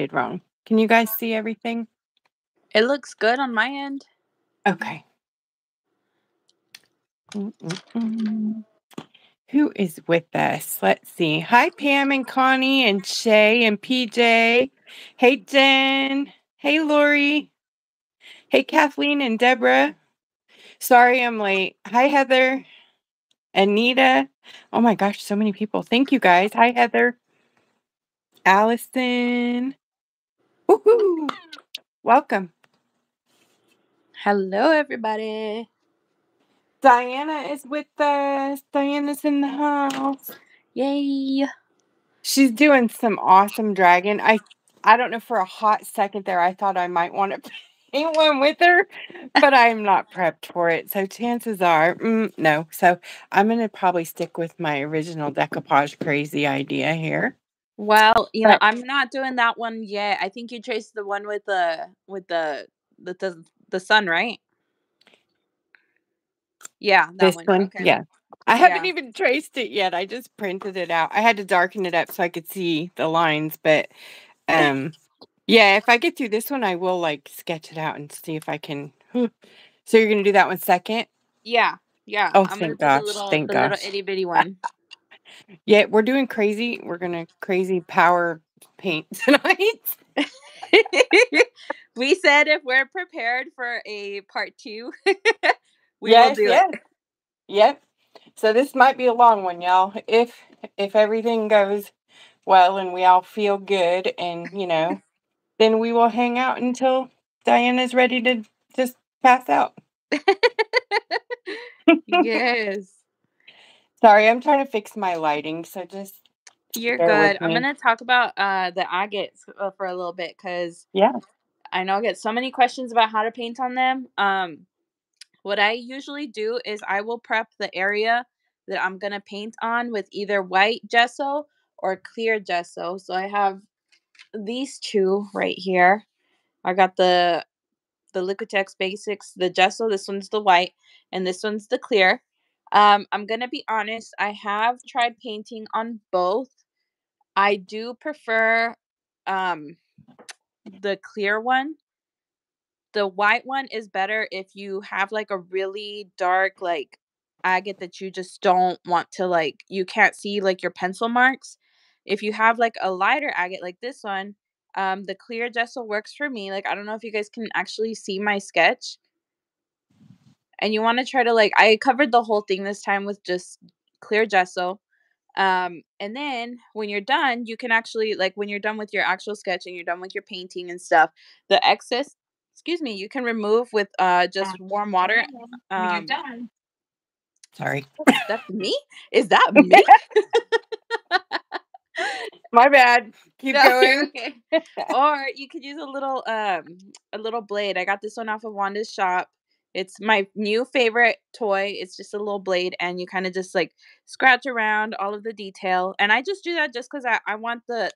did wrong. Can you guys see everything? It looks good on my end. Okay. Mm-mm-mm. Who is with us? Let's see. Hi, Pam and Connie and Shay and PJ. Hey, Jen. Hey, Lori. Hey, Kathleen and Deborah. Sorry I'm late. Hi, Heather. Anita. Oh my gosh, so many people. Thank you guys. Hi, Heather. Allison. Woohoo. Welcome. Hello, everybody. Diana is with us. Diana's in the house. Yay. She's doing some awesome dragon. I I don't know for a hot second there I thought I might want to paint one with her, but I'm not prepped for it. So chances are mm, no. So I'm going to probably stick with my original decoupage crazy idea here. Well, you know, I'm not doing that one yet. I think you traced the one with the with the the the, the sun, right? Yeah, that This one. one, Okay. yeah. I haven't Yeah. even traced it yet. I just printed it out. I had to darken it up so I could see the lines, but um yeah, if I get through this one, I will like sketch it out and see if I can. So you're gonna do that one second? Yeah. Yeah. Oh, I'm gonna thank do gosh, little thank the little gosh. itty bitty one. Yeah, we're doing crazy. We're gonna crazy power paint tonight. we said if we're prepared for a part two, we yes, will do yes, it. yep. So this might be a long one, y'all. If if everything goes well and we all feel good and you know, then we will hang out until Diana's ready to just pass out. yes. Sorry, I'm trying to fix my lighting, so just You're good. I'm gonna talk about uh the agates uh, for a little bit because Yeah. I know I get so many questions about how to paint on them. Um, what I usually do is I will prep the area that I'm gonna paint on with either white gesso or clear gesso. So I have these two right here. I got the the Liquitex Basics, the gesso. This one's the white, and this one's the clear. Um, I'm gonna be honest. I have tried painting on both. I do prefer um the clear one. The white one is better if you have like a really dark like agate that you just don't want to like you can't see like your pencil marks. If you have like a lighter agate like this one, um the clear gesso works for me. Like I don't know if you guys can actually see my sketch. And you want to try to like I covered the whole thing this time with just clear gesso. Um, and then when you're done, you can actually like when you're done with your actual sketch and you're done with your painting and stuff, the excess, excuse me, you can remove with uh just warm water. Um, Sorry. that's me? Is that me? My bad. Keep No, going. okay. or you could use a little um a little blade. I got this one off of Wanda's shop. It's my new favorite toy. It's just a little blade and you kind of just like scratch around all of the detail. And I just do that just because I, I want the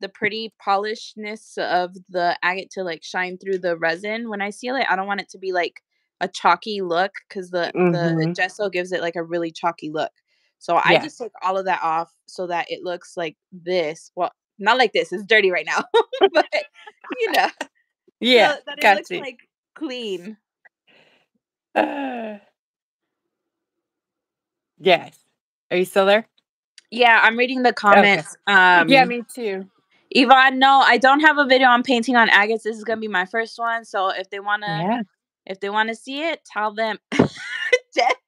the pretty polishedness of the agate to like shine through the resin when I seal it. I don't want it to be like a chalky look because the the Mhm. gesso gives it like a really chalky look. So I Yeah. just took all of that off so that it looks like this. Well, not like this. It's dirty right now, but you know, Yeah. so that it Got looks like clean. Uh, yes. Are you still there? Yeah, I'm reading the Okay. comments. Um, yeah, me too. Yvonne, no, I don't have a video on painting on agates. This is gonna be my first one. So if they wanna, Yeah. if they wanna see it, tell them.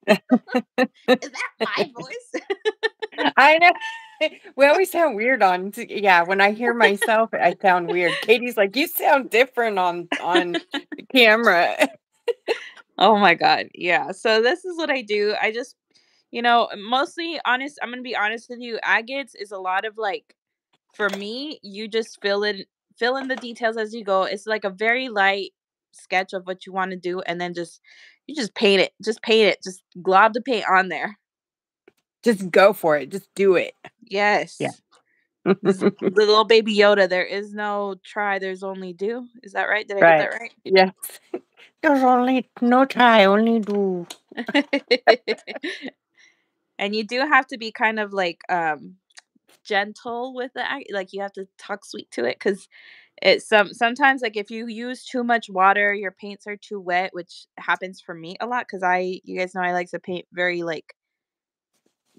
Is that my voice? I know. We always sound weird on yeah, when I hear myself I sound weird. Katie's like, "You sound different on on camera." Oh my god. Yeah. So this is what I do. I just, you know, mostly honest, I'm going to be honest with you. Agates is a lot of like for me, you just fill in fill in the details as you go. It's like a very light sketch of what you want to do and then just you just paint it. Just paint it. Just glob the paint on there. Just go for it. Just do it. Yes. Yeah. Little baby Yoda, there is no try, there's only do. Is that right? Did I Right. get that right? yes. There's only no try, only do. and you do have to be kind of like um gentle with the like you have to talk sweet to it because It's some sometimes like if you use too much water, your paints are too wet, which happens for me a lot because I you guys know I like to paint very like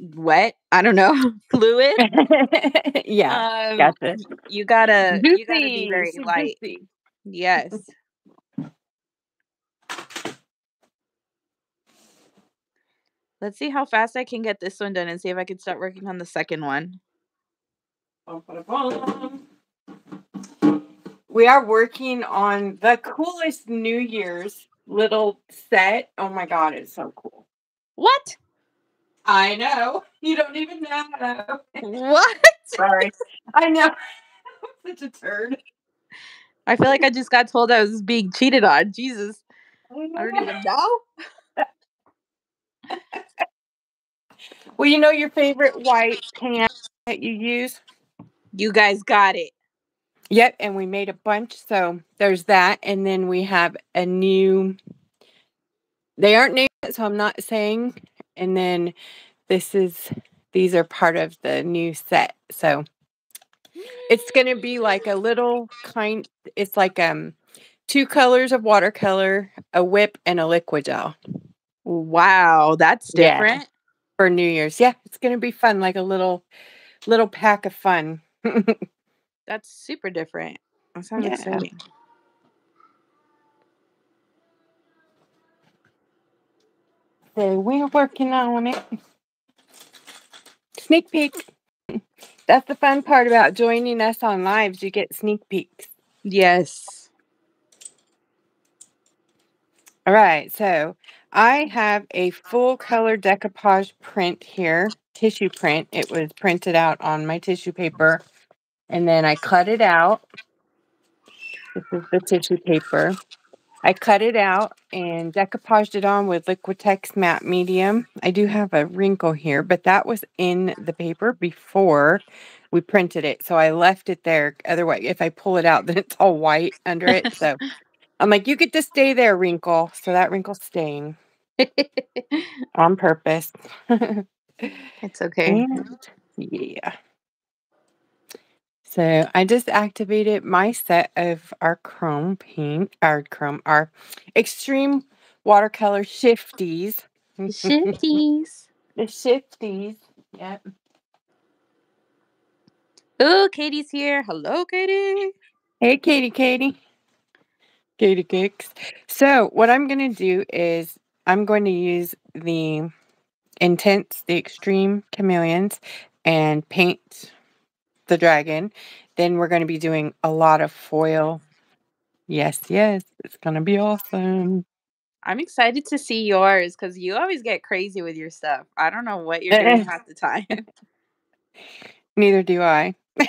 wet. I don't know, fluid. yeah, Um, gotcha. you gotta you gotta be very light. juicy. Yes. Let's see how fast I can get this one done and see if I can start working on the second one. Bum, bada, bum. We are working on the coolest New Year's little set. Oh my god, it's so cool. What? I know. You don't even know. What? Sorry. I know. I'm such a turd. I feel like I just got told I was being cheated on. Jesus. I don't even know. Well, you know your favorite white pan that you use? You guys got it. Yep, and we made a bunch. So there's that. And then we have a new, they aren't named, so I'm not saying. And then this is, these are part of the new set. So it's going to be like a little kind, it's like um two colors of watercolor, a whip, and a liquigel Wow, that's Yeah. different. for New Year's. Yeah, it's going to be fun, like a little, little pack of fun. That's super different. That sounds Yeah. exciting. So we're working on it. Sneak peek. That's the fun part about joining us on lives. You get sneak peeks. Yes. All right. So I have a full color decoupage print here, tissue print. It was printed out on my tissue paper and then I cut it out. This is the tissue paper. I cut it out and decoupaged it on with Liquitex matte medium. I do have a wrinkle here, but that was in the paper before we printed it. So I left it there. Otherwise, if I pull it out, then it's all white under it. So I'm like, you get to stay there, wrinkle. So that wrinkle's staying on purpose. it's okay. And yeah. So I just activated my set of our chrome paint, our chrome, our extreme watercolor shifties. Shifties. the shifties. Yep. Oh, Katie's here. Hello, Katie. Hey, Katie, Katie. Katie Kicks. So what I'm going to do is I'm going to use the intense, the extreme chameleons and paint the dragon. Then we're going to be doing a lot of foil. Yes, yes. It's going to be awesome. I'm excited to see yours because you always get crazy with your stuff. I don't know what you're doing half the time. Neither do I.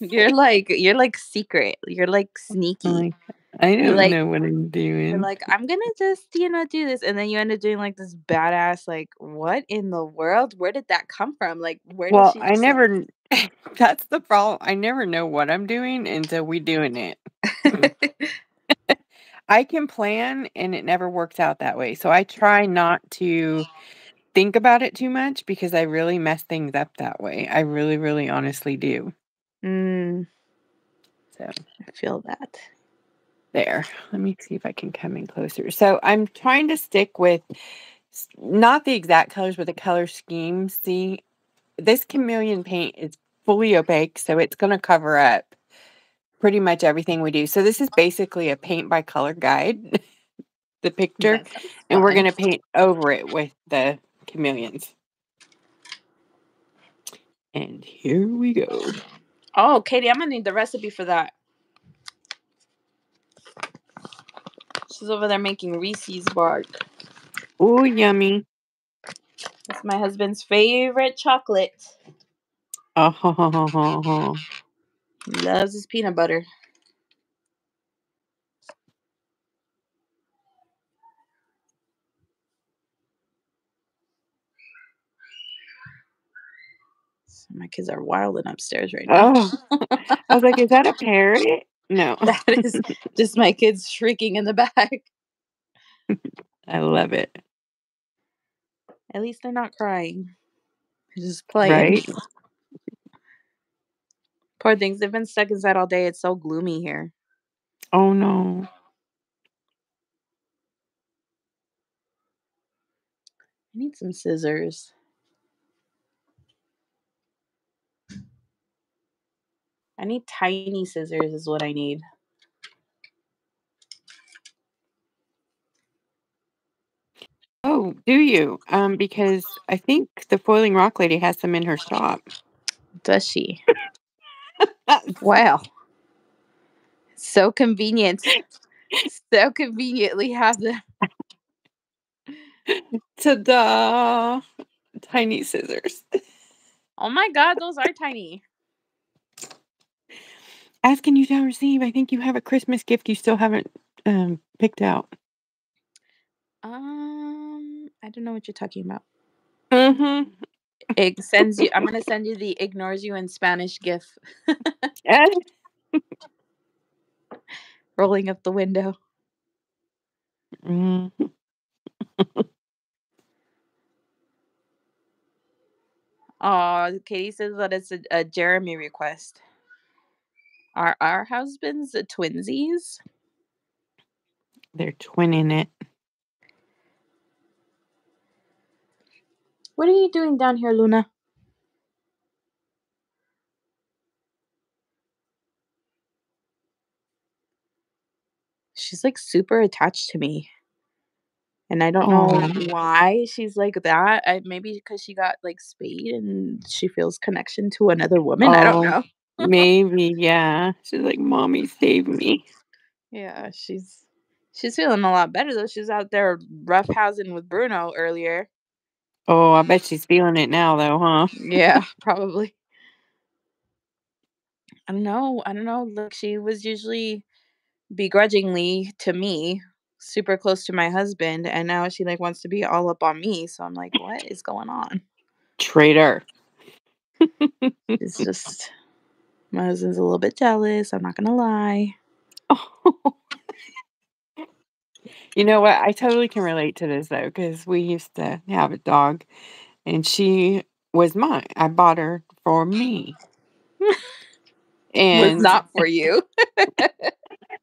you're like you're like secret. You're like sneaky. Like, I don't like- know what I'm doing. Like, I'm gonna just, you know, do this. And then you end up doing like this badass, like, what in the world? Where did that come from? Like, where well, did she I never. That's the problem. I never know what I'm doing until we're doing it. I can plan and it never works out that way. So I try not to think about it too much because I really mess things up that way. I really, really honestly do. Mm, So I feel that. there. Let me see if I can come in closer. So I'm trying to stick with not the exact colors, but the color scheme. See, this chameleon paint is fully opaque, so it's going to cover up pretty much everything we do. So this is basically a paint by color guide, the picture. And we're going to paint over it with the chameleons. And here we go. Oh, Katie, I'm gonna need the recipe for that. She's over there making Reese's bark. Oh, yummy. That's my husband's favorite chocolate. Oh, ho, ho, ho, ho, ho. Loves his peanut butter. My kids are wilding upstairs right now. Oh, I was like, is that a parrot? No, that is just my kids shrieking in the back. I love it. At least they're not crying. They're just playing. Right? Poor things. They've been stuck inside all day. It's so gloomy here. Oh no. I need some scissors. I need tiny scissors, is what I need. Oh, do you? Um, because I think the foiling rock lady has some in her shop. Does she? wow. So convenient. so conveniently have them. Ta-da! Tiny scissors. Oh my god, those are tiny. Asking you to receive. I think you have a Christmas gift you still haven't um, picked out. Um, I don't know what you're talking about. Mm-hmm. It sends you. I'm gonna send you the ignores you in Spanish gif. Rolling up the window. mm Oh, Katie says that it's a, a Jeremy request. Are our husbands the twinsies? They're twinning it. What are you doing down here, Luna? She's like super attached to me. And I don't know Aw. why she's like that. I, maybe because she got like spayed and she feels connection to another woman. I don't Oh, know. maybe, yeah. She's like, Mommy, save me. Yeah, she's she's feeling a lot better though. She's out there roughhousing with Bruno earlier. Oh, I bet she's feeling it now, though, huh? Yeah, probably. I don't know. I don't know. Look, she was usually begrudgingly to me, super close to my husband, and now she like wants to be all up on me. So I'm like, what is going on? Traitor. It's just my husband's a little bit jealous. I'm not gonna lie. Oh. You know what? I totally can relate to this, though, because we used to have a dog, and she was mine. I bought her for me. Was And not for you.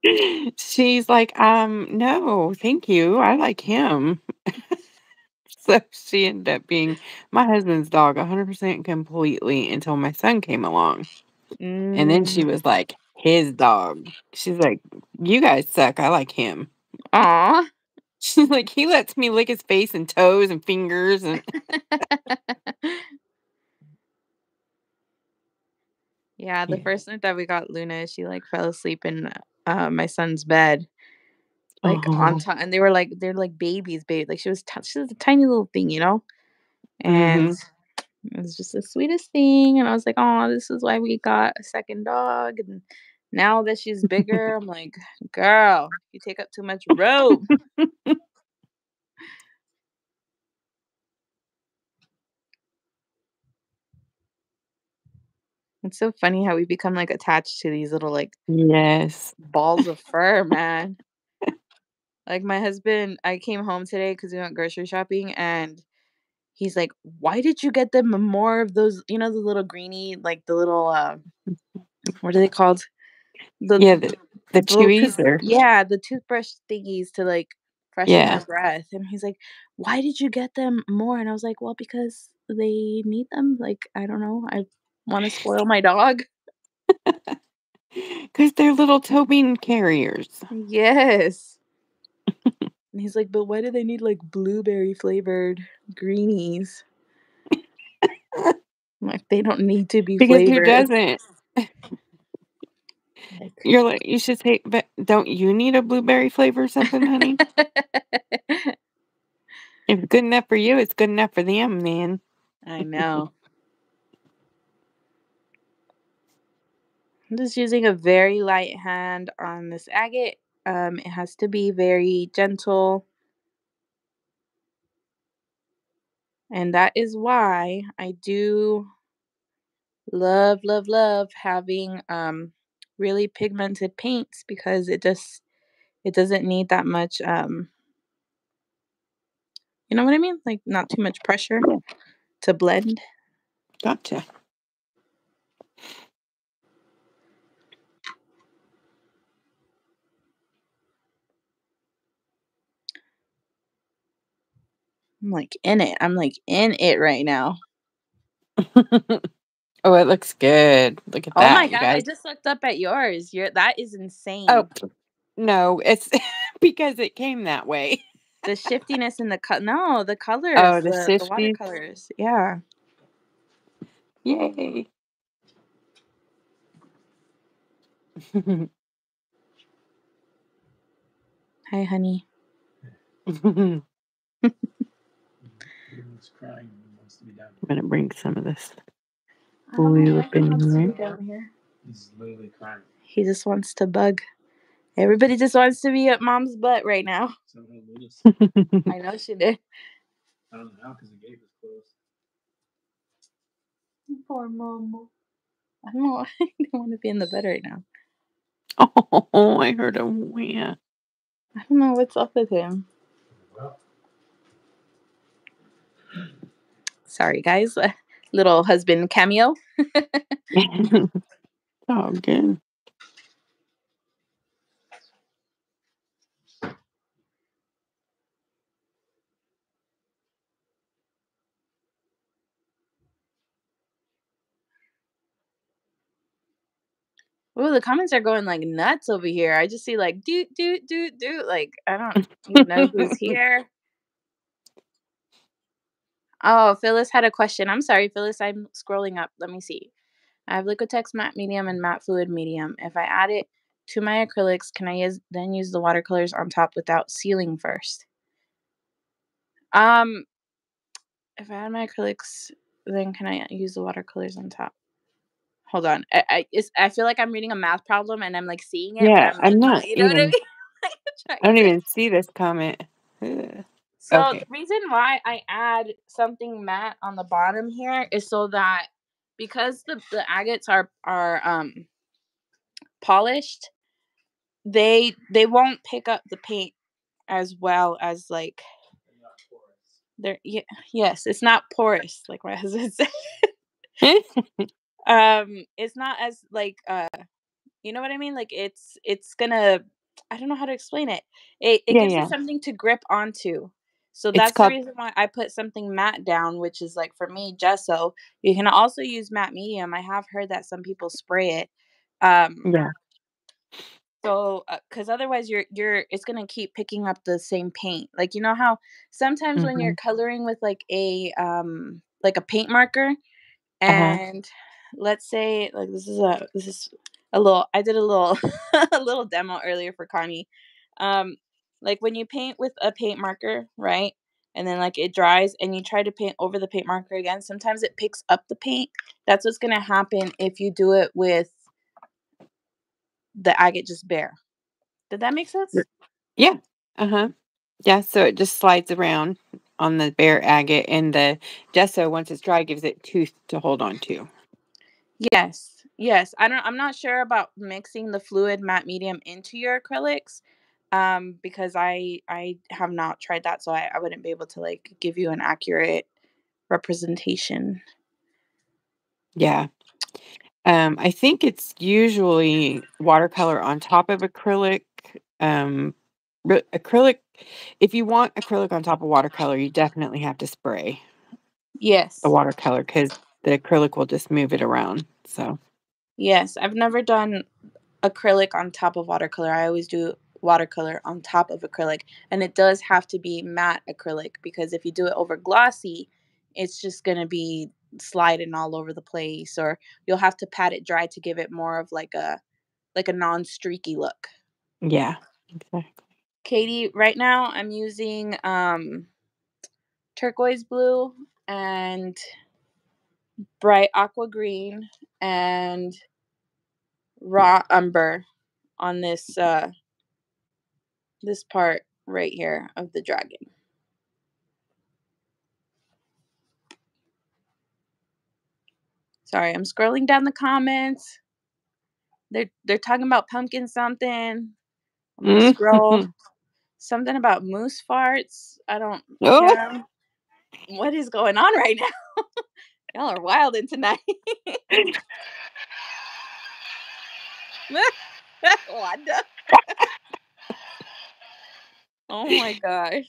she's like, um, no, thank you. I like him. so she ended up being my husband's dog 100% completely until my son came along. And then she Mm. was like, his dog. She's like, you guys suck. I like him. Aw. She's like, he lets me lick his face and toes and fingers. And yeah, the Yeah. first night that we got Luna, she like fell asleep in uh, my son's bed, like on oh, top, and they were like they're like babies, babe. Like she was, t- she was a tiny little thing, you know, and hmm it was just the sweetest thing. And I was like, oh, this is why we got a second dog. And now that she's bigger, I'm like, girl, you take up too much room. It's so funny how we become like attached to these little like yes. balls of fur, man. Like my husband, I came home today because we went grocery shopping, and he's like, "Why did you get them more of those? You know, the little greeny, like the little uh, what are they called? The Yeah, the, the chewies are, yeah, the toothbrush thingies to like freshen yeah. breath." And he's like, "Why did you get them more?" And I was like, "Well, because they need them. Like, I don't know. I want to spoil my dog." Because they're little towing carriers. Yes. And he's like, "But why do they need like blueberry flavored greenies?" Like, they don't need to be Because who doesn't? You're like, you should say, but don't you need a blueberry flavor or something, honey? If it's good enough for you, it's good enough for them, man. I know. I'm just using a very light hand on this agate. Um, it has to be very gentle. And that is why I do love, love, love having um really pigmented paints because it just it doesn't need that much um you know what I mean? Like not too much pressure to blend. Gotcha. I'm like in it. I'm like in it right now. oh, it looks good. Look at Oh that, Oh my you god, I just looked up at yours. Your that is insane. Oh, no, it's because it came that way. The shiftiness in the cut. No, the oh, colors. Oh, the the, the watercolors. Yeah. Yay. Hi, honey. He was crying and he wants to be down I'm gonna bring some of this. I don't Blue know why up he in wants to here. down here. He's literally crying. He just wants to bug. Everybody just wants to be at mom's butt right now. So he'll notice. I know she did. I don't know how because the gate was closed. Poor mama. I don't know I don't want to be in the bed right now. oh, I heard a wham. I don't know what's up with him. Well, Sorry, guys. Little husband cameo. oh, good. Oh, the comments are going like nuts over here. I just see like doot doot doot doot. Like I don't know who's here. Oh, Phyllis had a question. I'm sorry, Phyllis. I'm scrolling up. Let me see. I have Liquitex matte medium and matte fluid medium. If I add it to my acrylics, can I use, then use the watercolors on top without sealing first? Um, if I add my acrylics, then can I use the watercolors on top? Hold on. I I, I feel like I'm reading a math problem and I'm like seeing it. Yeah, I'm, I'm not You know what I mean? I don't even see this comment. Ugh. So Okay. the reason why I add something matte on the bottom here is so that because the, the agates are are um polished, they they won't pick up the paint as well as like they're not porous. they're yeah, yes, it's not porous like my husband said. um it's not as like uh you know what I mean? Like it's it's gonna I don't know how to explain it. It it Yeah, gives yeah. you something to grip onto. So that's called- the reason why I put something matte down, which is like for me gesso. You can also use matte medium. I have heard that some people spray it. Um yeah. so because otherwise you're you're it's gonna keep picking up the same paint. Like you know how sometimes when you're coloring with like a um like a paint marker and let's say like this is a this is a little I did a little a little demo earlier for Connie. Um like when you paint with a paint marker, right? And then like it dries and you try to paint over the paint marker again, sometimes it picks up the paint. That's what's gonna happen if you do it with the agate just bare. Did that make sense? Yeah. Uh huh. Yeah. So it just slides around on the bare agate, and the gesso, once it's dry, gives it tooth to hold on to. Yes. Yes. I don't I'm not sure about mixing the fluid matte medium into your acrylics. Um, because I I have not tried that, so I, I wouldn't be able to like give you an accurate representation. Yeah. Um, I think it's usually watercolor on top of acrylic. Um, acrylic. If you want acrylic on top of watercolor, you definitely have to spray Yes. the watercolor because the acrylic will just move it around. So Yes. I've never done acrylic on top of watercolor. I always do watercolor on top of acrylic. And it does have to be matte acrylic because if you do it over glossy, it's just gonna be sliding all over the place or you'll have to pat it dry to give it more of like a like a non-streaky look. yeah, exactly. Katie, right now I'm using um turquoise blue and bright aqua green and raw umber on this uh this part right here of the dragon. Sorry, I'm scrolling down the comments. They're they're talking about pumpkin something. I'm gonna mm. scroll. Something about moose farts. I don't Oh. yeah. What is going on right now? Y'all are wilding tonight. Wanda. Oh my gosh.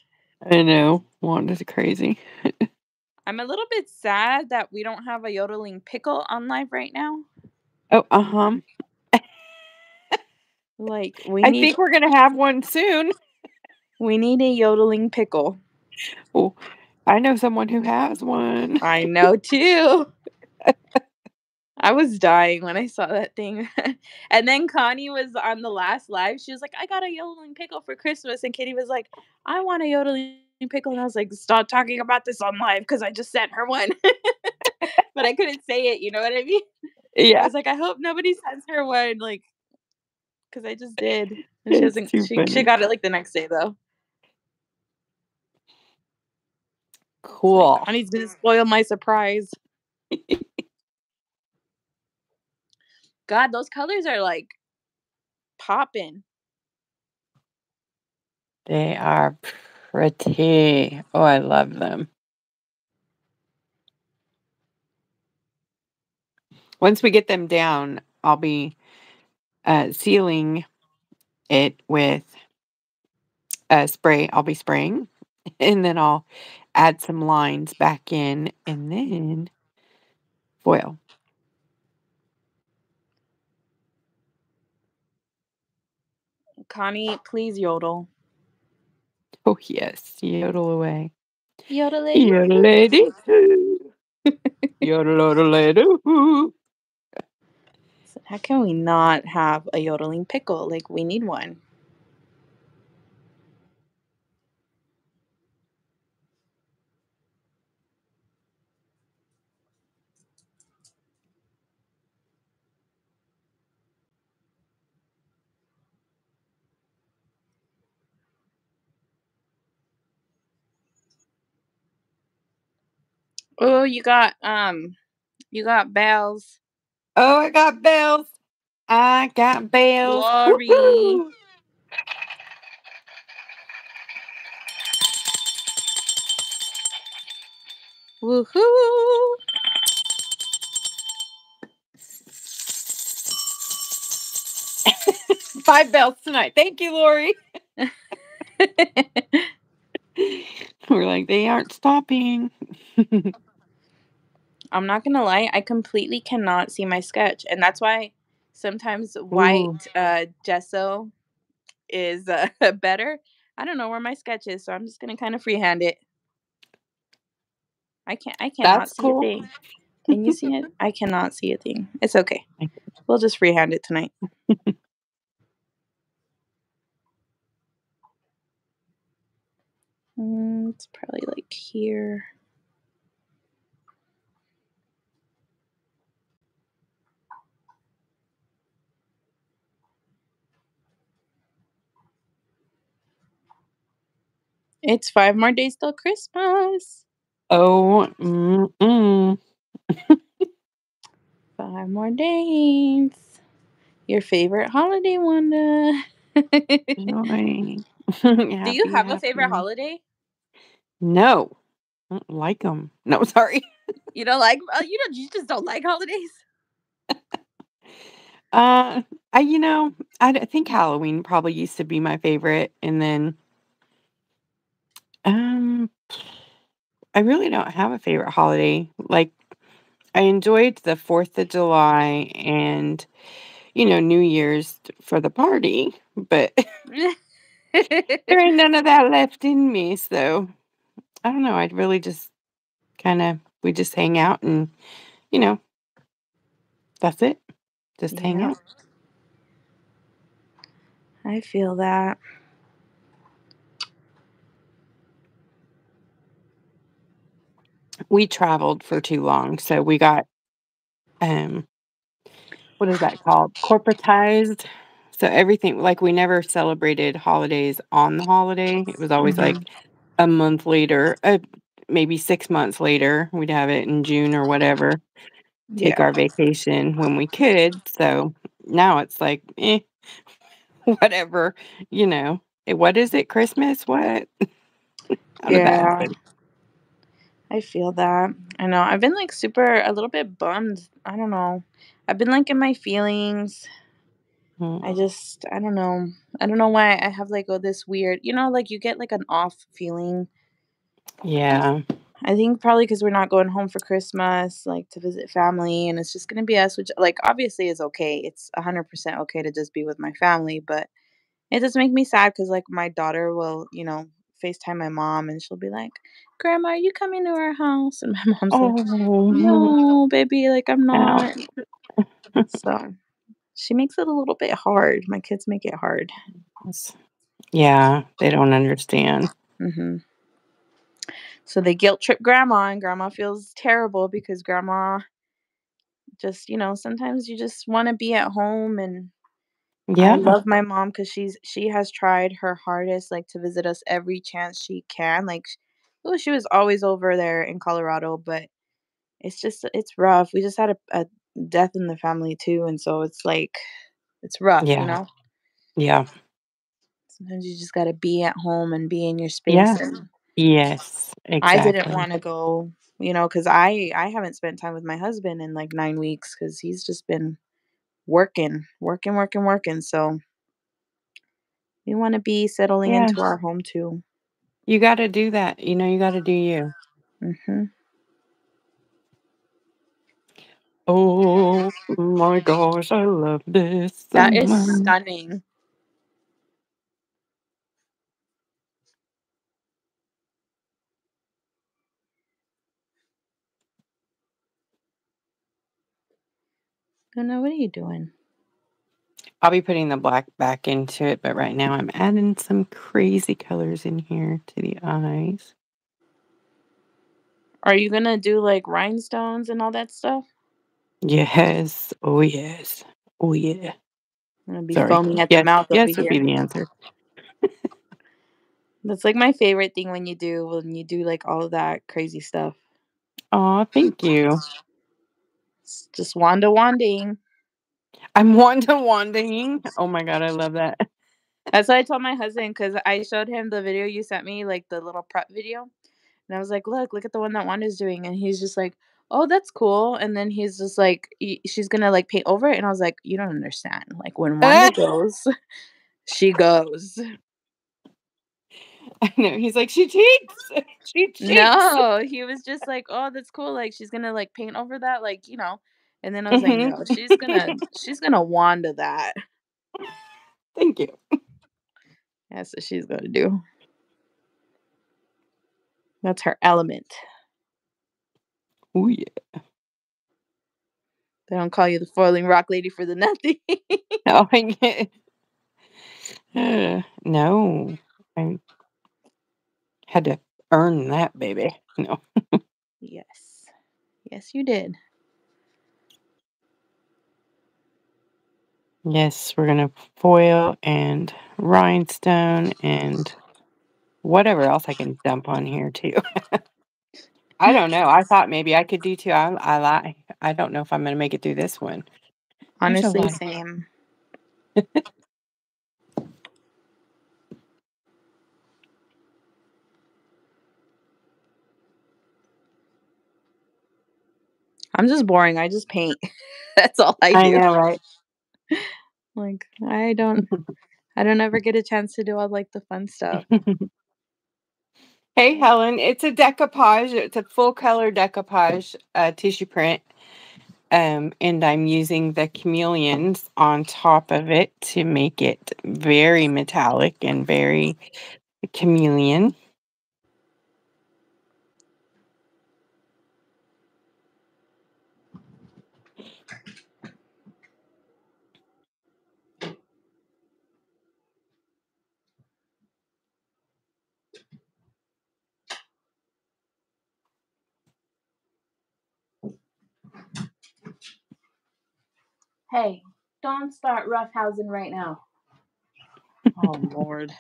I know. Wanda's crazy. I'm a little bit sad that we don't have a yodeling pickle on live right now. Oh, uh huh. Like we I need think we're gonna have one soon. we need a yodeling pickle. Oh, I know someone who has one. I know too. I was dying when I saw that thing. and then Connie was on the last live. She was like, I got a yodeling pickle for Christmas. And Kitty was like, I want a yodeling pickle. And I was like, stop talking about this on live because I just sent her one. but I couldn't say it. You know what I mean? Yeah. I was like, I hope nobody sends her one. Like, because I just did. And she doesn't, she, she got it like the next day though. cool. Connie's going to spoil my surprise. God, those colors are like popping. They are pretty. Oh, I love them. Once we get them down, I'll be uh, sealing it with a spray. I'll be spraying, and then I'll add some lines back in, and then foil. Connie, please yodel. Oh yes, yodel away. Yodel Yodel lady. Yodel yodel lady. How can we not have a yodeling pickle? Like we need one. Oh, you got um you got bells. Oh, I got bells. I got bells. Glory. Woohoo. Woohoo! Five bells tonight. Thank you, Lori. We're like, they aren't stopping. I'm not gonna lie, I completely cannot see my sketch, and that's why sometimes white uh, gesso is uh, better. I don't know where my sketch is, so I'm just gonna kind of freehand it. I can't. I cannot That's see cool. a thing. Can you see it? I cannot see a thing. It's okay. We'll just freehand it tonight. Mm, it's probably like here. It's five more days till Christmas. Oh, mm-mm. Five more days. Your favorite holiday, Wanda. Do you Happy, have a favorite holiday? No. I don't like them. No, sorry. You don't like? Oh, you don't. You just don't like holidays. Uh, I, you know, I think Halloween probably used to be my favorite. And then, um, I really don't have a favorite holiday. Like, I enjoyed the 4th of July and, you know, New Year's for the party, but there ain't none of that left in me. So I don't know. I'd really just kind of, we just hang out and, you know, that's it. Just hang Yeah. out. I feel that. We traveled for too long. So we got, um, what is that called? Corporatized. So everything, like we never celebrated holidays on the holiday. It was always like a month later, uh, maybe six months later. We'd have it in June or whatever. Take Yeah. our vacation when we could. So now it's like, eh, whatever, you know. Eh, What is it? Christmas? What? How did that Yeah. I feel that. I know. I've been like super, a little bit bummed. I don't know. I've been like in my feelings. Mm. I just, I don't know. I don't know why I have like oh this weird, you know, like you get like an off feeling. Yeah. I think probably because we're not going home for Christmas, like to visit family, and it's just gonna be us, which like obviously is okay. It's hundred percent okay to just be with my family, but it does make me sad because like my daughter will, you know, FaceTime my mom and she'll be like, Grandma, are you coming to our house? And my mom's like, Oh. No, baby, like I'm not. so she makes it a little bit hard. My kids make it hard. Yeah, they don't understand. hmm So they guilt trip grandma, and grandma feels terrible because grandma just, you know, sometimes you just want to be at home. And I Yeah. love my mom because she's she has tried her hardest, like to visit us every chance she can. Like, oh, she was always over there in Colorado, but it's just it's rough. We just had a, a death in the family too, and so it's like it's rough, you Yeah. know. Yeah. Sometimes you just got to be at home and be in your space Yeah. and Yes. I didn't Exactly. want to go, you know, because I I haven't spent time with my husband in like nine weeks because he's just been working, working, working, working. So we want to be settling Yeah. into our home too. You got to do that. You know, you got to do you. Mm-hmm. Oh my gosh, I love this so That is much. stunning. Luna, what are you doing? I'll be putting the black back into it, but right now I'm adding some crazy colors in here to the eyes. Are you gonna do like rhinestones and all that stuff? Yes. Oh, yes. Oh, yeah. I'm gonna be Sorry. foaming at the mouth Yes would be the answer. That's like my favorite thing when you do when you do like all of that crazy stuff. Oh, thank you. It's just wanda wanding. I'm Wanda Wanding. Oh my God, I love that. That's what I told my husband because I showed him the video you sent me, like the little prep video. And I was like, look, look at the one that Wanda's doing. And he's just like, oh, that's cool. And then he's just like, she's going to like paint over it. And I was like, you don't understand. Like when Wanda goes, she goes. I know. He's like, she cheats. She cheats. No, he was just like, oh, that's cool. Like she's going to like paint over that, like, you know. And then I was like, Mhm. no, she's going to, she's to Wanda that. Thank you. That's what she's going to do. That's her element. Oh, yeah. They don't call you the foiling rock lady for the nothing. Oh, I get no. I had to earn that, baby. No. yes. Yes, you did. Yes, we're going to foil and rhinestone and whatever else I can dump on here, too. I don't know. I thought maybe I could do two. I, I lie. I don't know if I'm going to make it through this one. Honestly, same. I'm just boring. I just paint. That's all I do. I know, right? Like I don't I don't ever get a chance to do all like the fun stuff. hey, Helen. It's a decoupage. It's a full color decoupage uh, tissue print. Um, and I'm using the chameleons on top of it to make it very metallic and very chameleon. Hey, don't start roughhousing right now. Oh Lord.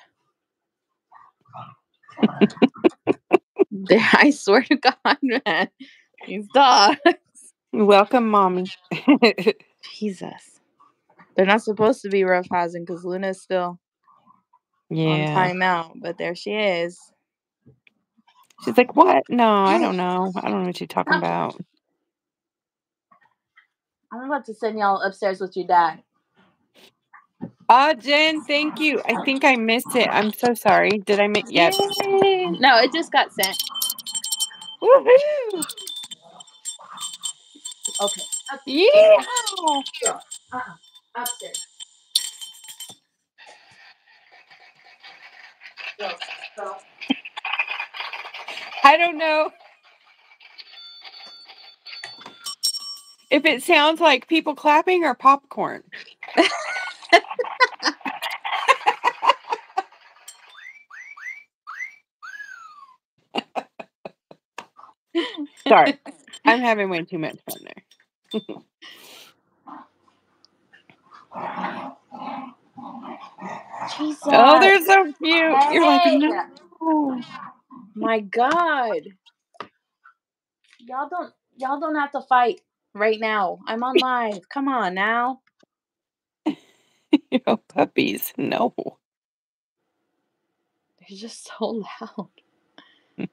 I swear to God, man. These dogs. Welcome, mommy. Jesus. They're not supposed to be roughhousing because Luna's still yeah. on yeah. timeout, but there she is. She's like, what? No, I don't know. I don't know what you're talking about. I'm about to send y'all upstairs with your dad. Ah, Jen, thank you. I think I missed it. I'm so sorry. Did I miss? Yes. Yay. No, it just got sent. Woohoo! Okay. Yeah. Uh-uh. Upstairs. Go, go. I don't know if it sounds like people clapping or popcorn. Sorry, I'm having way too much fun there. Oh, Jesus. Oh, they're so cute. You're like, Hey. no. My God. Y'all don't y'all don't have to fight right now. I'm on live. Come on now. know, puppies. No. They're just so loud.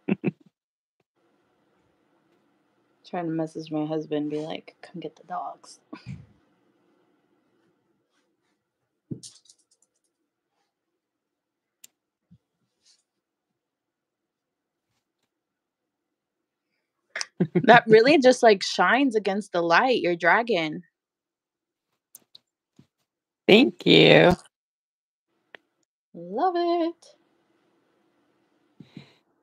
Trying to message my husband, be like, come get the dogs. That really just like shines against the light, your dragon. Thank you. Love it.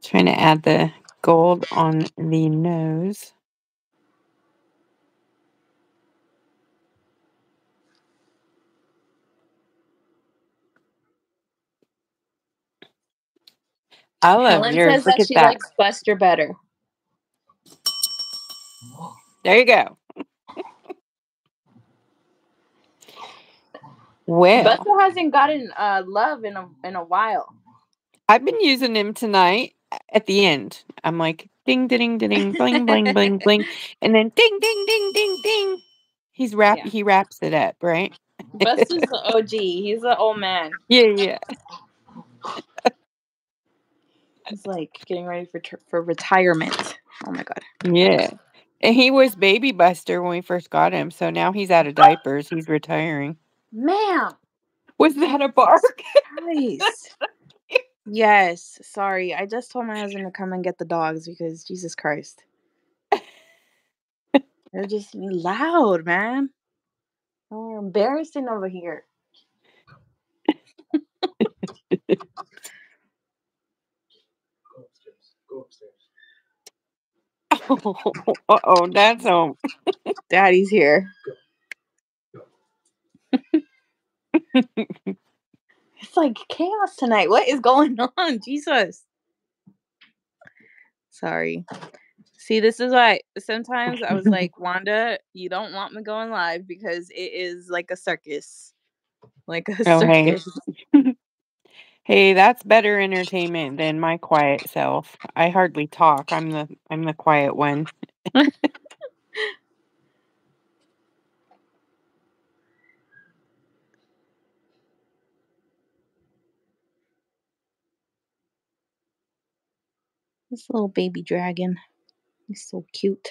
Trying to add the gold on the nose. I love Helen yours. says Look that at she that. likes Buster better. There you go. Well, Buster hasn't gotten uh, love in a in a while. I've been using him tonight at the end. I'm like ding ding ding ding bling bling bling bling and then ding ding ding ding ding. He's wrap Yeah. he wraps it up, right? Buster's the OG. He's an old man. Yeah, yeah. He's like getting ready for for retirement. Oh my god. Yeah. And he was baby buster when we first got him, so now he's out of diapers. He's retiring. Ma'am. Was that a bark? Nice. yes. Sorry. I just told my husband to come and get the dogs because Jesus Christ. They're just loud, man. Oh, we're embarrassing over here. Go upstairs. Go upstairs. uh oh, that's home. Daddy's here. It's like chaos tonight. What is going on? Jesus. Sorry. See, this is why sometimes I was like, Wanda, you don't want me going live because it is like a circus. Like a Oh, circus. Hey, that's better entertainment than my quiet self. I hardly talk. I'm the I'm the quiet one. This little baby dragon. He's so cute.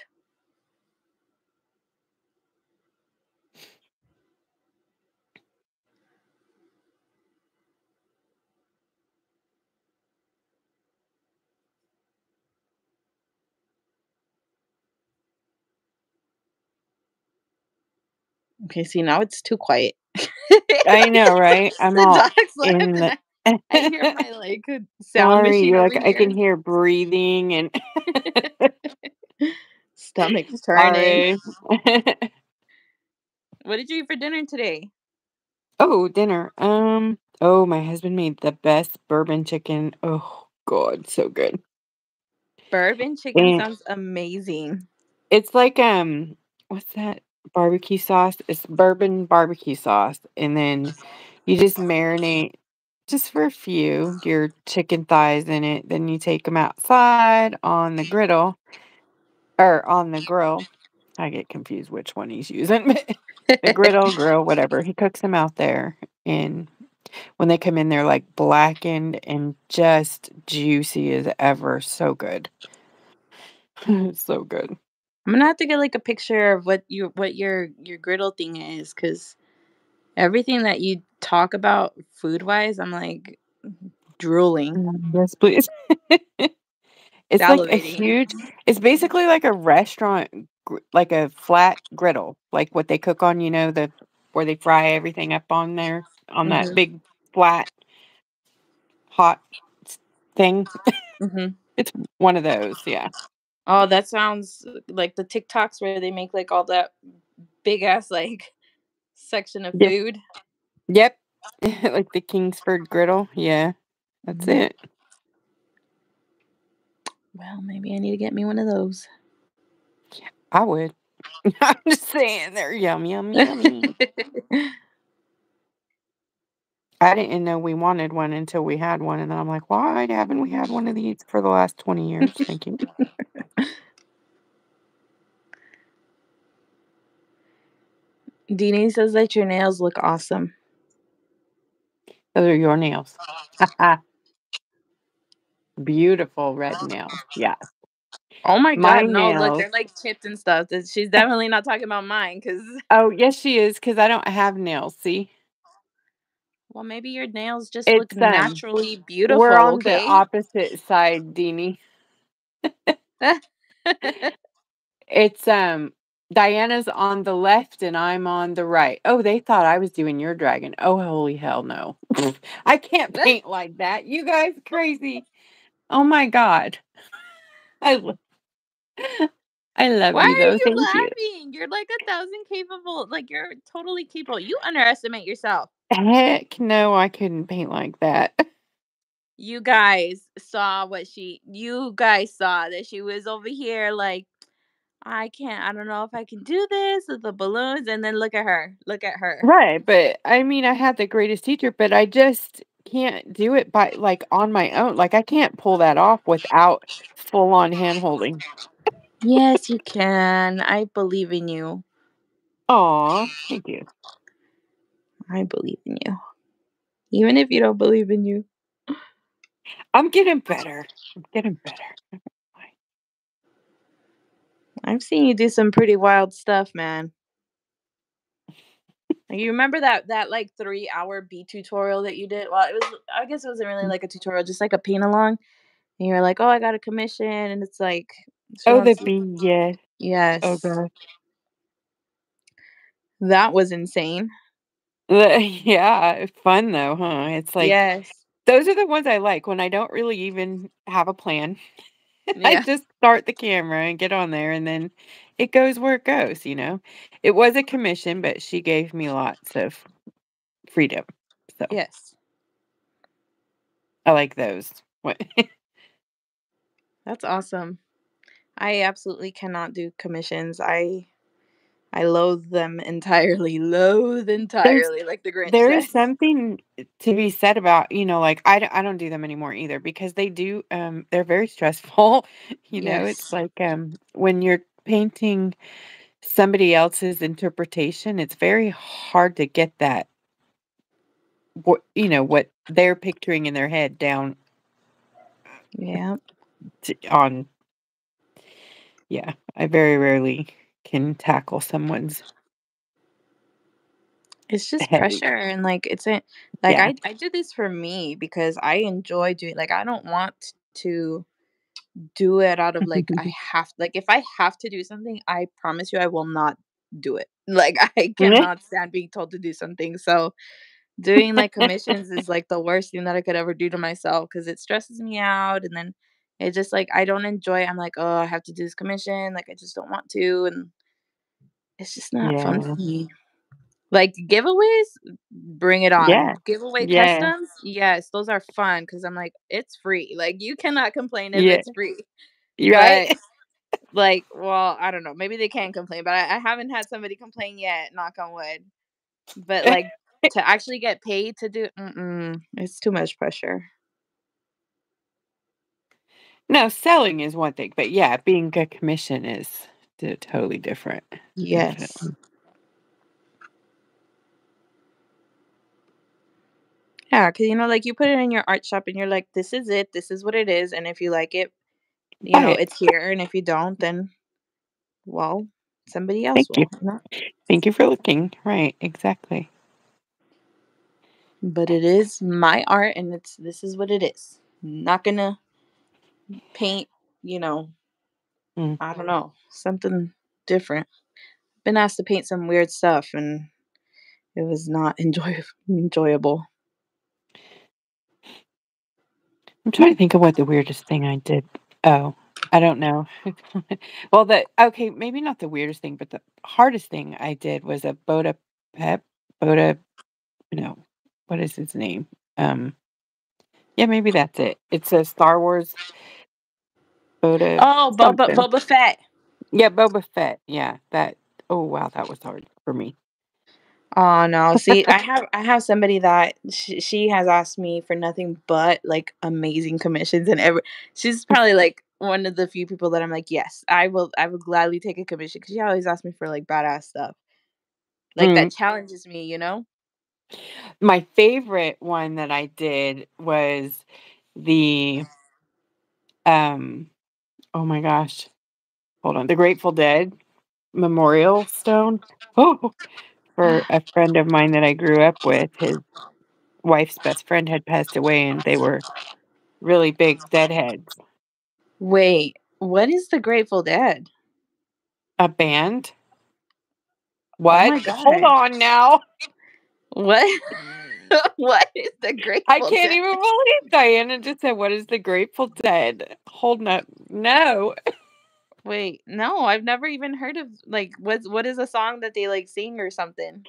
Okay, see now it's too quiet. I know, right? I'm the all dogs in the I, I hear my like sound Sorry, machine you're like I can hear breathing and Stomach's turning. What did you eat for dinner today? oh, dinner. Um oh my husband made the best bourbon chicken. Oh god, so good. Bourbon chicken And sounds amazing. it's like um what's that barbecue sauce? It's bourbon barbecue sauce and then you just marinate just for a few your chicken thighs in it. Then you take them outside on the griddle or on the grill. I get confused which one he's using. the griddle, grill, whatever. He cooks them out there. And when they come in, they're like blackened and just juicy as ever. So good. So good. I'm gonna have to get like a picture of what you what your your griddle thing is, cause Everything that you talk about food wise, I'm like drooling. Yes, please. It's like a huge it's basically like a restaurant gr like a flat griddle, like what they cook on, you know, the where they fry everything up on there on that Mhm. big flat hot thing. Mhm. It's one of those, yeah. Oh, that sounds like the TikToks where they make like all that big ass like section of Yep. food. Yep. Like the Kingsford griddle, yeah. That's Mhm. it. Well, maybe I need to get me one of those. I would. I'm just saying they're yum, yum, yummy. I didn't know we wanted one until we had one, and then I'm like, "Why haven't we had one of these for the last 20 years? Thank you." Deanie says that your nails look awesome. Those are your nails. Beautiful red nails. Yeah. Oh my My god, no, look, they're like chipped and stuff. She's definitely not talking about mine because, Oh, yes, she is, because I don't have nails, see? Well, maybe your nails just look It's, um naturally we're beautiful, on the opposite side, Deanie. It's, um Diana's on the left and I'm on the right. Oh, they thought I was doing your dragon. Oh, holy hell no. I can't paint like that. You guys crazy. Oh my god. I I love Why you are you thank you. laughing? You're like a thousand capable. Like you're totally capable. You underestimate yourself. Heck no, I couldn't paint like that. You guys saw what she. You guys saw that she was over here like, I can't. I don't know if I can do this with the balloons. And then look at her. Look at her. Right, but I mean, I had the greatest teacher, but I just can't do it by like on my own. Like I can't pull that off without full on hand holding. Yes, you can. I believe in you. Aw, thank you. I believe in you. Even if you don't believe in you. I'm getting better. I'm getting better. I've seen you do some pretty wild stuff, man. You remember that that like three hour B tutorial that you did? Well, it was I guess it wasn't really like a tutorial, just like a paint along. And you were like, "Oh, I got a commission," and it's like, she Oh, the bee, oh, yes. yes, Oh god. that was insane. The- Yeah, fun though, huh? It's like yes, those are the ones I like when I don't really even have a plan. Yeah. I just start the camera and get on there and then it goes where it goes, you know. It was a commission, but she gave me lots of freedom. So yes, I like those. What that's awesome. I absolutely cannot do commissions. I I loathe them entirely. Loathe entirely, like the Grinch. there is something to be said about, you know, like I don't, I don't do them anymore either because they do um they're very stressful. You know, it's like um when you're painting somebody else's interpretation, it's very hard to get that what you know what they're picturing in their head down Yeah. to, on yeah i very rarely can tackle someone's It's just pressure and like it's a like Yeah. I I do this for me because I enjoy doing like I don't want to do it out of like I have like if I have to do something, I promise you I will not do it. Like I cannot stand being told to do something. So doing like commissions is like the worst thing that I could ever do to myself because it stresses me out and then it just like I don't enjoy it. I'm like, oh, I have to do this commission. Like I just don't want to and it's just not fun for me. Like giveaways, bring it on. Yeah. Giveaway Yeah. customs, yes, those are fun because I'm like, it's free. Like you cannot complain if Yeah. it's free. Right Like, well, I don't know. Maybe they can complain, but I, I haven't had somebody complain yet. Knock on wood. But like to actually get paid to do, mm-mm, it's too much pressure. No selling is one thing but yeah being a commission is totally different Yes. Definitely. Yeah, because you know, like you put it in your art shop and you're like, this is it, this is what it is, and if you like it, you Buy know, it. it's here, and if you don't, then well, somebody else Thank will. you. you thank you for looking right exactly but it is my art, and it's this is what it is. Not gonna paint, you know. Mm. I don't know something different. Been asked to paint some weird stuff, and it was not enjoy- enjoyable. I'm trying to think of what the weirdest thing I did. Oh, I don't know. well, the okay, maybe not the weirdest thing, but the hardest thing I did was a Boda Pep, Boda, no, what is his name? Um, yeah, maybe that's it. It's a Star Wars Boda. Oh, Boba something. Boba Fett. Yeah, Boba Fett. Yeah, that. Oh wow, that was hard for me. Oh no! See, I have I have somebody that she, she has asked me for nothing but like amazing commissions and every. She's probably like one of the few people that I'm like, yes, I will. I will gladly take a commission because she always asks me for like badass stuff, like Mm. that challenges me. You know? My favorite one that I did was the um oh my gosh. Hold on. The Grateful Dead memorial stone. Oh, for a friend of mine that I grew up with. His wife's best friend had passed away and they were really big deadheads. Wait, what is the Grateful Dead? A band? Oh What? Hold on now. What? what is the Grateful? I can't Dead? even believe Diana just said, What is the Grateful Dead? Hold up. No. Wait, no, I've never even heard of like what's what is a song that they like sing or something.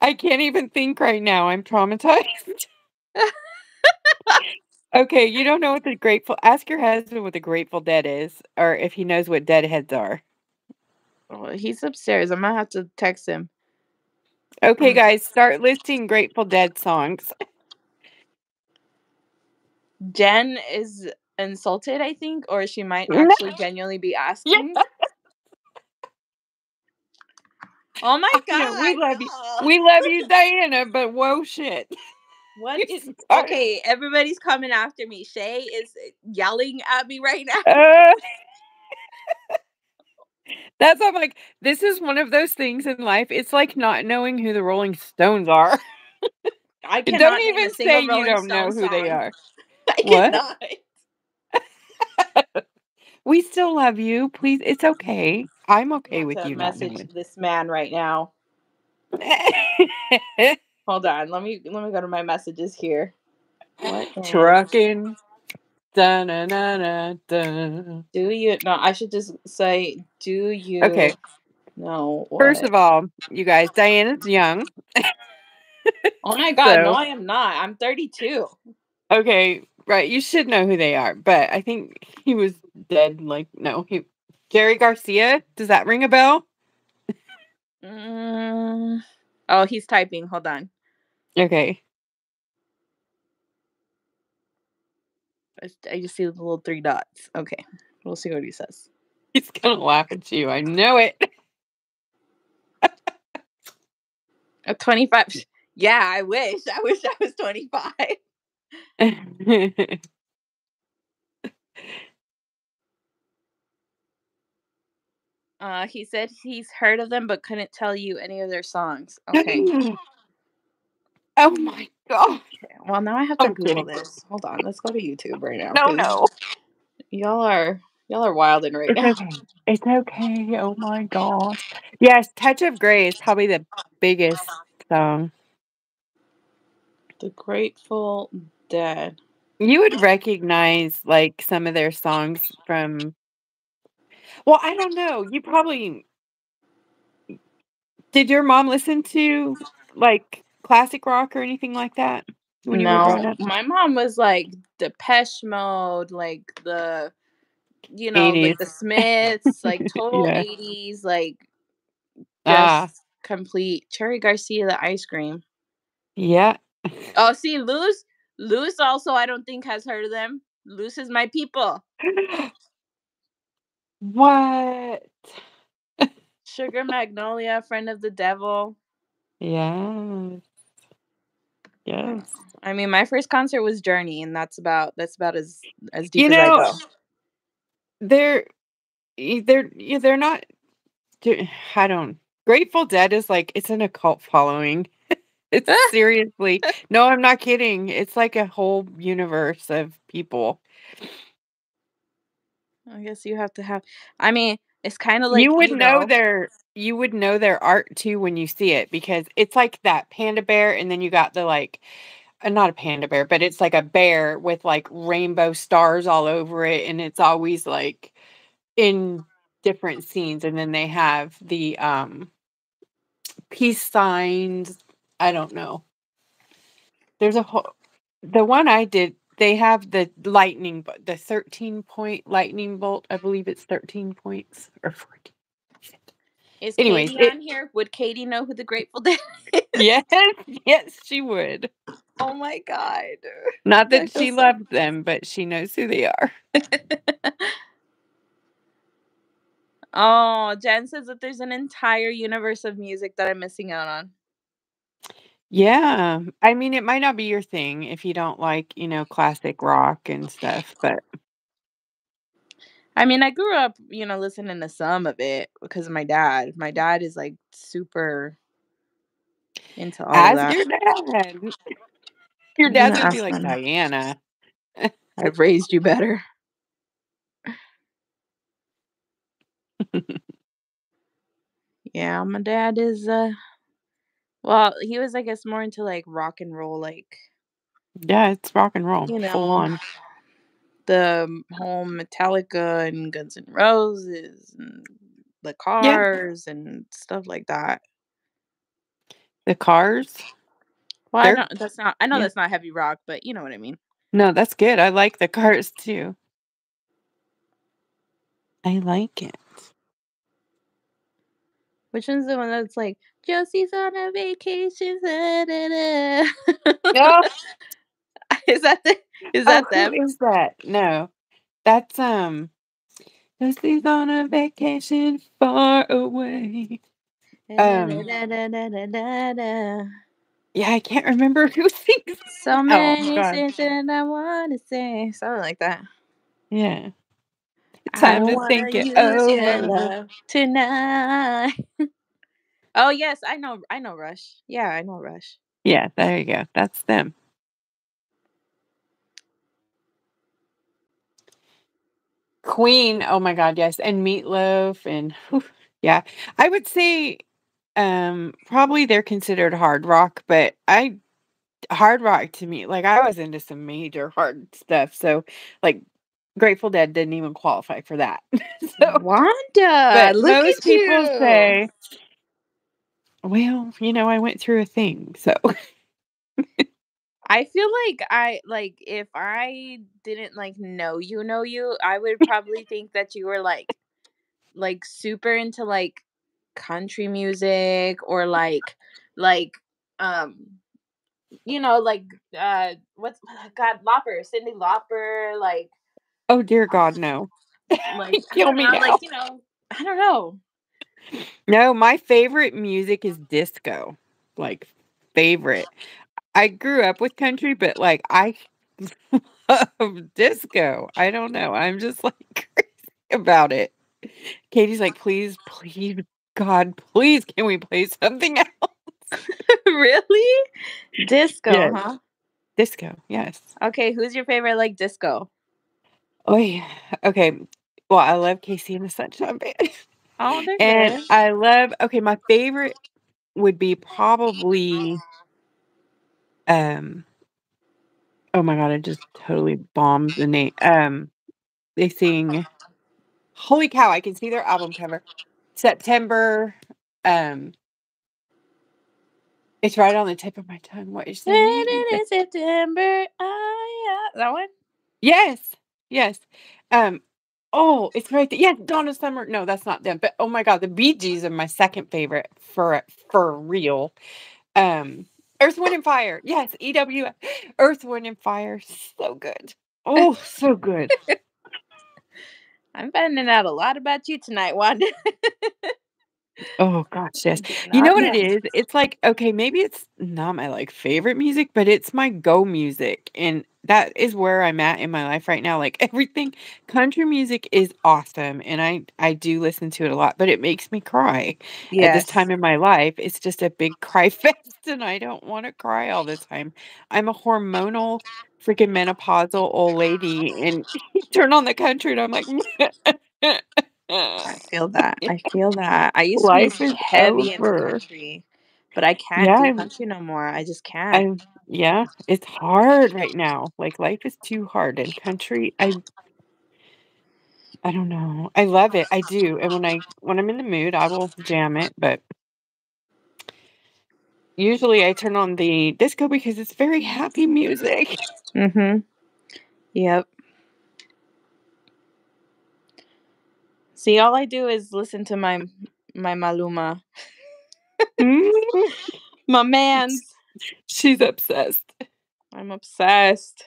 I can't even think right now. I'm traumatized. okay, you don't know what the Grateful ask your husband what the Grateful Dead is, or if he knows what deadheads are. Oh, he's upstairs. I'm gonna have to text him. Okay, Mm. guys, start listing Grateful Dead songs. Jen is insulted, I think, or she might actually genuinely be asking. Oh my I god, know, we love you. We love you, Diana, but whoa shit. What you is started- okay? Everybody's coming after me. Shay is yelling at me right now. Uh, that's I'm like, this is one of those things in life. It's like not knowing who the Rolling Stones are. I Don't even say you don't know Stone who they are. I What? We still love you. Please, it's okay. I'm okay with you message this man right now. Hold on, let me let me go to my messages here. What Do you no? I should just say, do you? Okay. No. First of all, you guys, Diana's young. oh my god, no, I am not. I'm 32. Okay, right. You should know who they are, but I think he was dead. Like, no, he. Jerry Garcia. Does that ring a bell? Mm. Oh, he's typing. Hold on. Okay. I just see the little three dots. Okay, we'll see what he says. He's gonna laugh at you. I know it. Uh, 25. Yeah, I wish. I wish I was 25. Uh, he said he's heard of them but couldn't tell you any of their songs. Okay. oh my Oh. god. Well, now I have to I'm Google this. Hold on. Let's go to YouTube right now. No, 'cause no. Y'all are y'all are wilding right It's now. okay. It's okay. Oh my gosh. Yes, Touch of Grey is probably the biggest song. The Grateful Dead. You would recognize like some of their songs from Well, I don't know. You probably Did your mom listen to like classic rock or anything like that when you were growing no, my mom was like Depeche Mode, like the you know, like the Smiths, like total Yeah. 80s, like just Ah. complete Cherry Garcia, the ice cream. Yeah. Oh, see, Luz, Luz also I don't think has heard of them. Luz is my people. what? Sugar Magnolia, friend of the devil. Yes. Yes. I mean, my first concert was Journey, and that's about that's about as as deep You as know, I go. they're they're yeah, they're not. I don't. Grateful Dead is like it's an occult following. It's seriously. No, I'm not kidding. It's like a whole universe of people. I guess you have to have. I mean, it's kind of like you would you know know. their you would know their art too when you see it because it's like that panda bear and then you got the like uh, not a panda bear, but it's like a bear with like rainbow stars all over it and it's always like in different scenes and then they have the um peace signs. I don't know. There's a whole the one I did they have the lightning the 13 point lightning bolt. I believe it's 13 points or 14. Shit. Is Anyways, Katie it- on here? Would Katie know who the Grateful Dead is? Yes, yes, she would. Oh my god. Not that feel she so- loves them, but she knows who they are. oh, Jen says that there's an entire universe of music that I'm missing out on. Yeah. I mean, it might not be your thing if you don't like, you know, classic rock and stuff, but I mean, I grew up, you know, listening to some of it because of my dad. My dad is like super into all of as that. your dad. Your dad's gonna gonna be ask like them. Diana. I've raised you better. yeah, my dad is uh well, he was I guess more into like rock and roll like Yeah, it's rock and roll. you Full know on. the whole Metallica and Guns N' Roses and the Yeah. Cars and stuff like that. The cars. Well, I don't that's not I know yeah. that's not heavy rock, but you know what I mean. No, that's good. I like the cars too. I like it. Which one's the one that's like Josie's on a vacation? da, da, da." No. is that the, is Oh, that who them? is that? No. That's um Lucy's on a vacation far away. Um yeah, I can't remember who sings. So Oh many god. things that I want to say, something like that. Yeah. Time to wanna think it over. tonight. oh yes, I know. I know Rush. Yeah, I know Rush. Yeah, there you go. That's them. Queen. Oh my god, yes. And Meatloaf and whew, yeah. I would say um probably they're considered hard rock, but I hard rock to me, like I was into some major hard stuff. So like Grateful Dead didn't even qualify for that. so Wanda, most people you. say well, you know, I went through a thing. So I feel like I like if I didn't like know you know you, I would probably think that you were like like super into like country music or like like um you know like uh what's God Lauper, Cindy Lauper, like oh dear God, no. like Kill me now. like you know, I don't know. No, my favorite music is disco. Like favorite. I grew up with country, but like I love disco. I don't know. I'm just like crazy about it. Katie's like, please, please, God, please, can we play something else? really? Disco, Yes. huh? Disco, yes. Okay, who's your favorite like disco? Oh yeah. Okay. Well, I love Casey and the Sunshine Band. Oh, and good. I love okay, my favorite would be probably um oh my god, I just totally bombed the name. Um they sing Holy cow, I can see their album cover. September um it's right on the tip of my tongue. What is? In September. Oh yeah, that one. Yes. Yes. Um oh, it's right there. Yes, Donna Summer. No, that's not them. But oh my god, the Bee Gees are my second favorite for for real. Um Earth, Wind and Fire. Yes, EW Earth, Wind and Fire. So good. Oh, so good. I'm finding out a lot about you tonight, Wanda. Oh gosh, yes. You know what it nuts. It's like, okay, maybe it's not my like favorite music, but it's my go music. And that is where I'm at in my life right now. Like everything, country music is awesome, and I I do listen to it a lot, but it makes me cry at this time in my life. It's just a big cry fest, and I don't want to cry all the time. I'm a hormonal, freaking menopausal old lady, and turn on the country, and I'm like, I feel that. I feel that. I used to be life heavy over. country, but I can't Yeah, do country no more. I just can't. I'm yeah, it's hard right now. Like life is too hard in country. I I don't know. I love it. I do. And when I when I'm in the mood, I will jam it, but usually I turn on the disco because it's very happy music. Mhm. Yep. See, all I do is listen to my my Maluma. Mm. My man's. She's obsessed. I'm obsessed.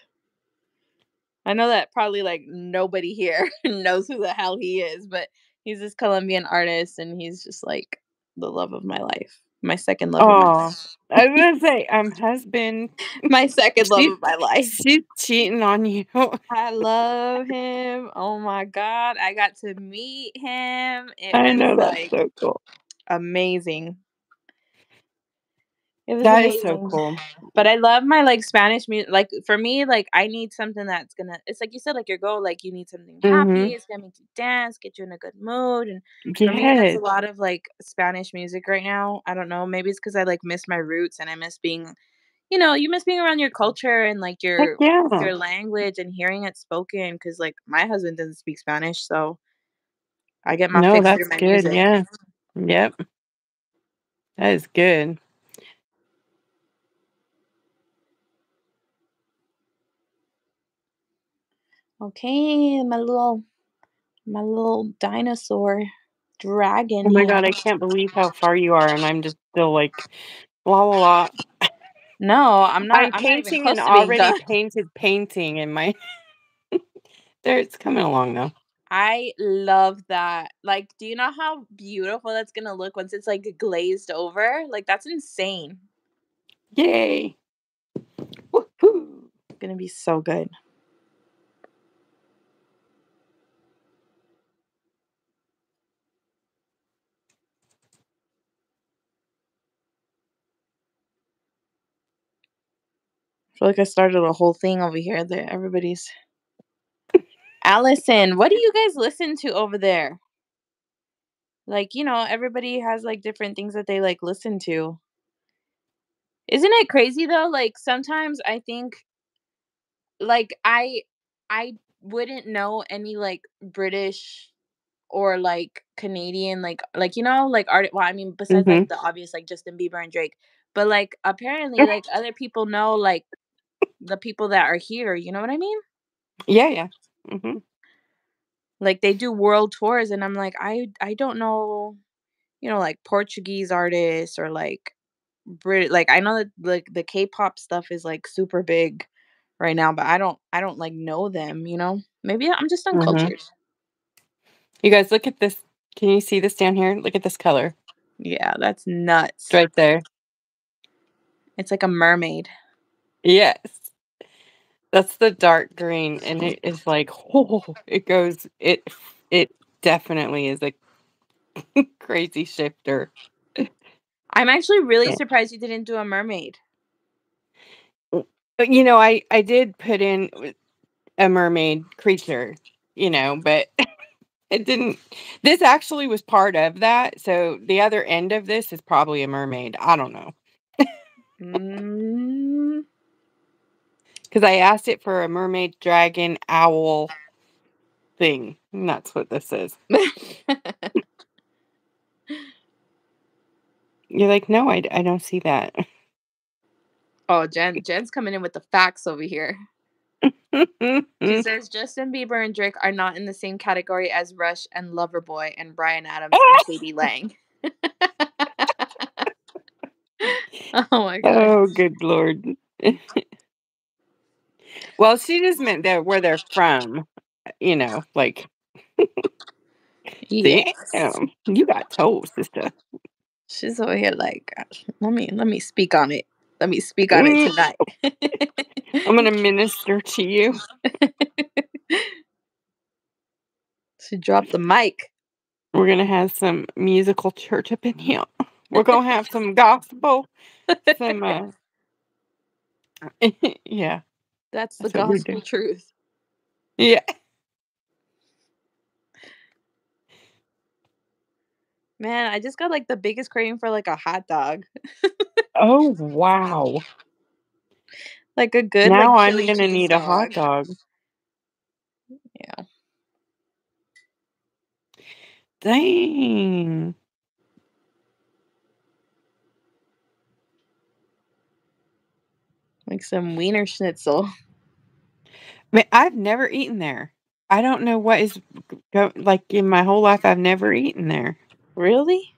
I know that probably like nobody here knows who the hell he is, but he's this Colombian artist and he's just like the love of my life. My second love Oh. I was gonna say, um, husband, My second love she's of my life. she's cheating on you. I love him. Oh my god, I got to meet him. It I know that's like so cool. amazing. That is so cool. But I love my like Spanish music. Like for me, like I need something that's gonna. It's like you said, like your goal. Like you need something Mhm. happy. It's gonna make you dance, get you in a good mood. And for me, that's Yes. a lot of like Spanish music right now. I don't know. Maybe it's because I like miss my roots and I miss being, you know, you miss being around your culture and like your yeah. your language and hearing it spoken. Because like my husband doesn't speak Spanish, so I get my No, fix that's through my good. music. Yeah. Yep. That is good. Okay, my little my little dinosaur dragon Oh my god, I can't believe how far you are, and I'm just still like, la la la. No, I'm not. I'm I'm not painting close an already painted painting in my. there, it's coming along though. I love that. Like, do you know how beautiful that's gonna look once it's like glazed over? Like, that's insane. Yay! Woohoo! Gonna be so good. Feel like I started a whole thing over here that everybody's. Allison, what do you guys listen to over there? Like, you know, everybody has like different things that they like listen to. Isn't it crazy though? Like sometimes I think like I I wouldn't know any like British or like Canadian like like you know like art well I mean besides Mhm. like the obvious like Justin Bieber and Drake but like apparently like other people know like the people that are here you know what I mean Yeah, yeah. hmm like they do world tours and I'm like I I don't know you know like Portuguese artists or like Brit like I know that like the K-pop stuff is like super big right now but I don't I don't like know them you know maybe I'm just hmm uncultured You guys, look at this. Can you see this down here? Look at this color. yeah that's It's nuts right there. it's like a mermaid Yes. That's the dark green, and it is like, oh, it goes. It it definitely is a crazy shifter. I'm actually really Yeah. surprised you didn't do a mermaid. But you know, I I did put in a mermaid creature, you know, but it didn't. This actually was part of that. So the other end of this is probably a mermaid. I don't know Mm. Because I asked it for a mermaid, dragon, owl thing. And that's what this is. You're like, no, I, I don't see that. oh, Jen, Jen's coming in with the facts over here. She says Justin Bieber and Drake are not in the same category as Rush and Loverboy and Brian Adams and Katie Lang. oh my god. oh, good lord. Well, she just meant that where they're from. You know, like, Yes. damn, you got told, sister. She's over here like, let me let me speak on it. Let me speak on it tonight. I'm gonna minister to you. she dropped the mic. We're gonna have some musical church up in here. We're gonna have some gospel, some uh, yeah, That's the That's what gospel truth. yeah. Man, I just got like the biggest craving for like a hot dog. Oh wow! Like a good now like, I'm gonna need a hot dog. Yeah. Dang. Like some wiener schnitzel. Man, I've never eaten there. I don't know what is like in my whole life. I've never eaten there. Really?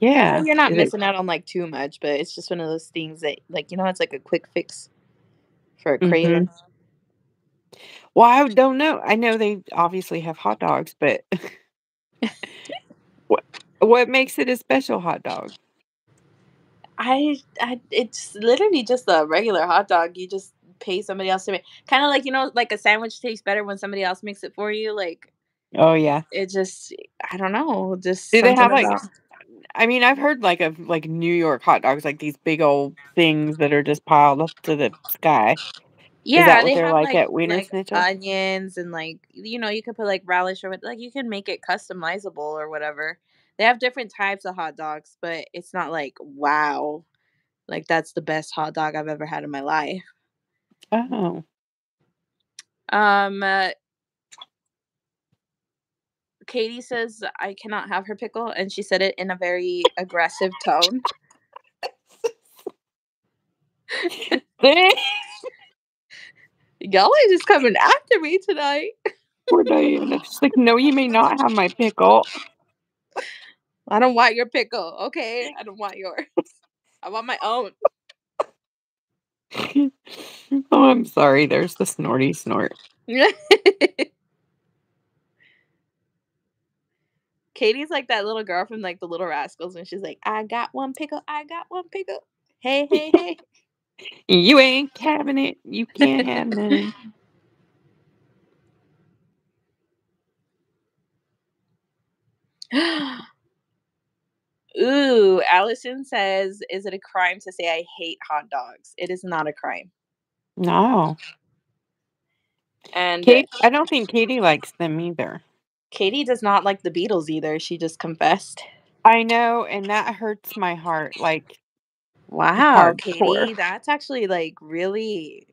Yeah, Well, you're not missing out on like too much, but it's just one of those things that like you know it's like a quick fix for a craving. Mm-hmm. Well, I don't know. I know they obviously have hot dogs, but what what makes it a special hot dog? I, I it's literally just a regular hot dog. You just pay somebody else to make. Kind of like you know, like a sandwich tastes better when somebody else makes it for you. Like Oh yeah. it just, I don't know, just. Do they have like? I mean, I've heard like of like New York hot dogs, like these big old things that are just piled up to the sky. Yeah, they have like like, like onions and like you know you could put like relish or what- like you can make it customizable or whatever. They have different types of hot dogs, but it's not like wow, like that's the best hot dog I've ever had in my life. Oh, Um, uh, Katie says I cannot have her pickle, and she said it in a very aggressive tone. Y'all are just coming after me tonight. poor Diana. She's like, no, you may not have my pickle. I don't want your pickle, okay? I don't want yours. I want my own. oh, I'm sorry. There's the snorty snort. Katie's like that little girl from like the Little Rascals, and she's like, "I got one pickle. I got one pickle. Hey, hey, hey." You ain't having it. You can't have none. Ooh, Allison says, "Is it a crime to say I hate hot dogs?" It is not a crime. No, And Kate. I don't think Katie likes them either. Katie does not like the Beatles either. She just confessed. I know, and that hurts my heart. Like, Wow, Hardcore. Katie, that's actually like really.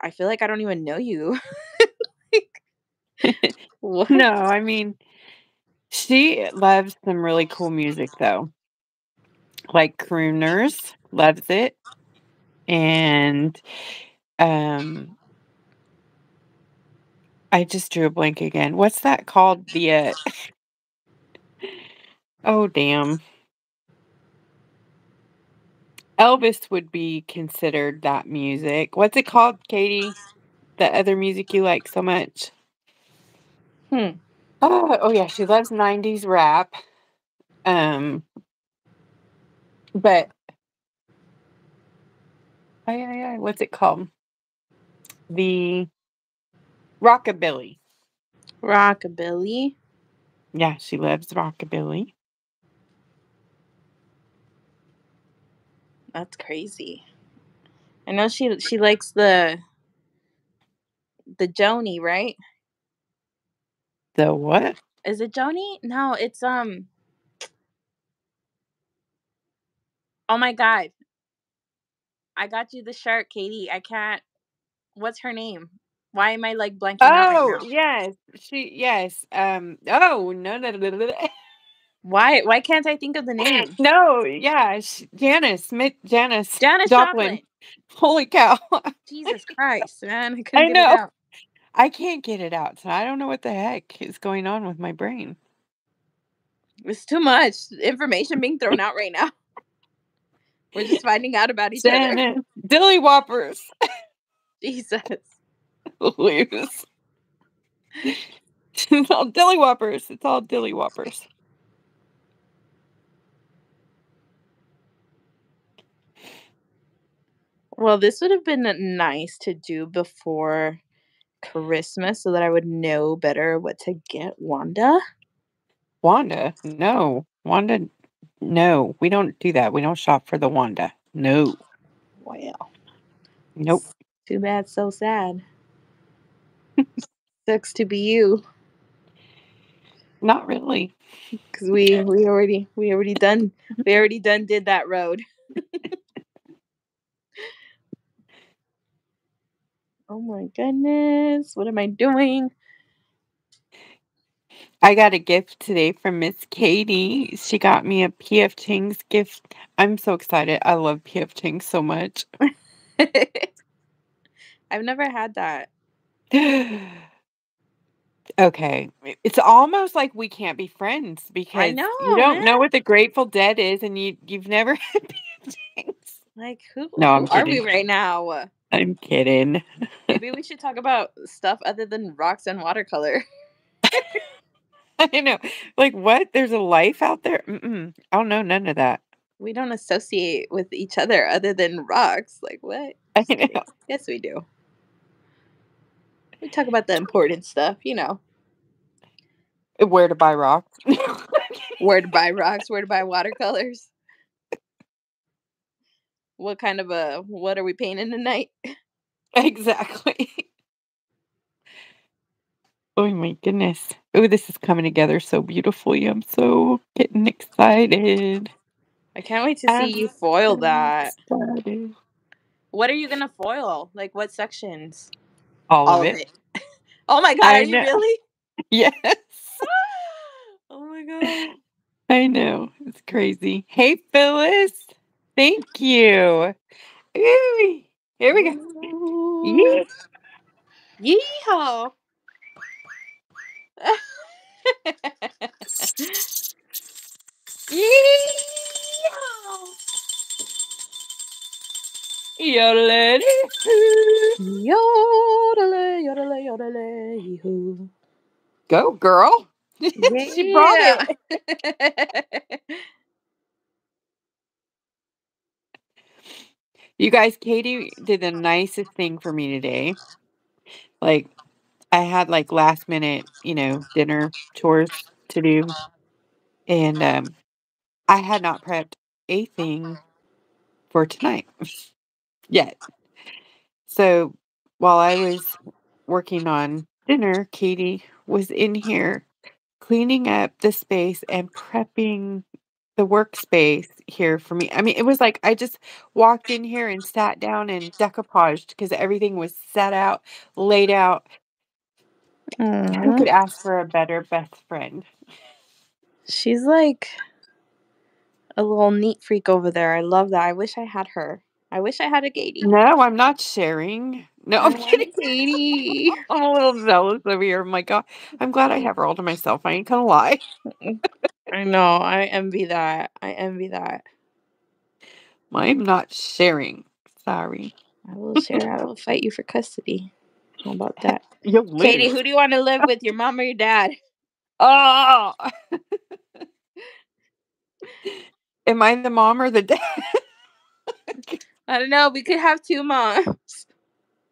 I feel like I don't even know you. like, no, I mean, she loves some really cool music though. Like crooners, loves it, and um, I just drew a blank again. What's that called? The uh, oh damn. Elvis would be considered that music. What's it called, Katie? The other music you like so much? Hmm. Oh, oh yeah, she loves '90s rap. Um, but ay, ay, ay, what's it called? The rockabilly. Rockabilly. Yeah, she loves rockabilly. That's crazy. I know she she likes the the Joni, right? The what? Is it Joni? No, it's um. Oh my god! I got you the shirt, Katie. I can't. What's her name? Why am I like blanking out Oh right yes, she yes. Um. Oh no no no. no. Why why can't I think of the name? No, yeah, sh- Janice Smith, Janice, Janis Joplin. Joplin. Holy cow! Jesus Christ, man! I couldn't I get know. I can't get it out, so I don't know what the heck is going on with my brain. It's too much information being thrown out right now. We're just finding out about each other. Dilly Whoppers, Jesus. lose. it's all Dilly Whoppers. It's all Dilly Whoppers. Well, this would have been nice to do before Christmas so that I would know better what to get Wanda. Wanda, no. Wanda, no. We don't do that. We don't shop for the Wanda. No. Well, Nope. too bad, so sad. Sucks to be you, Not really. because we we already we already done we already done did that road. oh my goodness, what am I doing? I got a gift today from Miss Katie. She got me a PF Chang's gift. I'm so excited. I love PF Chang so much. I've never had that. okay. It's almost like we can't be friends because know, you don't know what the Grateful Dead is and you you've never had PF Chang's. Like who, No, I'm who are we right now? I'm kidding. Maybe we should talk about stuff other than rocks and watercolor. I know. Like what? There's a life out there? Mm-mm. I don't know none of that. We don't associate with each other other than rocks. Like what? I know. Yes, we do. We talk about the important stuff, you know. Where to buy rocks? Where to buy rocks, where to buy watercolors. What kind of a what are we painting tonight? exactly. Oh my goodness. Oh, this is coming together so beautifully. I'm so getting excited. I can't wait to see you I'm foil that. excited. What are you gonna foil? Like what sections? All, of it. Oh my god, I are you really? Yes. oh my god. I know. It's crazy. Hey, Phyllis. Thank you. Ooh, here we go. Yee. Yeehaw. Yodelity. Yodele, yodele, yodele, yee-hoo. Go, girl. she brought it. You guys, Katie did the nicest thing for me today. Like, I had like last minute, you know, dinner chores to do. And um, I had not prepped a thing for tonight yet. So while I was working on dinner, Katie was in here cleaning up the space and prepping the workspace here for me. I mean, it was like I just walked in here and sat down and decoupaged because everything was set out, laid out. Who mm-hmm. Aw. could ask for a better best friend? She's like a little neat freak over there. I love that. I wish I had her. I wish I had a Katie. No, I'm not sharing. No, I'm kidding. Katie. I'm a little jealous over here. I'm like, God, I'm glad I have her all to myself. I ain't gonna lie. I know. I envy that. I envy that. I'm not sharing. Sorry. I will share. I will fight you for custody. How about that? Katie, who do you want to live with, your mom or your dad? Oh. Am I the mom or the dad? I don't know. We could have two moms.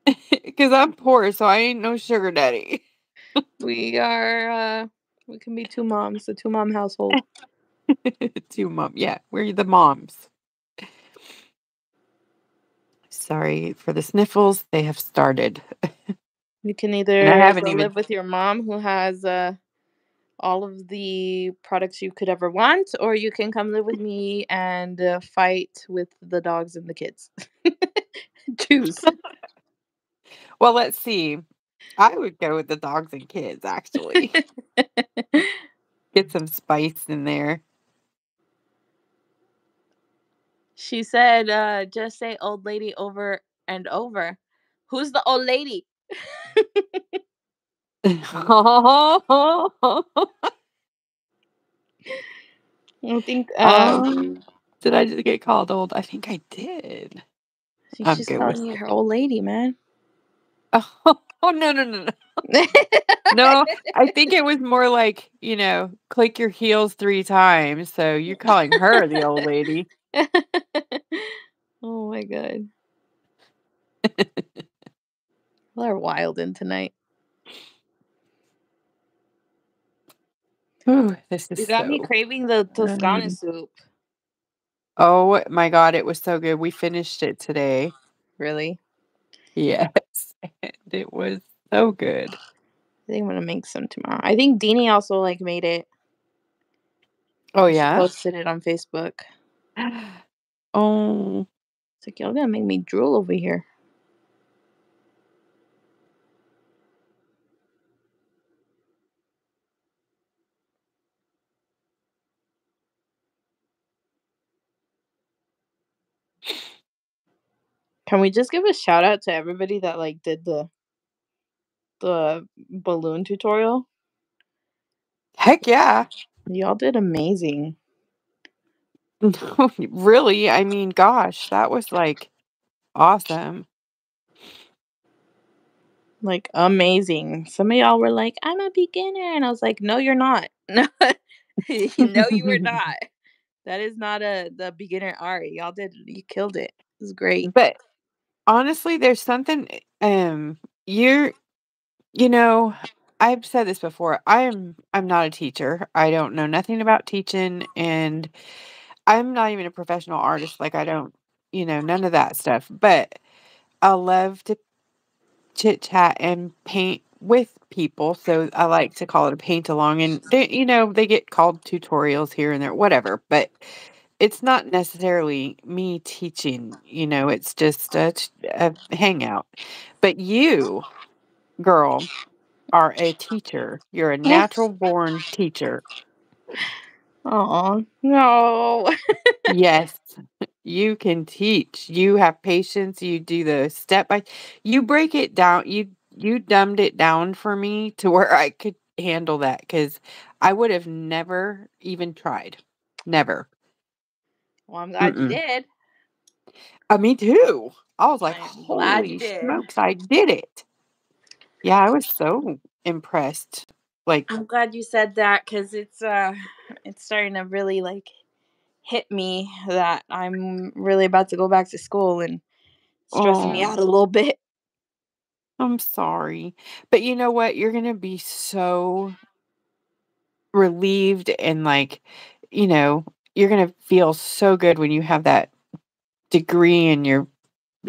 Because I'm poor, so I ain't no sugar daddy. We are. uh We can be two moms. A two mom household. Two mom. Yeah, we're the moms. Sorry for the sniffles. They have started. You can either haven't even- live with your mom who has uh, all of the products you could ever want, or you can come live with me and uh, fight with the dogs and the kids. Choose. Well, let's see. I would go with the dogs and kids, actually. Get some spice in there. she said, uh, "Just say old lady over and over." Who's the old lady? I think um, um, did I just get called old? I think I did. I think I'm she's calling you her old lady, man. Oh, oh, no, no, no, no. No, I think it was more like, you know, click your heels three times. So you're calling her the old lady. oh my god. People are wild in tonight. Ooh, this is You got me craving the Toscana soup. Oh my god, it was so good. We finished it today. Really? Yes. And it was so good. I think I'm gonna make some tomorrow. I think Deanie also like made it. Oh She yeah? posted it on Facebook. Oh. It's like y'all gonna make me drool over here. Can we just give a shout out to everybody that like did the the balloon tutorial? Heck yeah. Y'all did amazing. Really? I mean, gosh, that was like awesome. Like amazing. Some of y'all were like, I'm a beginner. And I was like, No, you're not. No, no, you were not. That is not a the beginner art. Y'all did you killed it. It was great. But honestly, there's something um you're you know, I've said this before. I am I'm not a teacher. I don't know nothing about teaching and I'm not even a professional artist. Like I don't, you know, none of that stuff. But I love to chit chat and paint with people. So I like to call it a paint along and they you know, they get called tutorials here and there, whatever. But it's not necessarily me teaching, you know, it's just a hangout. But you, girl, are a teacher. You're a natural born teacher. Oh no. Yes, you can teach. You have patience. You do the step by you break it down. You you dumbed it down for me to where I could handle that cuz I would have never even tried. Never. Well, I'm glad you Mm-mm. did. Uh, me too. I was like, I'm "Holy smokes, I did it." Yeah, I was so impressed. Like, I'm glad you said that because it's uh it's starting to really like hit me that I'm really about to go back to school and stressing me oh, out a little bit. I'm sorry. But you know what? You're going to be so relieved and like, you know, you're going to feel so good when you have that degree and your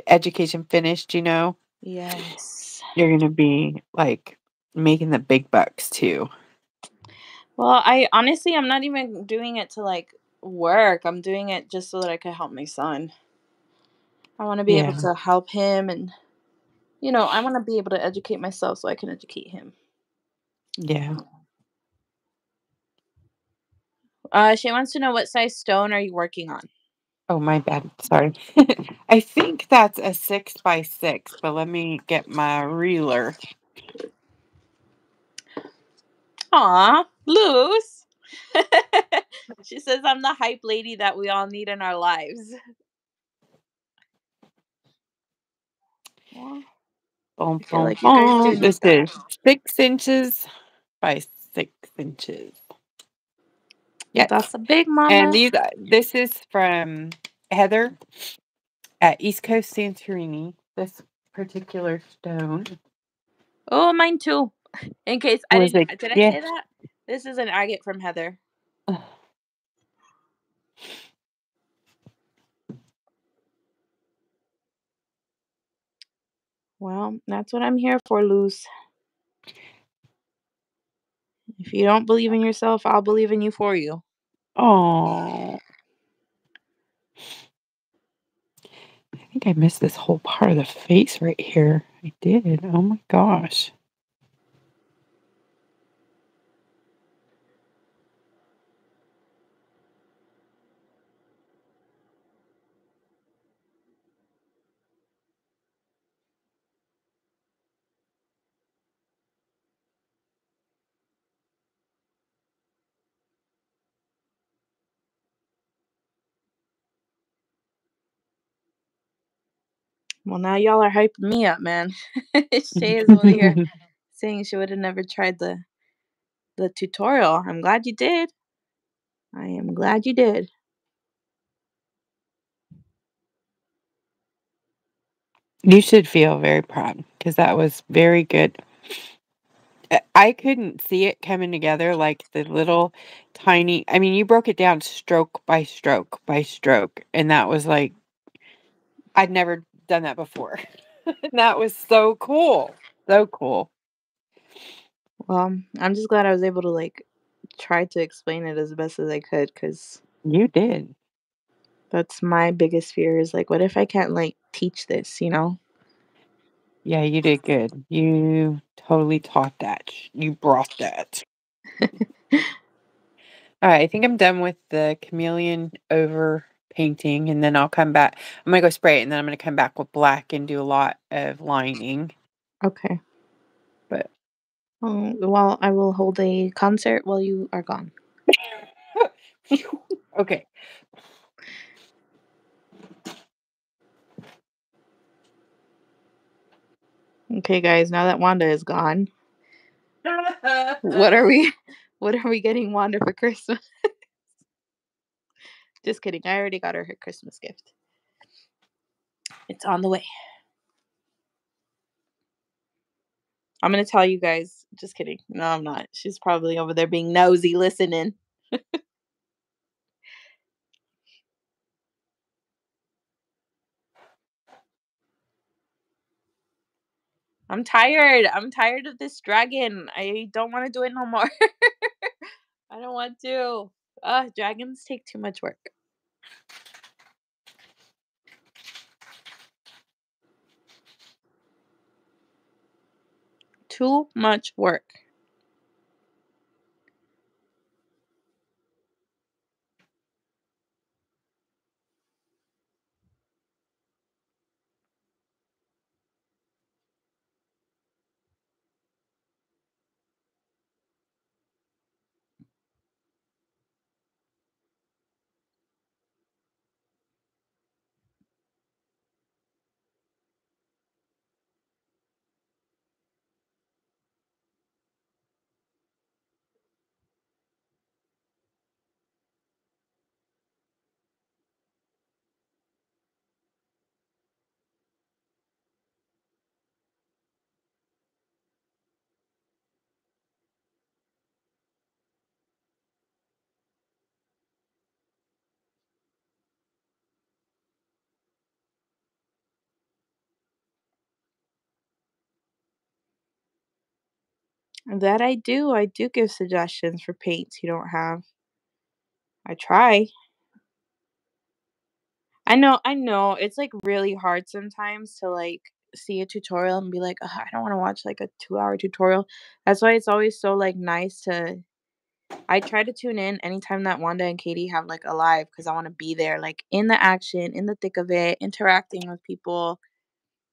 education finished, you know? Yes. You're going to be like making the big bucks too. Well, I honestly I'm not even doing it to like work. I'm doing it just so that I could help my son. I want to be able to help him and you know, I want to be able to educate myself so I can educate him. Yeah. Uh she wants to know what size stone are you working on? Oh, my bad. Sorry. I think that's a six by six, but let me get my reeler. Aw, loose. she says I'm the hype lady that we all need in our lives. Boom, boom, like you guys do boom. This is six inches by six inches. Yes. That's a big mama. And these, uh, this is from Heather at East Coast Santorini. This particular stone Oh, mine too. In case I was didn't did I say that? This is an agate from Heather. Well, that's what I'm here for, Luz. If you don't believe in yourself, I'll believe in you for you. Oh, I think I missed this whole part of the face right here. I did. Oh my gosh. Well, now y'all are hyping me up, man. Shay is over here saying she would have never tried the the tutorial. I'm glad you did. I am glad you did. You should feel very proud because that was very good. I- I couldn't see it coming together like the little tiny. I mean, you broke it down stroke by stroke by stroke, and that was like I'd never done that before. and that was so cool. So cool. Well, I'm just glad I was able to like try to explain it as best as I could because You did. that's my biggest fear is like, what if I can't like teach this, you know? Yeah, you did good. You totally taught that. You brought that. All right, I think I'm done with the chameleon over painting, and then I'll come back. I'm gonna go spray it, and then I'm gonna come back with black and do a lot of lining. Okay. But Um, well, I will hold a concert while you are gone. okay. Okay, guys. Now that Wanda is gone, what are we? What are we getting Wanda for Christmas? Just kidding. I already got her her Christmas gift. It's on the way. I'm gonna tell you guys. Just kidding. No, I'm not. She's probably over there being nosy, listening. I'm tired. I'm tired of this dragon. I don't want to do it no more. I don't want to. Uh, dragons take too much work. Too much work. That I do. I do give suggestions for paints you don't have. I try. I know, I know. It's like really hard sometimes to like see a tutorial and be like, "Ugh, I don't want to watch like a two hour tutorial. That's why it's always so like nice to. I try to tune in anytime that Wanda and Katie have like a live because I want to be there, like in the action, in the thick of it, interacting with people,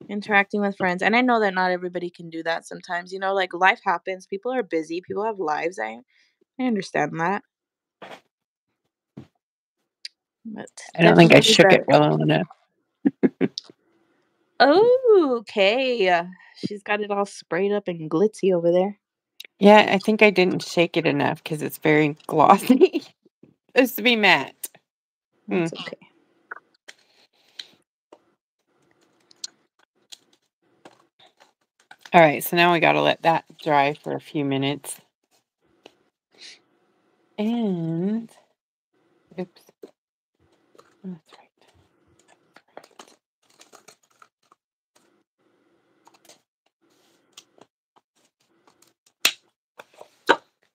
interacting with friends. And I know that not everybody can do that sometimes. You know, like life happens. People are busy. People have lives. I I understand that. But I don't think I shook it well enough. Oh, okay. She's got it all sprayed up and glitzy over there. Yeah, I think I didn't shake it enough because it's very glossy. it's to be matte. That's mm. okay. All right, so now we got to let that dry for a few minutes. And, oops. That's right.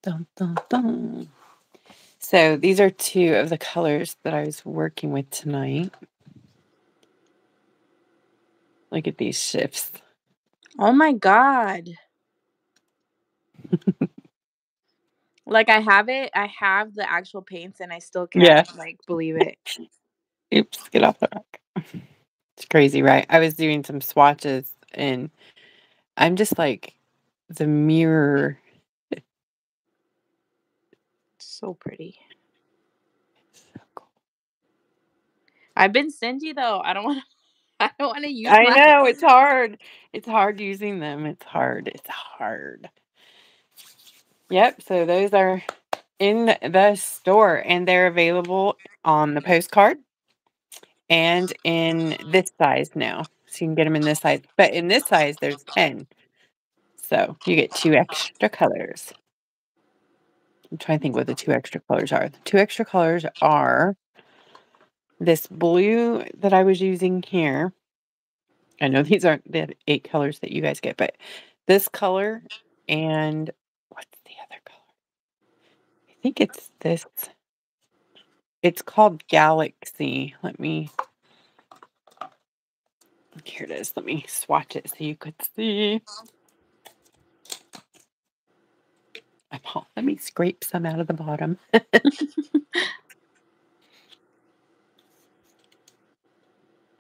Dun, dun, dun. So these are two of the colors that I was working with tonight. Look at these shifts. Oh my god. like I have it. I have the actual paints and I still can't Yeah. like believe it. Oops, get off the rack. It's crazy, right? I was doing some swatches and I'm just like the mirror. So pretty. So cool. I've been stingy though. I don't want to I don't want to use I my know it's hard. It's hard using them. It's hard. It's hard. Yep. So those are in the store and they're available on the postcard and in this size now. So you can get them in this size. But in this size, there's 10. So you get two extra colors. I'm trying to think what the two extra colors are. The two extra colors are this blue that I was using here. I know these aren't the eight colors that you guys get, but this color and what's the other color? I think it's this. It's called Galaxy. Let me. Here it is. Let me swatch it so you could see. Let me scrape some out of the bottom.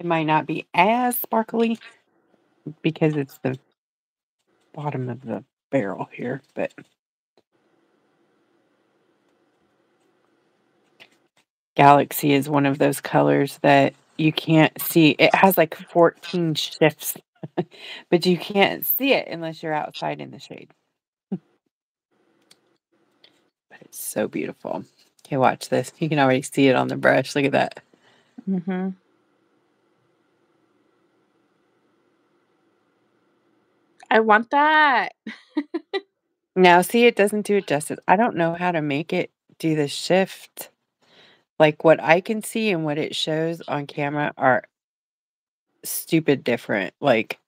It might not be as sparkly because it's the bottom of the barrel here, but Galaxy is one of those colors that you can't see. It has like 14 shifts, but you can't see it unless you're outside in the shade. but it's so beautiful. Okay, watch this. You can already see it on the brush. Look at that. Mm-hmm. I want that. Now, see, it doesn't do it justice. I don't know how to make it do the shift. Like what I can see and what it shows on camera are stupid different. Like,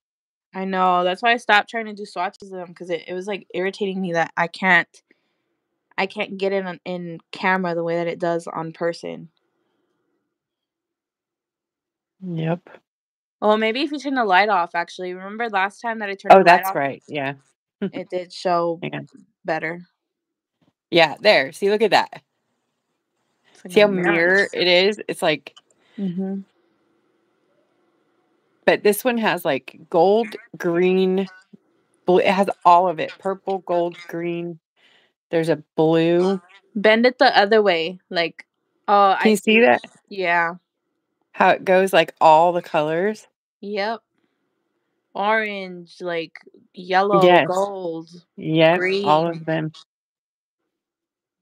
I know. That's why I stopped trying to do swatches of them because it, it was like irritating me that I can't I can't get it on, in camera the way that it does on person. yep. Well, maybe if you turn the light off, actually. Remember last time that I turned Oh, that's off? right. Yeah. It did show on. better. Yeah, there. See, look at that. Like See how mirror it is? It's like, Mm-hmm. but this one has like gold, green, blue. It has all of it purple, gold, green. There's a blue. Bend it the other way. Like, oh, Can I you see that? Yeah. How it goes like all the colors? Yep. Orange, like yellow, Yes. gold, Yep. All of them.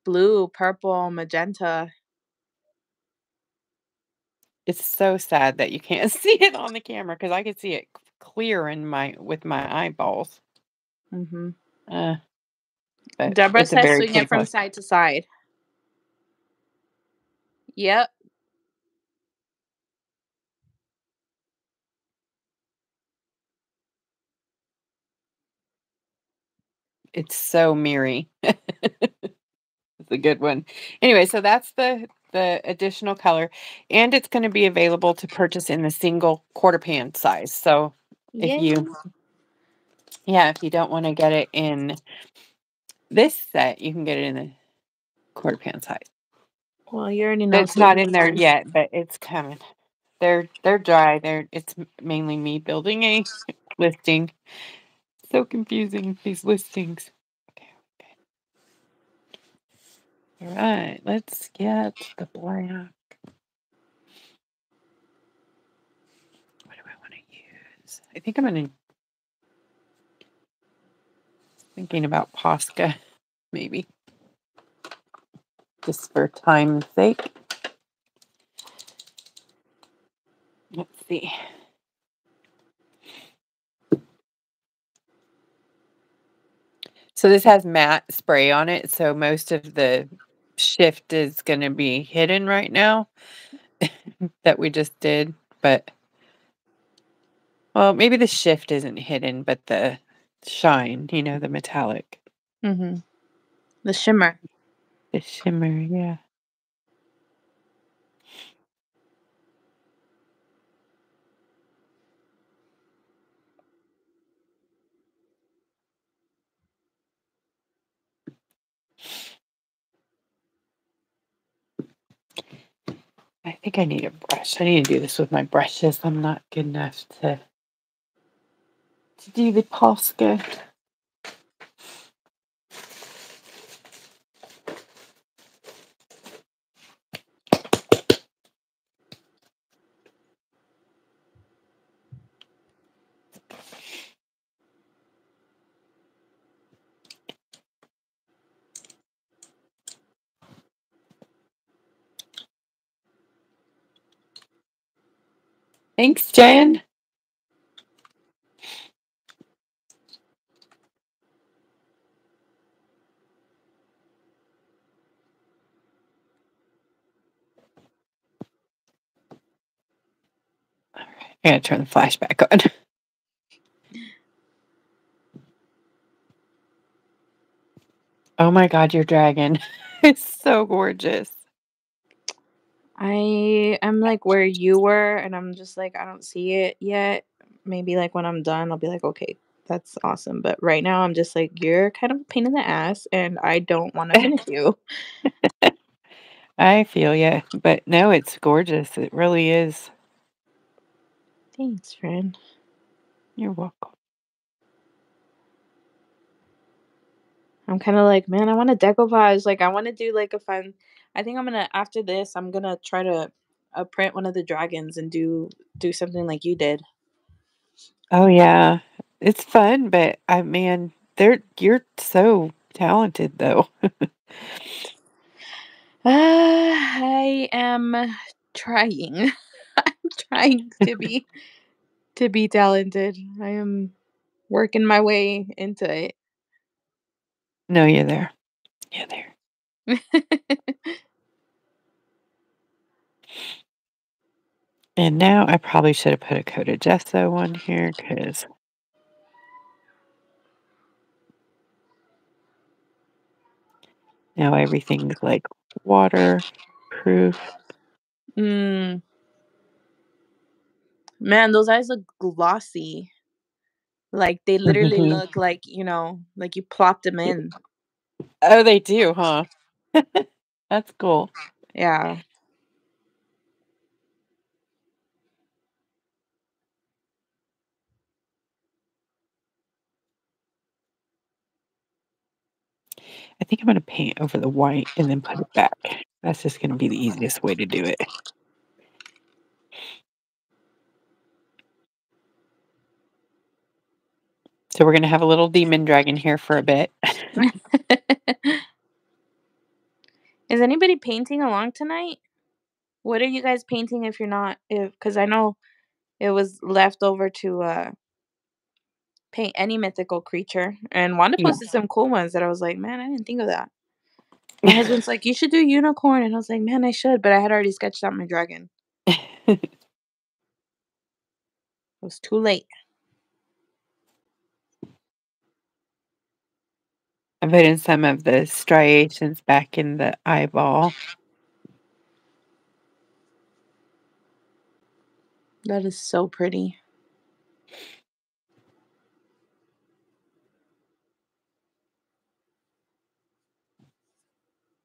blue, purple, magenta. It's so sad that you can't see it on the camera because I could see it clear in my with my eyeballs. Mm-hmm. Uh, Deborah says swing it from side to side. Yep. It's so mirrory. it's a good one. Anyway, so that's the the additional color, and it's going to be available to purchase in the single quarter pan size. So if you, yeah, if you don't want to get it in this set, you can get it in the quarter pan size. Well, you already know. It's not in there yet, but it's coming. They're they're dry. They're it's mainly me building a listing. So confusing these listings. Okay, okay. All right, let's get the black. What do I want to use? I think I'm gonna thinking about Posca, maybe. Just for time's sake. Let's see. So this has matte spray on it, so most of the shift is going to be hidden right now that we just did, but well, maybe the shift isn't hidden, but the shine, you know, the metallic, Mm-hmm. The shimmer. the shimmer, yeah. I think I need a brush. I need to do this with my brushes. I'm not good enough to to do the Posca. Thanks, Jan. All right, I gotta turn the flashback on. Oh my god, your dragon. it's so gorgeous. I am like where you were, and I'm just like, I don't see it yet. Maybe like when I'm done, I'll be like, okay, that's awesome. But right now, I'm just like, you're kind of a pain in the ass, and I don't want to finish you. I feel ya, but no, it's gorgeous. It really is. Thanks, friend. You're welcome. I'm kind of like, man, I want to decoupage. Like, I want to do like a fun. I think I'm gonna after this, I'm gonna try to uh, print one of the dragons and do do something like you did. Oh yeah, it's fun, but I man, they're you're so talented though. Uh, I am trying. I'm trying to be to be talented. I am working my way into it. no, you're there. You're there. And now I probably should have put a coat of gesso on here because now everything's like waterproof. mm. Man, those eyes look glossy. Like they literally Mhm. look like, you know, like you plopped them in. Oh, they do, huh? That's cool. Yeah. I think I'm going to paint over the white and then put it back. That's just going to be the easiest way to do it. So we're going to have a little demon dragon here for a bit. Is anybody painting along tonight? What are you guys painting if you're not if cuz I know it was left over to uh paint any mythical creature and Wanda Yeah. posted some cool ones that I was like, "Man, I didn't think of that." My husband's like, "You should do unicorn." And I was like, "Man, I should," but I had already sketched out my dragon. It was too late. I put in some of the striations back in the eyeball. That is so pretty.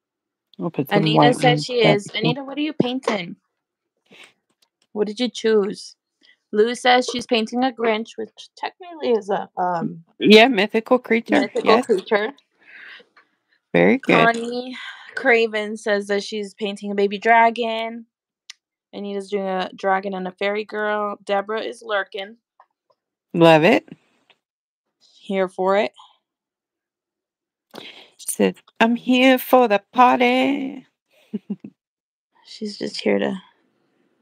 I'll put some Anita said she is. Anita, what are you painting? What did you choose? Lou says she's painting a Grinch, which technically is a um Yeah, mythical creature. mythical Yes, creature. very good. Connie Craven says that she's painting a baby dragon. Anita's doing a dragon and a fairy girl. Deborah is lurking. Love it. Here for it. Says, I'm here for the party. She's just here to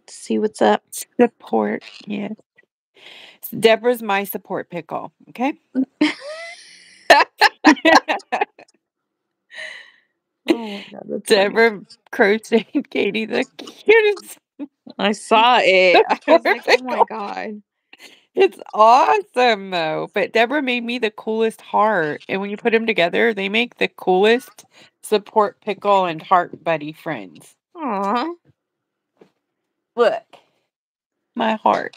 see what's up. Support. Yes. Deborah's my support pickle. Okay. Oh my god, funny. Deborah crocheted Katie the cutest. I saw it. I like, oh my god. It's awesome though. But Deborah made me the coolest heart. And when you put them together, they make the coolest support pickle and heart buddy friends. Aw. Look. My heart.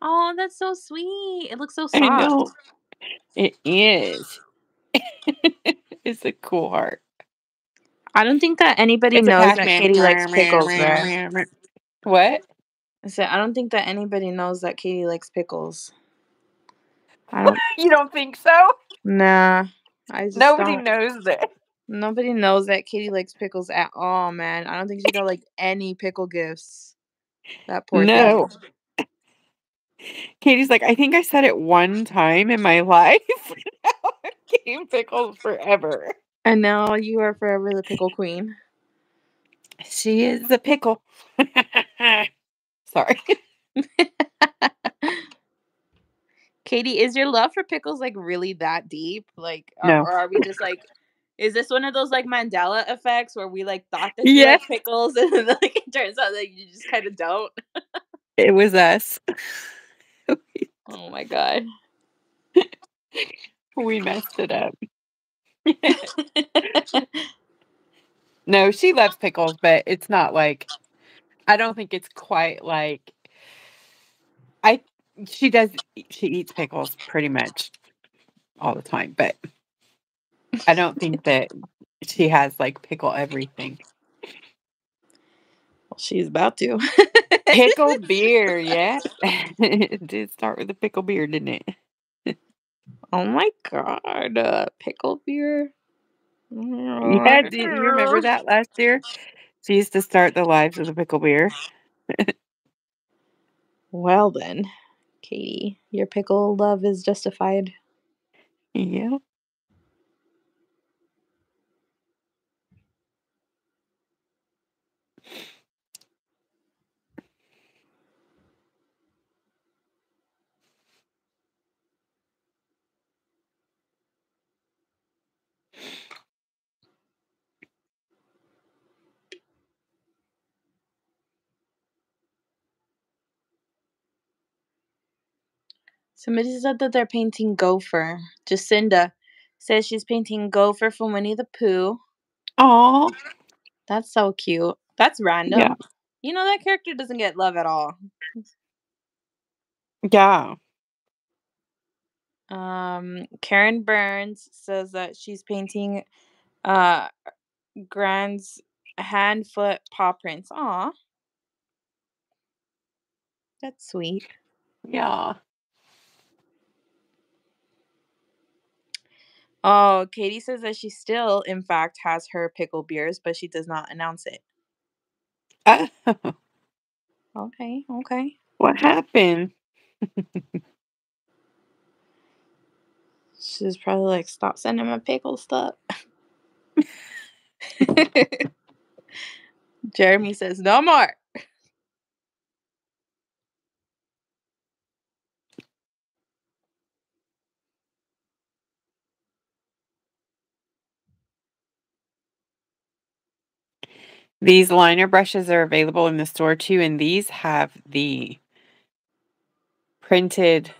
Oh, that's so sweet. It looks so soft. I know. It is. it's a cool heart. I don't think that anybody It's knows that Pac-Man. Katie likes pickles. There. What? I said I don't think that anybody knows that Katie likes pickles. I don't. You don't think so? Nah. I just Nobody don't. knows that. Nobody knows that Katie likes pickles at all, man. I don't think she got like any pickle gifts. That poor No. thing. Katie's like, I think I said it one time in my life. now I'm getting pickles forever. And now you are forever the pickle queen. She is the pickle. Sorry. Katie, is your love for pickles like really that deep? Like, or, No. or are we just like, is this one of those like Mandela effects where we like thought that you Yes. like pickles and then like it turns out that you just kind of don't? It was us. Oh my god. we messed it up. No, she loves pickles, but it's not like I don't think it's quite like I she does she eats pickles pretty much all the time, but I don't think that she has like pickle everything. well, she's about to. Pickle beer, yeah. it did start with a pickle beer, didn't it? oh my god. Uh, pickle beer. Yeah, did you remember that last year? She used to start the lives with a pickle beer. Well then, Katie, your pickle love is justified. Yeah. Somebody said that they're painting Gopher. Jacinda says she's painting Gopher from Winnie the Pooh. Oh, That's so cute. That's random. Yeah. You know that character doesn't get love at all. yeah. Um, Karen Burns says that she's painting uh Grand's hand, foot, paw prints. Aw. That's sweet. Yeah. Oh, Katie says that she still, in fact, has her pickle beers, but she does not announce it. Oh, Okay, okay. what happened? She's probably like, stop sending my pickle stuff. Jeremy says, no more. These liner brushes are available in the store too, and these have the printed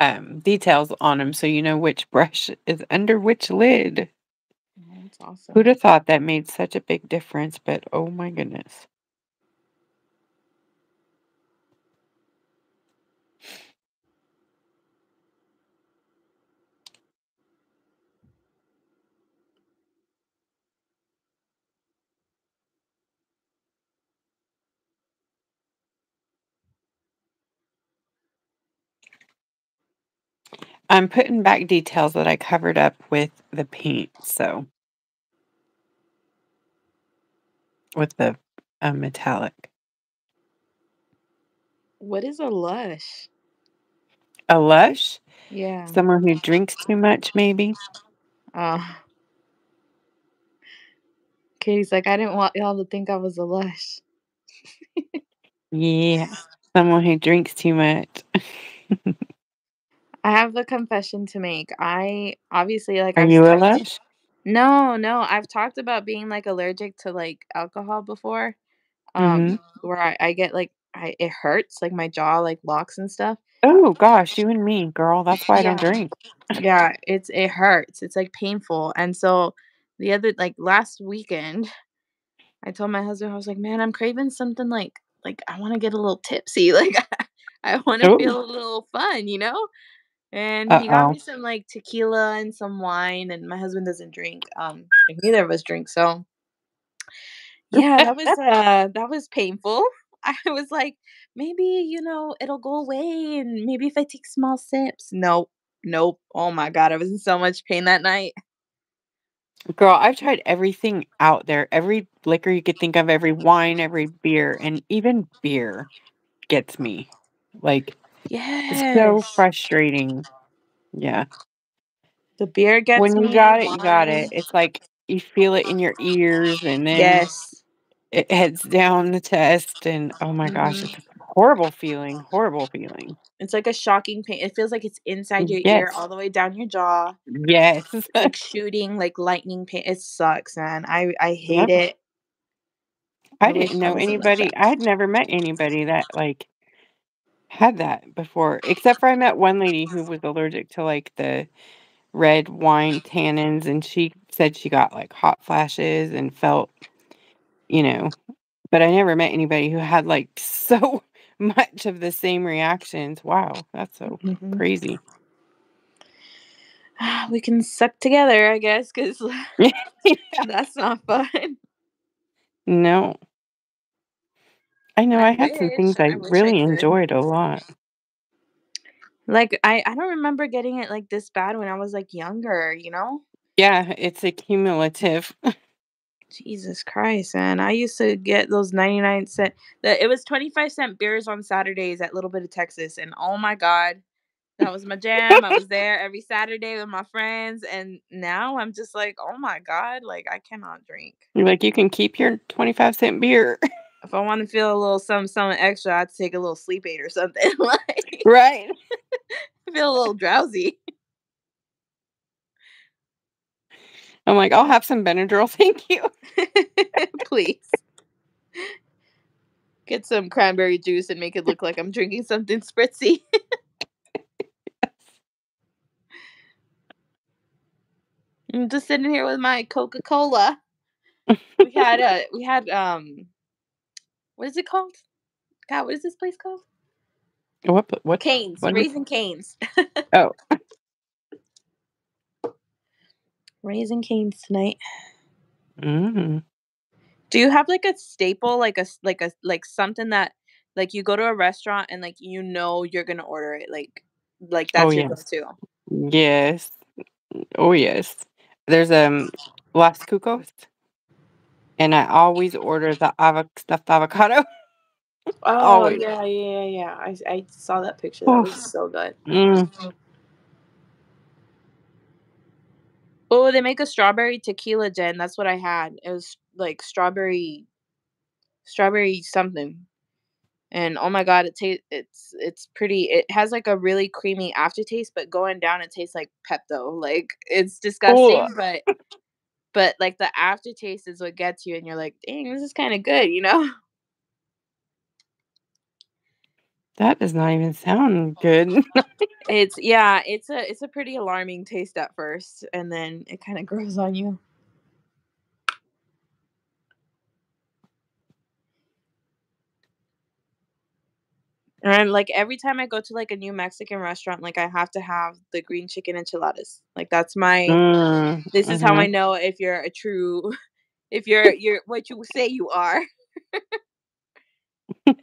um, details on them, so you know which brush is under which lid. Oh, that's awesome. Who'd have thought that made such a big difference? But oh my goodness. I'm putting back details that I covered up with the paint, so with the uh, metallic. What is a lush? A lush? Yeah. Someone who drinks too much, maybe? Oh. Katie's like, I didn't want y'all to think I was a lush. Yeah. Someone who drinks too much. I have a confession to make. I obviously like Are I've you a talked- lush? No, no. I've talked about being like allergic to like alcohol before. Um where I, I get like I it hurts, like my jaw like locks and stuff. Oh gosh, you and me, girl. That's why I don't drink. Yeah, it's it hurts. It's like painful. And so the other like last weekend, I told my husband, I was like, man, I'm craving something like like I want to get a little tipsy. Like I want to feel a little fun, you know? And he got Uh-oh. me some like tequila and some wine, and my husband doesn't drink. Um, neither of us drink, so yeah, that was uh that was painful. I was like, maybe you know it'll go away, and maybe if I take small sips. Nope, nope. Oh my god, I was in so much pain that night. Girl, I've tried everything out there. Every liquor you could think of, every wine, every beer, and even beer gets me. Like it's so frustrating. Yeah. the beer gets when you got it, you got it. It's like you feel it in your ears and then Yes, it heads down the test, and oh my gosh, Mhm. it's a horrible feeling. Horrible feeling. it's like a shocking pain. It feels like it's inside your ear, all the way down your jaw. Yes. like shooting like lightning pain. It sucks, man. I I hate Yep. it. I I didn't know was in that anybody. I had never met anybody that like had that before, except for I met one lady who was allergic to like the red wine tannins, and she said she got like hot flashes and felt, you know, but I never met anybody who had like so much of the same reactions. Wow, that's so Mhm. crazy. We can suck together, I guess, because that's not fun. No. I know I I had some things I I wish I really enjoyed a lot. Like I, I don't remember getting it like this bad when I was like younger, you know? Yeah, it's a cumulative. Jesus Christ, man. I used to get those 99 cent the it was 25 cent beers on Saturdays at Little Bit of Texas and oh my god, that was my jam. I was there every Saturday with my friends and now I'm just like, "Oh my god, like I cannot drink." You're like, "You can keep your 25 cent beer." If I want to feel a little something, something extra, I have to take a little sleep aid or something. like Right. Feel a little drowsy. I'm like, "I'll have some Benadryl, thank you." Please. Get some cranberry juice and make it look like I'm drinking something spritzy. I'm just sitting here with my Coca-Cola. We had a we had um what is it called? God, what is this place called? What what Canes, what is Raising Canes. Oh. Raising Canes tonight. Mm. Do you have like a staple, like a like a like something that like you go to a restaurant and like you know you're gonna order it, like like Oh, that's your yes. go-to? Yes. Oh, yes. There's, um, Las Cucos. And I always order the avo stuffed avocado. Oh Always. yeah, yeah, yeah, I, I saw that picture. That was so good. Mm. Oh, they make a strawberry tequila gin. That's what I had. It was like strawberry, strawberry something. And oh my god, it tastes it's it's pretty. It has like a really creamy aftertaste, but going down, it tastes like Pepto. Like it's disgusting, Ugh. but but like the aftertaste is what gets you, and you're like, dang, this is kind of good, you know? That does not even sound good. It's yeah, it's a it's a pretty alarming taste at first, and then it kind of grows on you. And like every time I go to like a new Mexican restaurant, like I have to have the green chicken enchiladas. Like that's my Mm. this is how I Mhm. know if you're a true if you're you're what you say you are.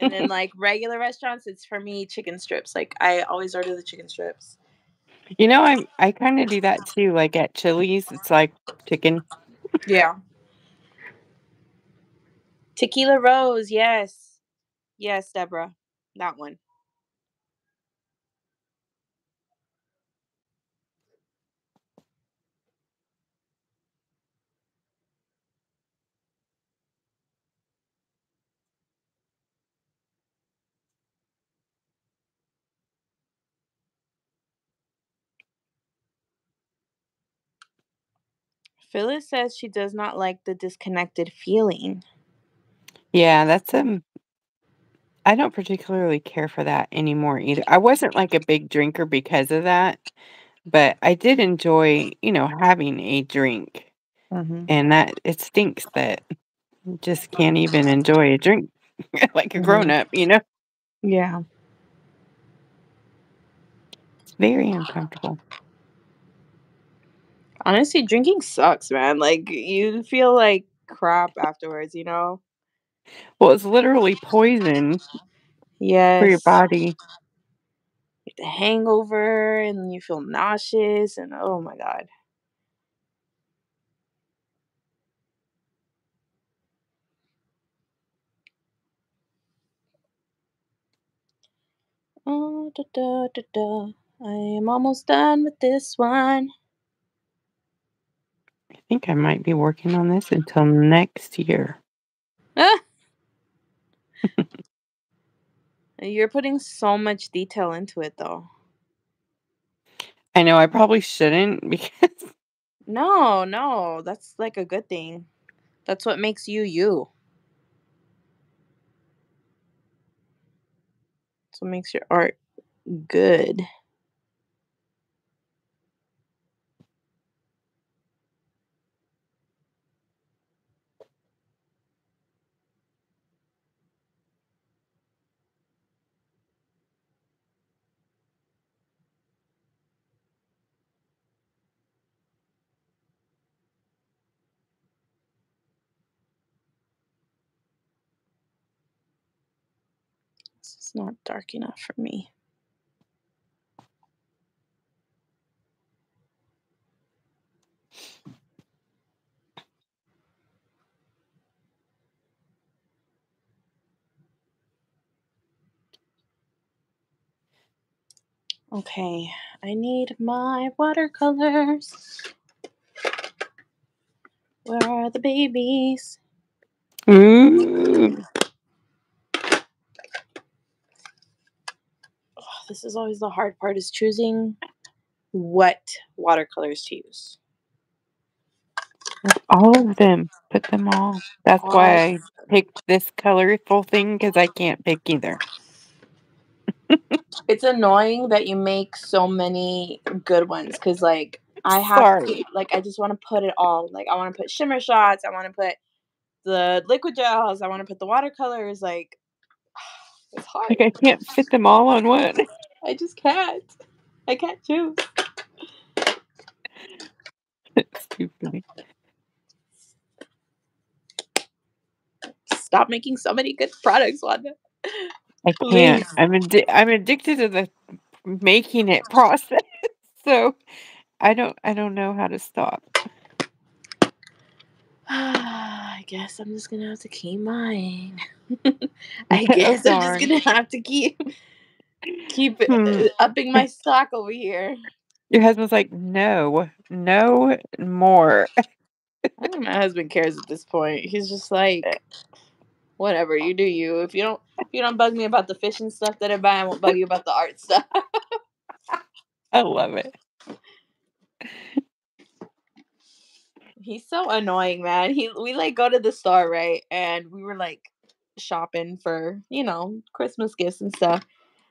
And then like regular restaurants, it's for me chicken strips. Like I always order the chicken strips. You know, I'm I kinda do that too, like, at Chili's, it's like chicken. Yeah. Tequila Rose, yes. Yes, Deborah. That one. Phyllis says she does not like the disconnected feeling. Yeah, that's, um I don't particularly care for that anymore either. I wasn't, like, a big drinker because of that, but I did enjoy, you know, having a drink, Mm-hmm. and that it stinks that you just can't even enjoy a drink like a Mhm. grown-up, you know? Yeah. It's very uncomfortable. Honestly, drinking sucks, man. Like you feel like crap afterwards, you know? Well, it's literally poison Yes. for your body. Get the hangover and you feel nauseous and oh my god. Oh, da, da, da, da. I am almost done with this one. I think I might be working on this until next year. Ah! You're putting so much detail into it, though. I know I probably shouldn't because. No, no, that's like a good thing. That's what makes you you. That's what makes your art good. Is not dark enough for me. Okay, I need my watercolors. Where are the babies? Ooh. Oh, this is always the hard part is choosing what watercolors to use. All of them. Put them all. That's All why I picked this colorful thing because I can't pick either. It's annoying that you make so many good ones because, like, I have Sorry. to, like, I just want to put it all. Like, I want to put shimmer shots. I want to put the liquigels. I want to put the watercolors. Like, it's hard. Like I can't fit them all on one. I just can't. I can't choose. It's too funny. Stop making so many good products, Wanda. I can't. I'm addi- I'm addicted to the making it process. So I don't I don't know how to stop. I guess I'm just gonna have to keep mine. I guess I'm just gonna have to keep keep Hmm. uh, upping my stock over here. Your husband's like, no, no more. I think my husband cares at this point. He's just like, whatever, you do you. If you don't if you don't bug me about the fishing stuff that I buy, I won't bug you about the art stuff. I love it. He's so annoying, man. He we like go to the store, right? And we were like shopping for, you know, Christmas gifts and stuff.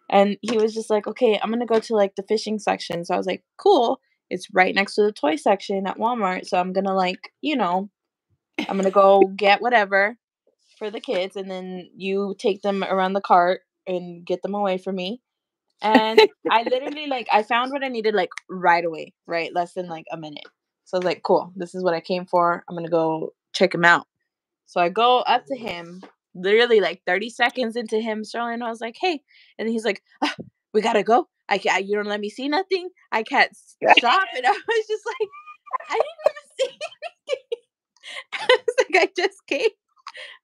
And he was just like, "Okay, I'm going to go to like the fishing section." So I was like, "Cool. It's right next to the toy section at Walmart. So I'm going to like, you know, I'm going to go get whatever for the kids and then you take them around the cart and get them away from me." And I literally like I found what I needed like right away, right? Less than like a minute. So I was like, cool, this is what I came for. I'm gonna go check him out. So I go up to him, literally like 30 seconds into him strolling. I was like, hey, and he's like, "Ah, we gotta go. I can't. You don't let me see nothing. I can't stop. And I was just like, I didn't even see anything. I was like, I just came.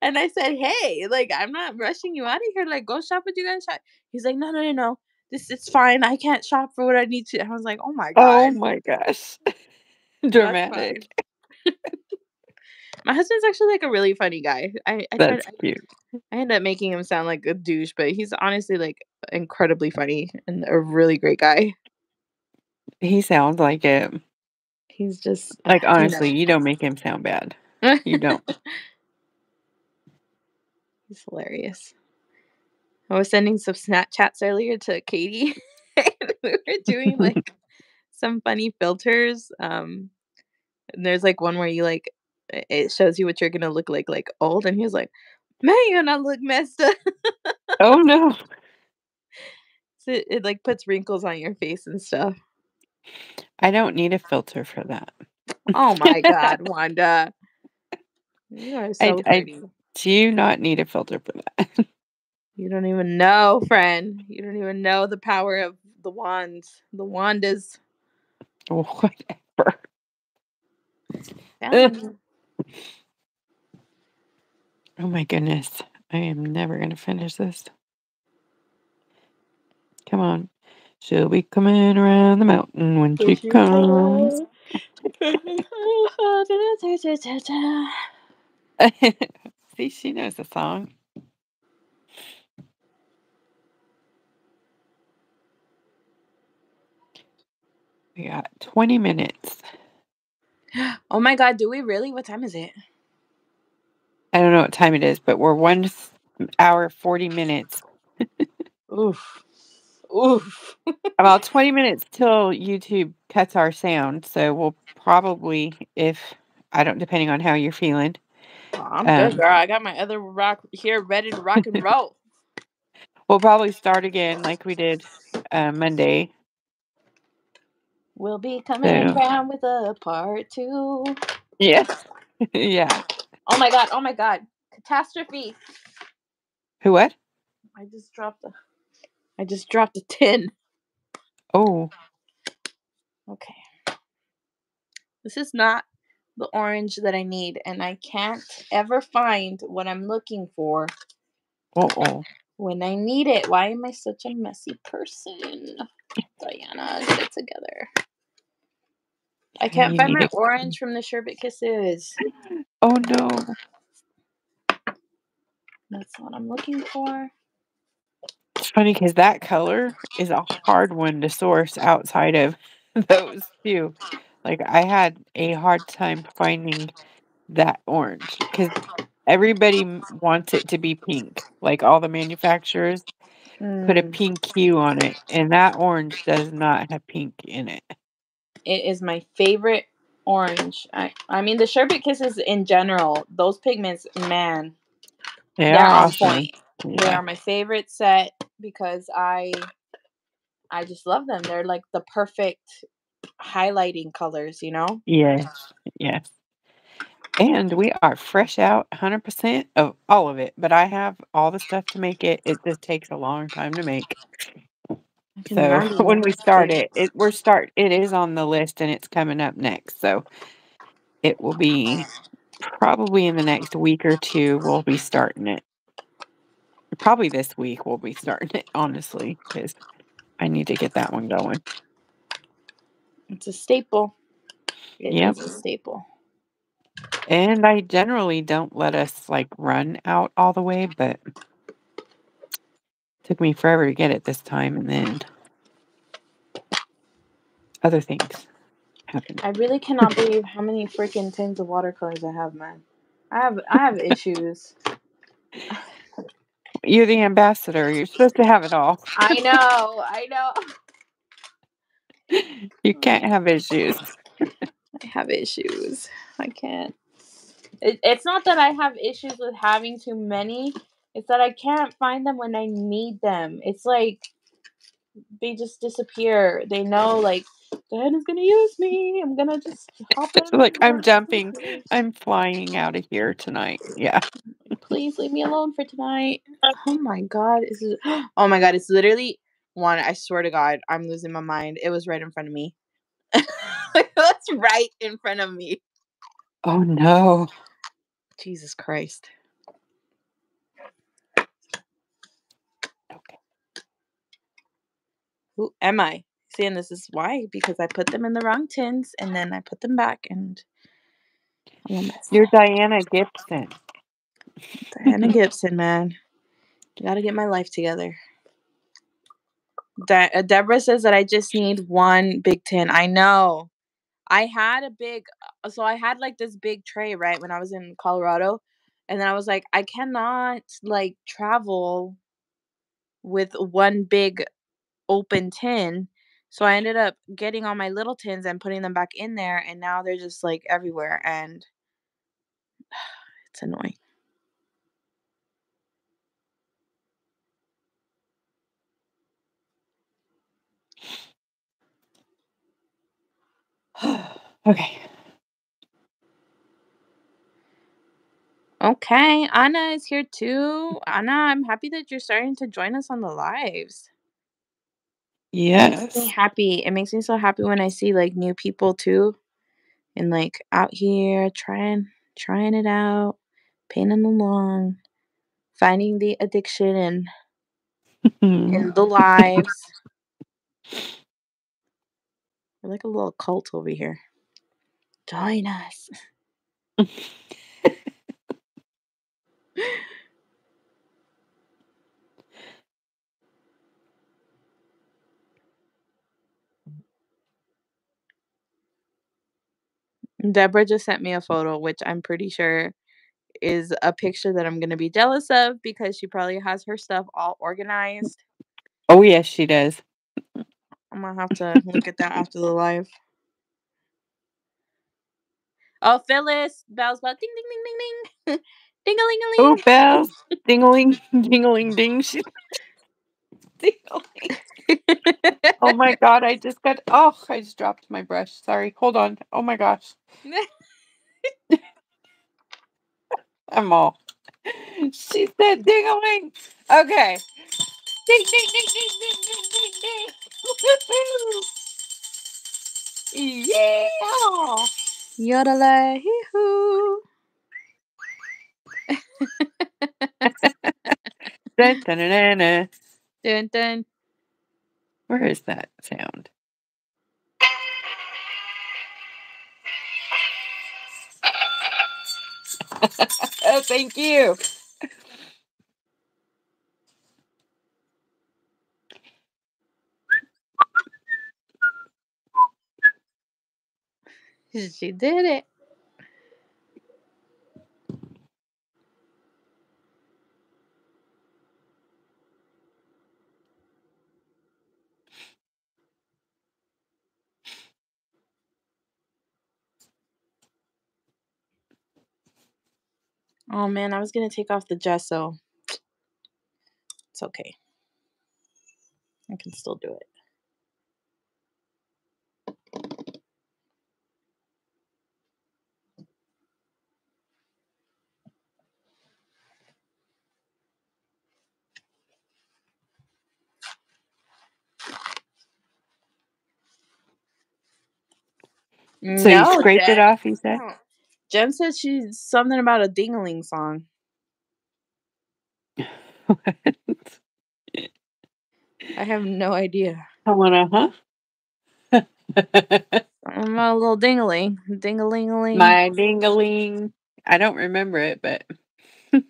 And I said, hey, like I'm not rushing you out of here. Like, go shop what you guys shop. He's like, no, no, no, no. This it's fine. I can't shop for what I need to. I was like, oh my God. Oh my gosh. Dramatic. My husband's actually like a really funny guy. I I, tried, cute. I end up making him sound like a douche, but he's honestly like incredibly funny and a really great guy. He sounds like it. He's just Like you know. honestly, you don't make him sound bad. You don't. He's hilarious. I was sending some Snapchats earlier to Katie. and we were doing like some funny filters. Um, and there's like one where you like it- shows you what you're gonna look like like old, and he was like, "Man, you're gonna look messed up." Oh no. So it, it like puts wrinkles on your face and stuff. I don't need a filter for that. Oh my god, Wanda. You are I- so I- pretty. Do not need a filter for that. You don't even know, friend. You don't even know the power of the wands. The wandas. Whatever. Oh my goodness. I am never going to finish this. Come on. She'll be coming around the mountain when she comes. See, she knows the song. We got 20 minutes. Oh my god, do we really? What time is it? I don't know what time it is, but we're one hour, 40 minutes. Oof. Oof. About 20 minutes till YouTube cuts our sound. So we'll probably, if I don't, depending on how you're feeling, Oh, I'm Um, good, girl. I got my other rock here ready to rock and roll. we'll probably start again like we did uh, Monday. We'll be coming around with a part two. Yes. yeah. Oh my god, oh my god. Catastrophe. Who what? I just dropped a I just dropped a tin. Oh, Okay. This is not the orange that I need, and I can't ever find what I'm looking for oh, oh. When I need it. Why am I such a messy person? Diana, get it together. I can't find my orange from the sherbet kisses. Oh, no. That's what I'm looking for. It's funny because that color is a hard one to source outside of those two. Like, I had a hard time finding that orange because everybody wants it to be pink. Like, all the manufacturers put a Mm, pink hue on it, and that orange does not have pink in it. it is my favorite orange. I, I mean, the sherbet kisses in general, those pigments, man, They they're are on awesome. point. They are my favorite set because I I just love them. They're like the perfect highlighting colors, you know? Yes. Yes. And we are fresh out 100% of all of it, but I have all the stuff to make it. It just takes a long time to make. So when we start it, it we're start it is on the list and it's coming up next. So it will be probably in the next week or two we'll be starting it. Probably this week we'll be starting it, honestly, because I need to get that one going. It's a staple. It is Yep. a staple. And I generally don't let us like run out all the way, but took me forever to get it this time and then other things happened. I really cannot believe how many freaking tins of watercolors I have, man. I have I have issues. You're the ambassador. You're supposed to have it all. I know, I know. You can't have issues. I have issues. I can't. It, it's not that I have issues with having too many. It's that I can't find them when I need them. It's like they just disappear. They know like Diana's gonna use me. I'm gonna just hop on. like I'm jumping. I'm flying out of here tonight. Yeah. Please leave me alone for tonight. Oh my god, is it, oh my god, it's literally one. I swear to God, I'm losing my mind. It was right in front of me. That's right in front of me. Oh no. Jesus Christ. Okay. Who am I? See, and this is why because I put them in the wrong tins and then I put them back and I'm a mess. You're Diana Gibson. Diana Gibson, man. Gotta get my life together. De- uh, Deborah says that I just need one big tin. I know. I had a big, uh, so I had like this big tray, right, when I was in Colorado. And then I was like, I cannot like travel with one big open tin. So I ended up getting all my little tins and putting them back in there. And now they're just like everywhere. And it's annoying. okay. Okay, Anna is here too. Anna, I'm happy that you're starting to join us on the lives. It makes me Yes. happy. It makes me so happy when I see like new people too, and like out here trying trying it out, painting along, finding the addiction and in the lives. We're like a little cult over here. Join us. Deborah just sent me a photo, which I'm pretty sure is a picture that I'm gonna be jealous of because she probably has her stuff all organized. Oh yes, she does. I'm gonna have to look at that after the live. Oh, Phyllis, bells, bells, ding, ding, ding, ding, ding, ding a ling a Oh bells, dingling, dingling, ding. She, dingling. Oh my god, I just got. Oh, I just dropped my brush. Sorry. Hold on. Oh my gosh, I'm all. She said dingling. Okay. Ding, ding, ding, ding, ding, ding, ding, ding. Yeah. Yodelay, hee hoo. Dun, dun, dun, dun, dun. Dun dun. Where is that sound? oh, thank you. She did it. Oh man, I was gonna take off the gesso. It's okay. I can still do it. So you scraped it off, you said? no. Jen said she's something about a dingling song. I have no idea. I wanna, huh? I'm a little dingling. Ding-a-ling-a-ling. My dingaling. I don't remember it, but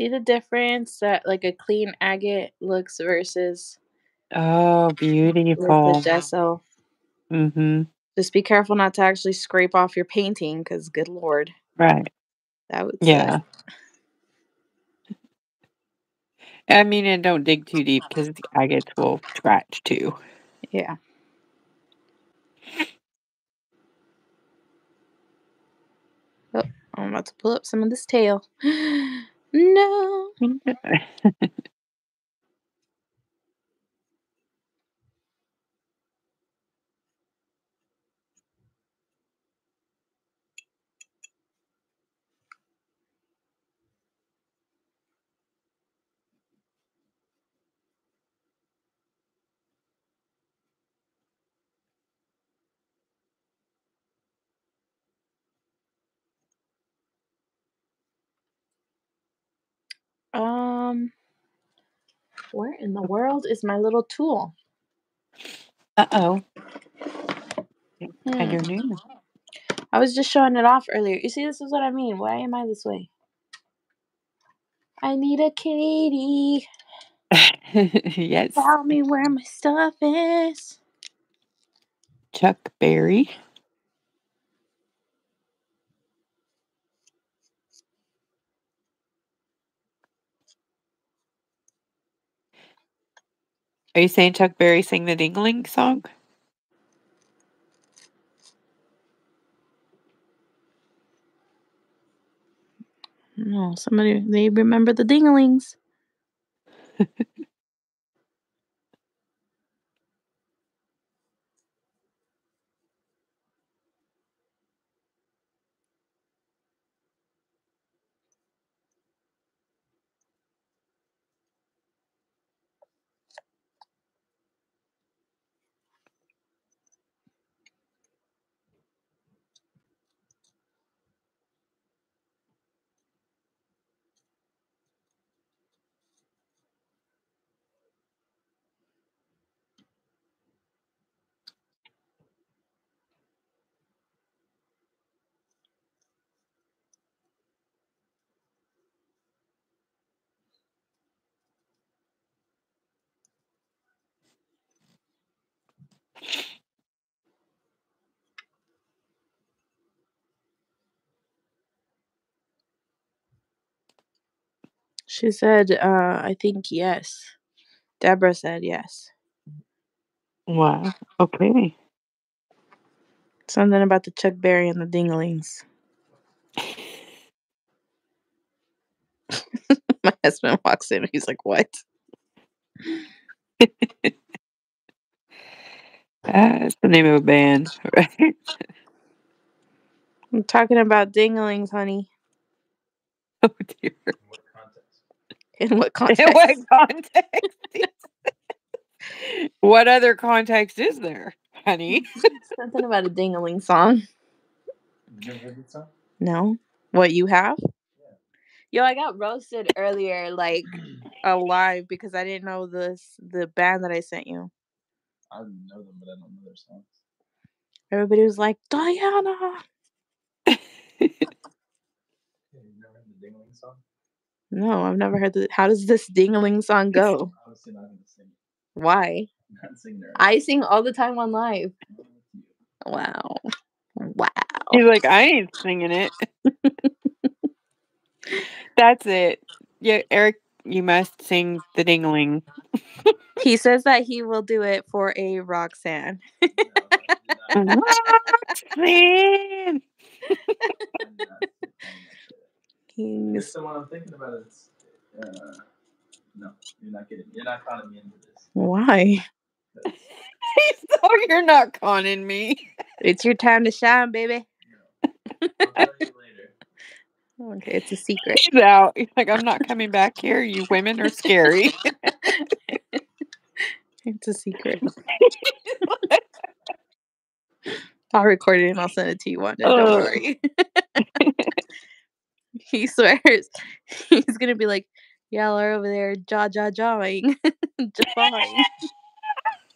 See the difference that like a clean agate looks versus oh, with beautiful. the gesso. Mm-hmm. Just be careful not to actually scrape off your painting, because good lord, Right. that would Yeah. suck. I mean, and don't dig too deep because the agates will scratch too. Yeah. Oh, I'm about to pull up some of this tail. no. Um, where in the world is my little tool? uh oh. Hmm. And your new. I was just showing it off earlier. You see, this is what I mean. Why am I this way? I need a Katie. yes. Tell me where my stuff is. Chuck Berry. Are you saying Chuck Berry sang the Dingling song? No, somebody they remember the dinglings. She said, uh, I think yes. Deborah said yes. Wow. Okay. Something about the Chuck Berry and the Dinglings. My husband walks in and he's like, What? That's the name of a band, right? I'm talking about dinglings, honey. Oh dear. In what context? In what context? what other context is there, honey? Something about a dingling song. You never heard that song? No. What you have? Yo, I got roasted earlier, like alive, because I didn't know this the band that I sent you. I know them, but I don't know their songs. Everybody was like, Diana. Yeah, you never heard the Dingling song? No, I've never heard that. how does this dingling song go? Obviously not sing. Why? Not sing. I sing all the time on live. Not with you. Wow. Wow. He's like, I ain't singing it. That's it. Yeah, Eric, you must sing the dingling. He says that he will do it for a Roxanne. No, I did not- Roxanne! I did not sit down like that. There's He's someone I'm thinking about. It's uh, no, you're not getting. You're not calling me into this. why? so you're not conning me. It's your time to shine, baby. No. I'll tell you later. Okay, it's a secret. He's out. He's like, I'm not coming back here. You women are scary. It's a secret. I'll record it and I'll send it to you one day. Don't worry. he swears he's gonna be like, y'all are over there jaw jaw jawing, jawing.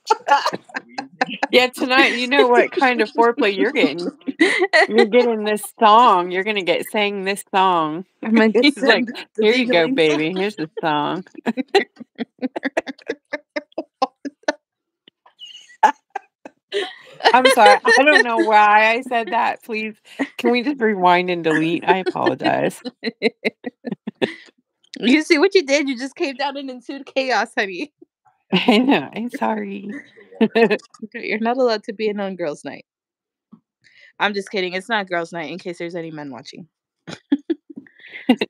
yeah, tonight, you know what kind of foreplay you're getting. You're getting this song. You're going to get sang this song. I'm gonna He's like, Here you go, baby. Here's the song. I'm sorry. I don't know why I said that. Please, can we just rewind and delete? I apologize. You see what you did? You just came down and ensued chaos, honey. I know. I'm sorry. You're not allowed to be in on girls' night. I'm just kidding. It's not girls' night in case there's any men watching. the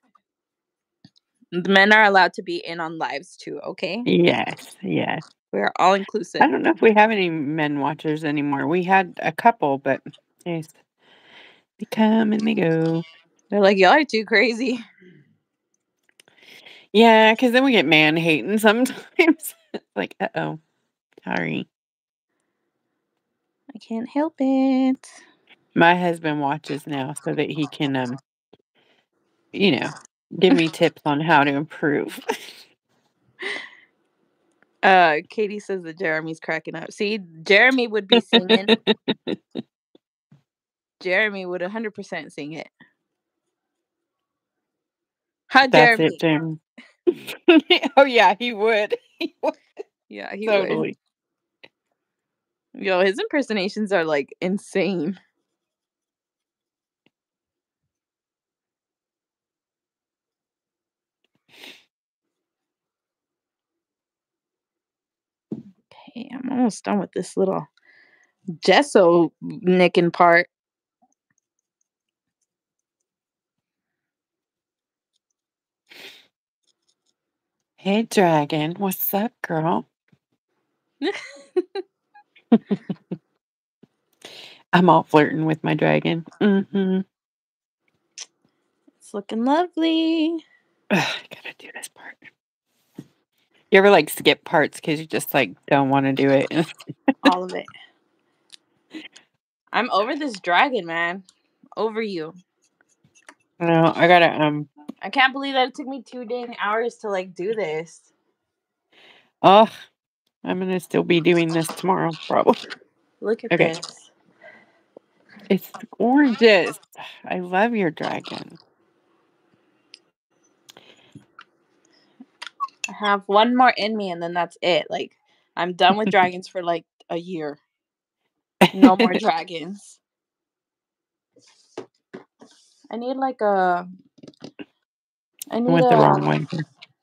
men are allowed to be in on lives too, okay? yes, yes. We're all inclusive. I don't know if we have any men watchers anymore. We had a couple, but they, come and they go. They're like, y'all are too crazy. Yeah, because then we get man hating sometimes. like, uh oh. Sorry. I can't help it. My husband watches now so that he can, um, you know, give me tips on how to improve. Uh, Katie says that Jeremy's cracking up. See, Jeremy would be singing. Jeremy would 100% sing it. Hi, That's Jeremy. it, Jim. oh yeah, he would. He would Yeah, he would. totally. Yo, his impersonations are like insane. Okay, I'm almost done with this little gesso nicking part. Hey, dragon, what's up, girl? I'm all flirting with my dragon. Mm-hmm. It's looking lovely. I gotta do this part. You ever like skip parts because you just like don't want to do it? All of it. I'm over this dragon, man. Over you. no, I gotta um. I can't believe that it took me two dang hours to like do this. Oh, I'm gonna still be doing this tomorrow, probably. Look at Okay. this. It's gorgeous. I love your dragon. Have one more in me and then that's it. Like I'm done with dragons for like a year. No more dragons. I need like a I need went the a wrong way.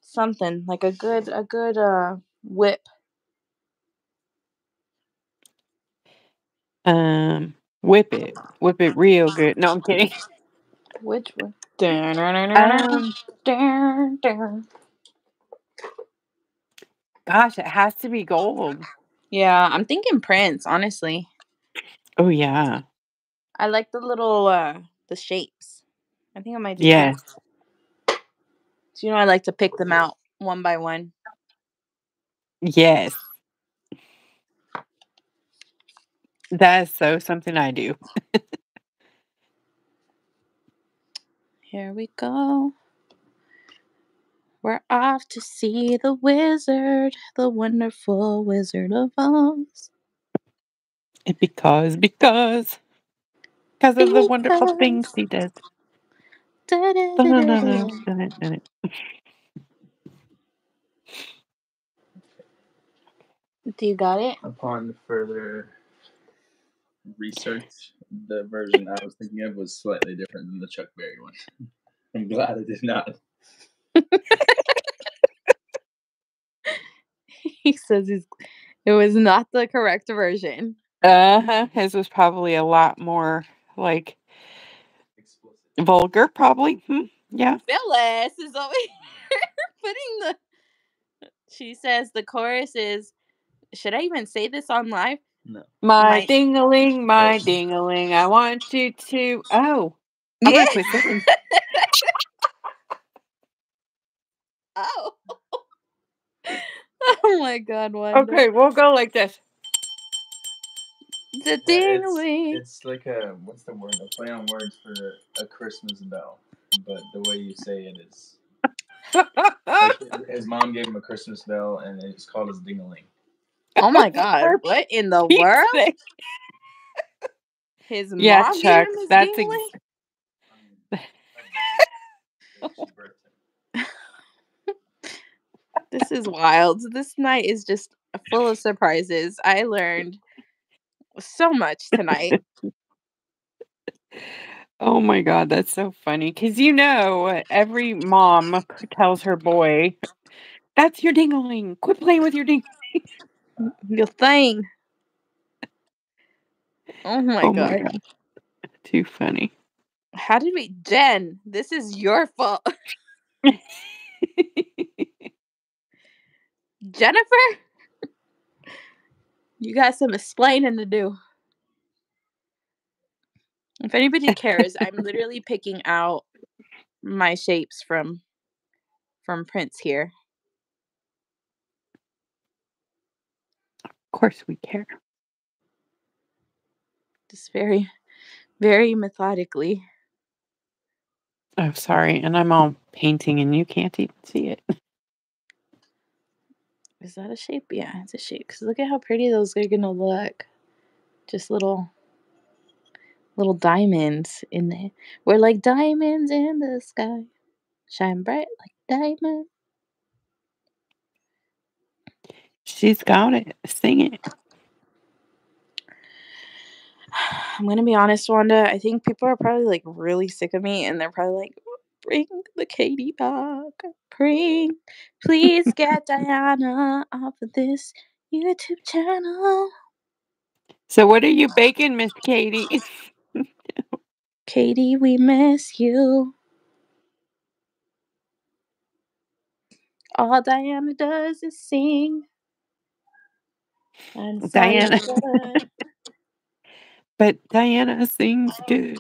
something like a good a good uh whip. Um, whip it, whip it real good. No, I'm kidding. Which one? Um, gosh, it has to be gold. Yeah, I'm thinking Prince, honestly. Oh yeah, I like the little uh the shapes. I think I might do yes, that. So you know I like to pick them out one by one. yes. That is so something I do. Here we go. We're off to see the wizard, the wonderful wizard of Oz. And because, because, because of the wonderful things he does. Da-da-da-da-da. Do you got it? Upon further research, the version I was thinking of was slightly different than the Chuck Berry one. I'm glad I did not. He says he's, it was not the correct version. Uh huh. His was probably a lot more like Explicit. vulgar, probably. Hmm, yeah. Phyllis is over here putting the. She says the chorus is. Should I even say this on live? No. My My- dingaling, my Oh. dingaling. I want you to. Oh, I'm Yeah. gonna quit singing. Oh. oh my God! Wanda. Okay, we'll go like this. The Yeah, it's, dingling. it's like a what's the word? A play on words for a Christmas bell, but the way you say it is like his mom gave him a Christmas bell, and it's called his dingaling. Oh my God! What in the world? sake. His Yeah, mom gave him his that's dingling? ex- She birthed him. This is wild. This night is just full of surprises. I learned so much tonight. Oh my god, that's so funny. Cause you know, every mom tells her boy, "That's your dingaling. Quit playing with your ding." Your thing. Oh my oh god. my god, too funny. How did we Jen, this is your fault. Jennifer? You got some explaining to do. If anybody cares, I'm literally picking out my shapes from from Prince here. of course, we care. Just very, very methodically. I'm sorry, and I'm all painting, and you can't even see it. Is that a shape? Yeah, it's a shape. Cause look at how pretty those are gonna look. Just little, little diamonds in there. We're like diamonds in the sky, shine bright like diamonds. She's got it. Sing it. I'm gonna be honest, Wanda. I think people are probably like really sick of me, and they're probably like, "Bring the Katie back, bring, please get Diana off of this YouTube channel." So, what are you baking, Miss Katie? Katie, we miss you. All Diana does is sing. And Diana. but Diana sings good.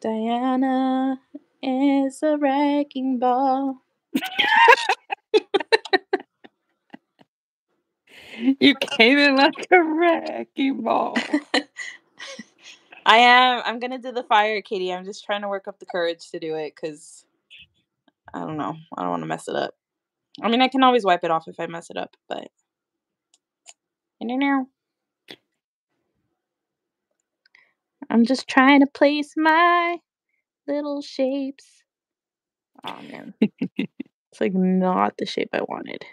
Diana is a wrecking ball. You came in like a wrecking ball. I am. I'm gonna do the fire, Katie. I'm just trying to work up the courage to do it because I don't know. I don't want to mess it up. I mean, I can always wipe it off if I mess it up, but I don't know. I'm just trying to place my little shapes. Oh man, it's like not the shape I wanted.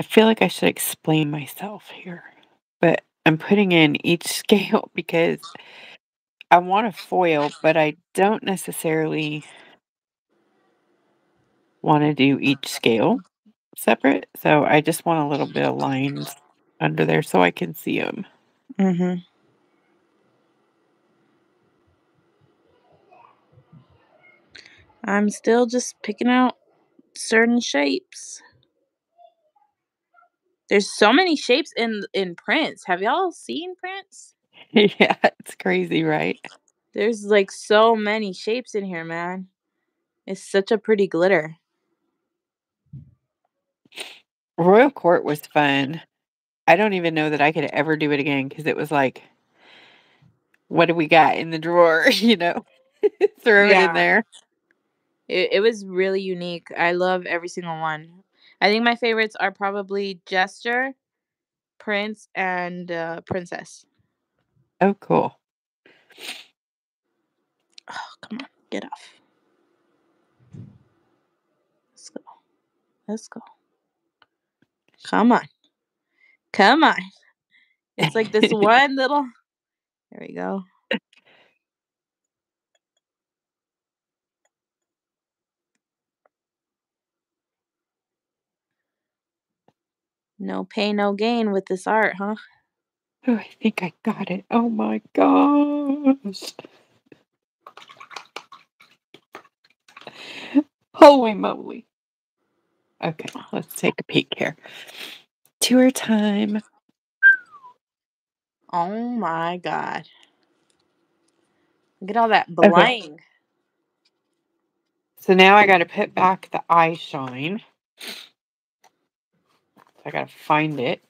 I feel like I should explain myself here, but I'm putting in each scale because I want a foil, but I don't necessarily want to do each scale separate. So I just want a little bit of lines under there so I can see them. Mm-hmm. I'm still just picking out certain shapes. There's so many shapes in in Prince. Have y'all seen Prince? yeah, it's crazy, right? There's like so many shapes in here, man. It's such a pretty glitter. Royal Court was fun. I don't even know that I could ever do it again because it was like, what do we got in the drawer? You know, throw it in there. It, it was really unique. I love every single one. I think my favorites are probably Jester, Prince, and uh, Princess. Oh, cool. Oh, come on, get off. Let's go. Let's go. Come on. Come on. It's like this one little. There we go. No pain, no gain with this art, huh? Oh, I think I got it. Oh my gosh. Holy moly. Okay, let's take a peek here. Tour time. Oh my god. Look at all that bling. So now I got to put back the eye shine. I got to find it.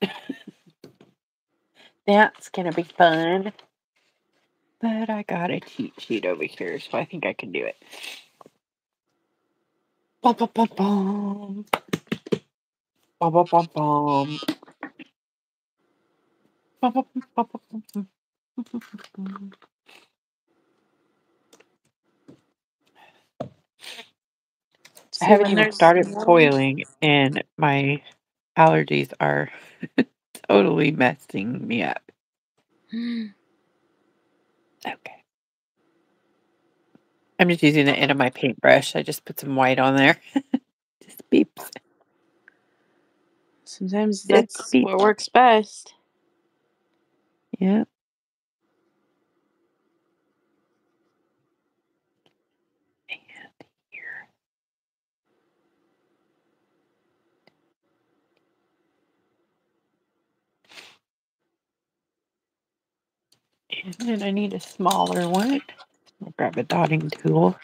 That's going to be fun. But I got a cheat sheet over here, so I think I can do it. Bum, bum, bum, bum. Bum, bum, bum, bum. Bum, bum, bum, bum, bum, bum, bum, bum. I haven't even started foiling, and my allergies are totally messing me up. Hmm. Okay. I'm just using the end of my paintbrush. I just put some white on there. just beeps. Sometimes that's what works best. Yeah. And here. And then I need a smaller one. I'll grab a dotting tool.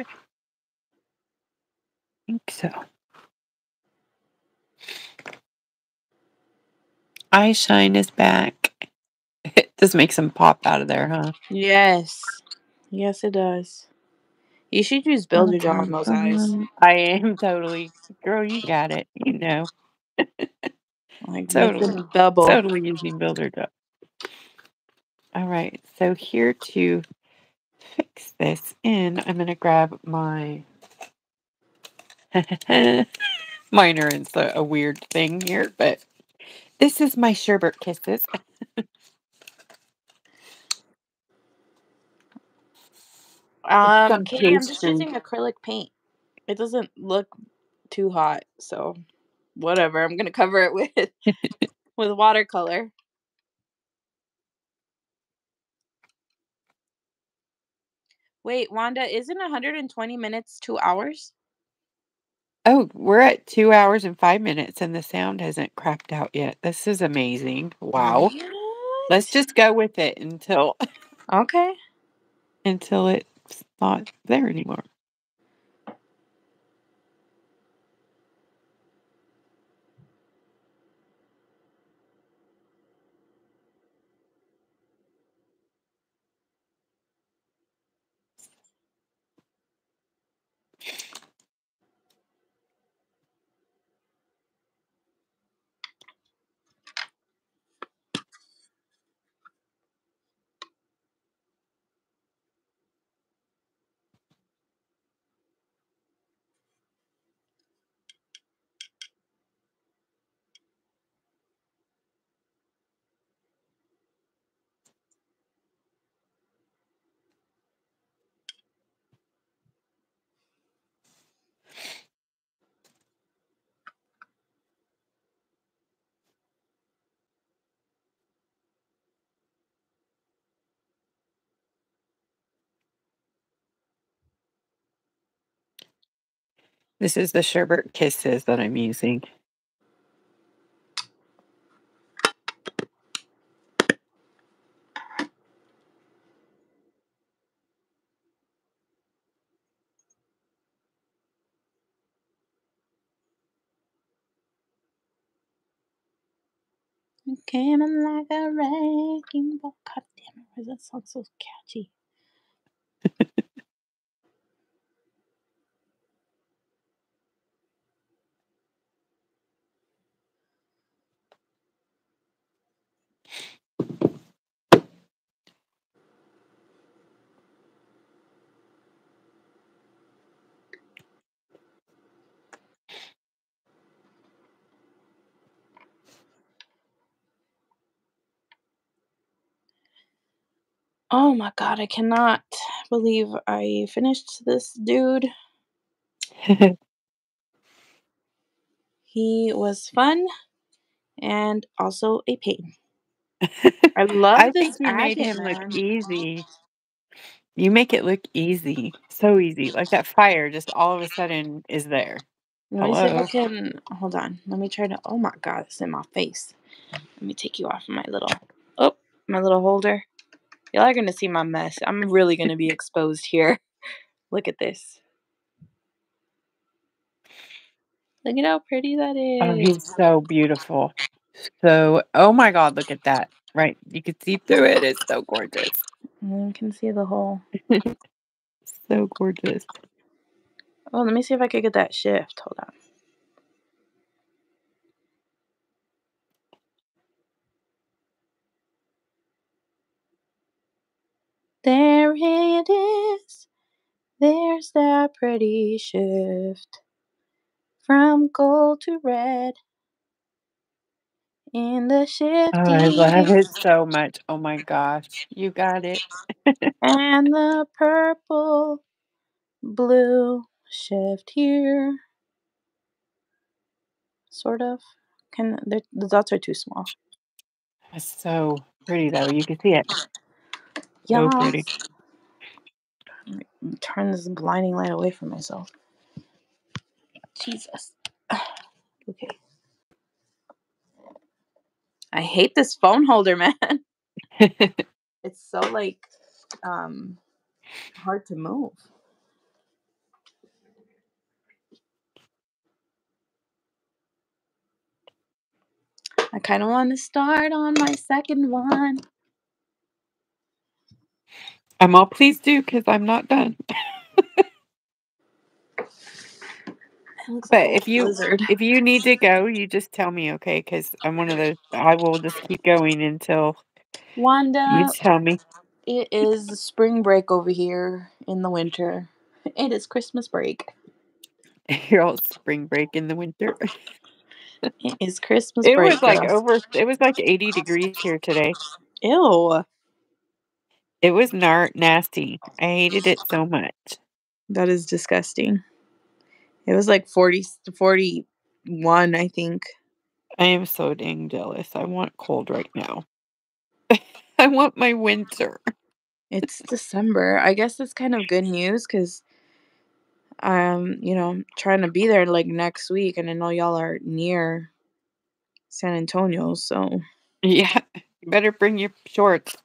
I think so. Eye shine is back. It just makes them pop out of there, huh? Yes. Yes, it does. You should use Builder Gel on those eyes. I am totally, girl. You got it. You know, Like Totally. bubble. totally using Builder Duck. All right, so here to fix this in, I'm gonna grab my minor is a, a weird thing here, but this is my sherbet kisses. Um, Katie, I'm just using acrylic paint. It doesn't look too hot, so whatever. I'm gonna cover it with with watercolor. Wait, Wanda, isn't 120 minutes two hours? Oh, we're at two hours and five minutes, and the sound hasn't crapped out yet. This is amazing. Wow. Let's just go with it until Okay. until it's not there anymore. This is the sherbet kisses that I'm using. Came in like a wrecking ball. God damn it, why does that sound so catchy? Oh my god, I cannot believe I finished this dude. He was fun and also a pain. I love I this think you made him look easy. You make it look easy. So easy. Like that fire just all of a sudden is there. Let me see if I Hello? can. Hold on. Let me try to. Oh my god, it's in my face. Let me take you off my little. Oh, my little holder. Y'all are gonna see my mess. I'm really gonna be exposed here. Look at this. Look at how pretty that is. Oh, he's so beautiful. So, oh my God, look at that. Right. You can see through it. It's so gorgeous. You can see the whole. so gorgeous. Oh, let me see if I could get that shift. Hold on. There it is. There's that pretty shift from gold to red in the Oh, I love it so much. Oh my gosh. You got it. and the purple blue shift here. Sort of. Can the the dots are too small. It's so pretty though. You can see it. Yeah. Turn this blinding light away from myself. Jesus. Okay. I hate this phone holder, man. It's so like um hard to move. I kind of want to start on my second one. I'm all please do because I'm not done. But like if you blizzard. if you need to go, you just tell me, okay? Because I'm one of those. I will just keep going until Wanda. you tell me. it is spring break over here in the winter. It is Christmas break. You're all spring break in the winter. It is Christmas It break. was like over. It was like 80 degrees here today. Ew. It was nar- nasty. I hated it so much. That is disgusting. It was like 40 41, I think. I am so dang jealous. I want cold right now. I want my winter. It's December. I guess that's kind of good news because I'm, um, you know, trying to be there like next week, and I know y'all are near San Antonio, so Yeah, you better bring your shorts.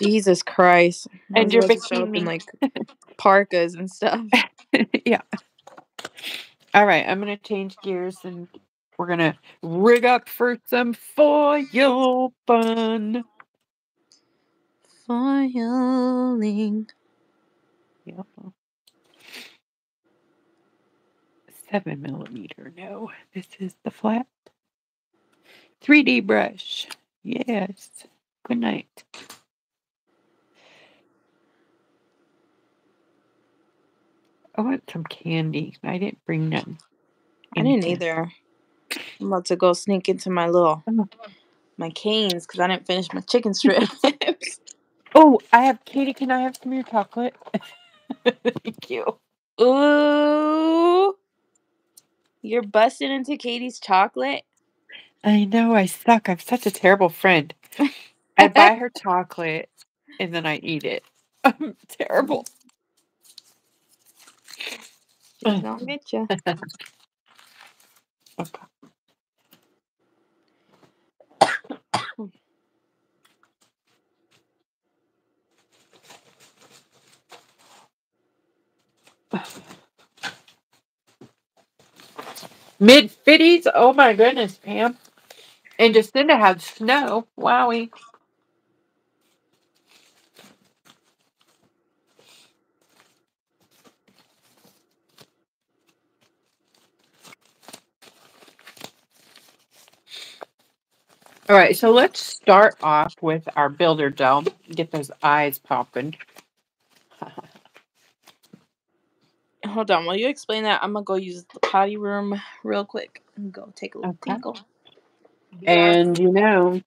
Jesus Christ. And your to up in like parkas and stuff. yeah. All right, I'm gonna change gears and we're gonna rig up for some foil fun. Foiling. Yeah. Seven millimeter. No, this is the flat. 3D brush. Yes. Good night. I want some candy. I didn't bring none. I didn't either. I'm about to go sneak into my little Oh. my canes because I didn't finish my chicken strips. Oh, I have Katie. Can I have some of your chocolate? Thank you. Ooh. You're busting into Katie's chocolate. I know I suck. I'm such a terrible friend. I buy her chocolate and then I eat it. I'm terrible. Get you. Okay. Mid fifties. Oh my goodness, Pam. And Jacinda had snow. Wowie. All right, so let's start off with our builder gel. Get those eyes popping. Hold on, while you explain that, I'm gonna go use the potty room real quick and go take a little Okay. tinkle. And you know,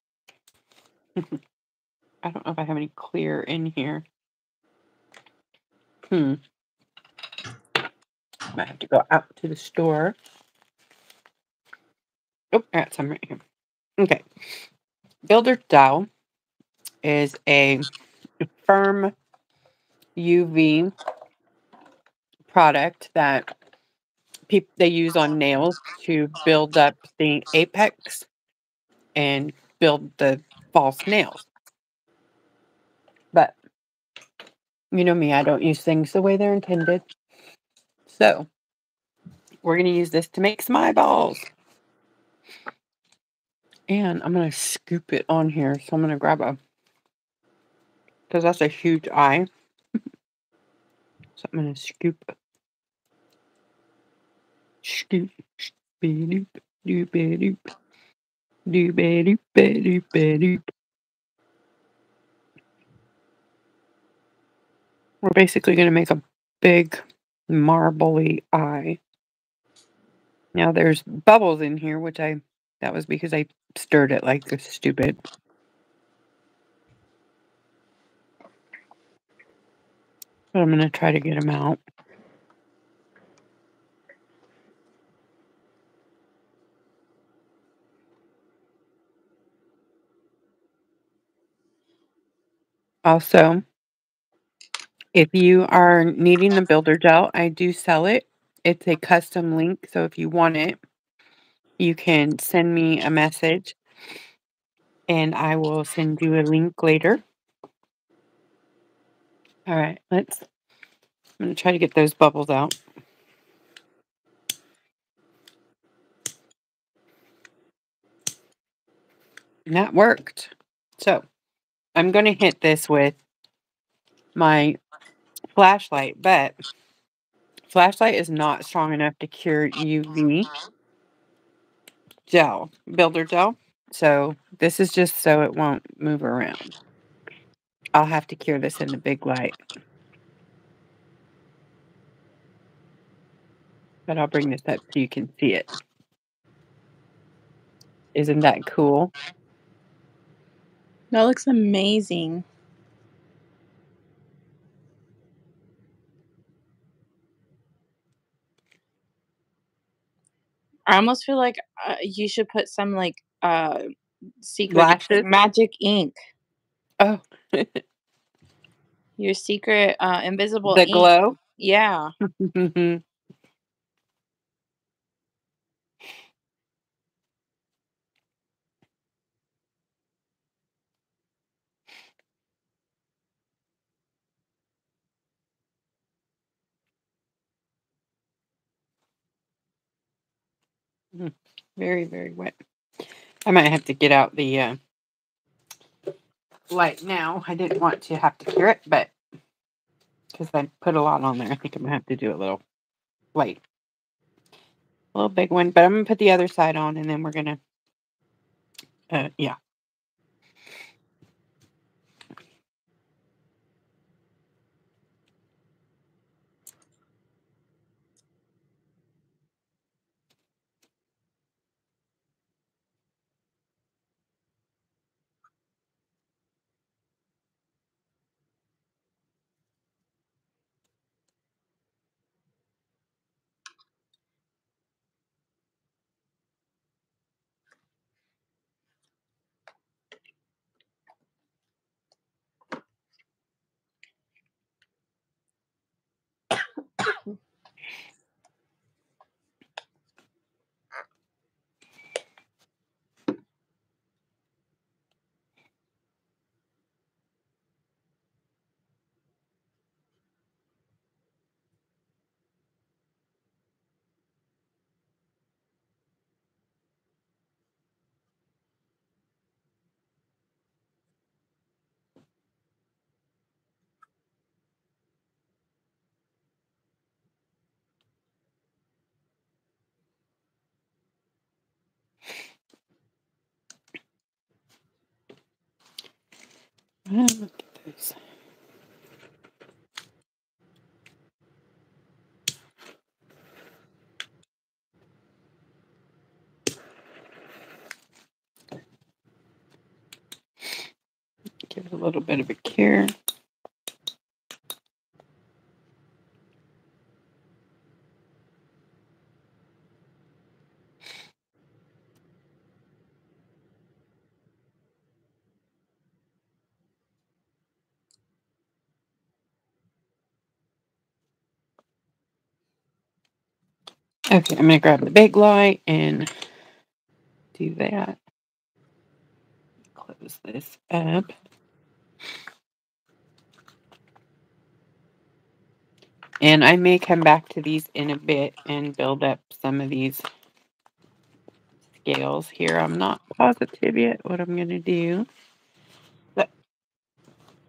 I don't know if I have any clear in here. Hmm. Might have to go out to the store. Oh, I got some right here. Okay. Builder Dow is a firm UV product that people they use on nails to build up the apex and build the false nails. But you know me, I don't use things the way they're intended. So we're going to use this to make some eyeballs. And I'm going to scoop it on here. So I'm going to grab a, because that's a huge eye. so I'm going to scoop. Scoop. Doop, doop, doop. Doop, doop. We're basically going to make a big marbly eye. Now there's bubbles in here, which I that was because I stirred it like this stupid. But I'm going to try to get them out. Also, if you are needing the builder gel, I do sell it. It's a custom link, so if you want it, you can send me a message and I will send you a link later. All right, let's I'm going to try to get those bubbles out. And that worked. So, I'm going to hit this with my flashlight, but flashlight is not strong enough to cure UV gel, builder gel. So this is just so it won't move around. I'll have to cure this in the big light. But I'll bring this up so you can see it. Isn't that cool? That looks amazing. I almost feel like uh, you should put some like uh secret Lashes? magic ink. Oh, Your secret uh, invisible The ink. glow. Yeah. Mhm. Mm, very, very wet. I might have to get out the uh, light now. I didn't want to have to cure it, but because I put a lot on there, I think I'm gonna have to do a little light, a little big one. But I'm gonna put the other side on, and then we're gonna, uh, yeah. Look at those. Give it a little bit of a cure. Okay, I'm gonna grab the big light and do that. Close this up. And I may come back to these in a bit and build up some of these scales here. I'm not positive yet what I'm gonna do. But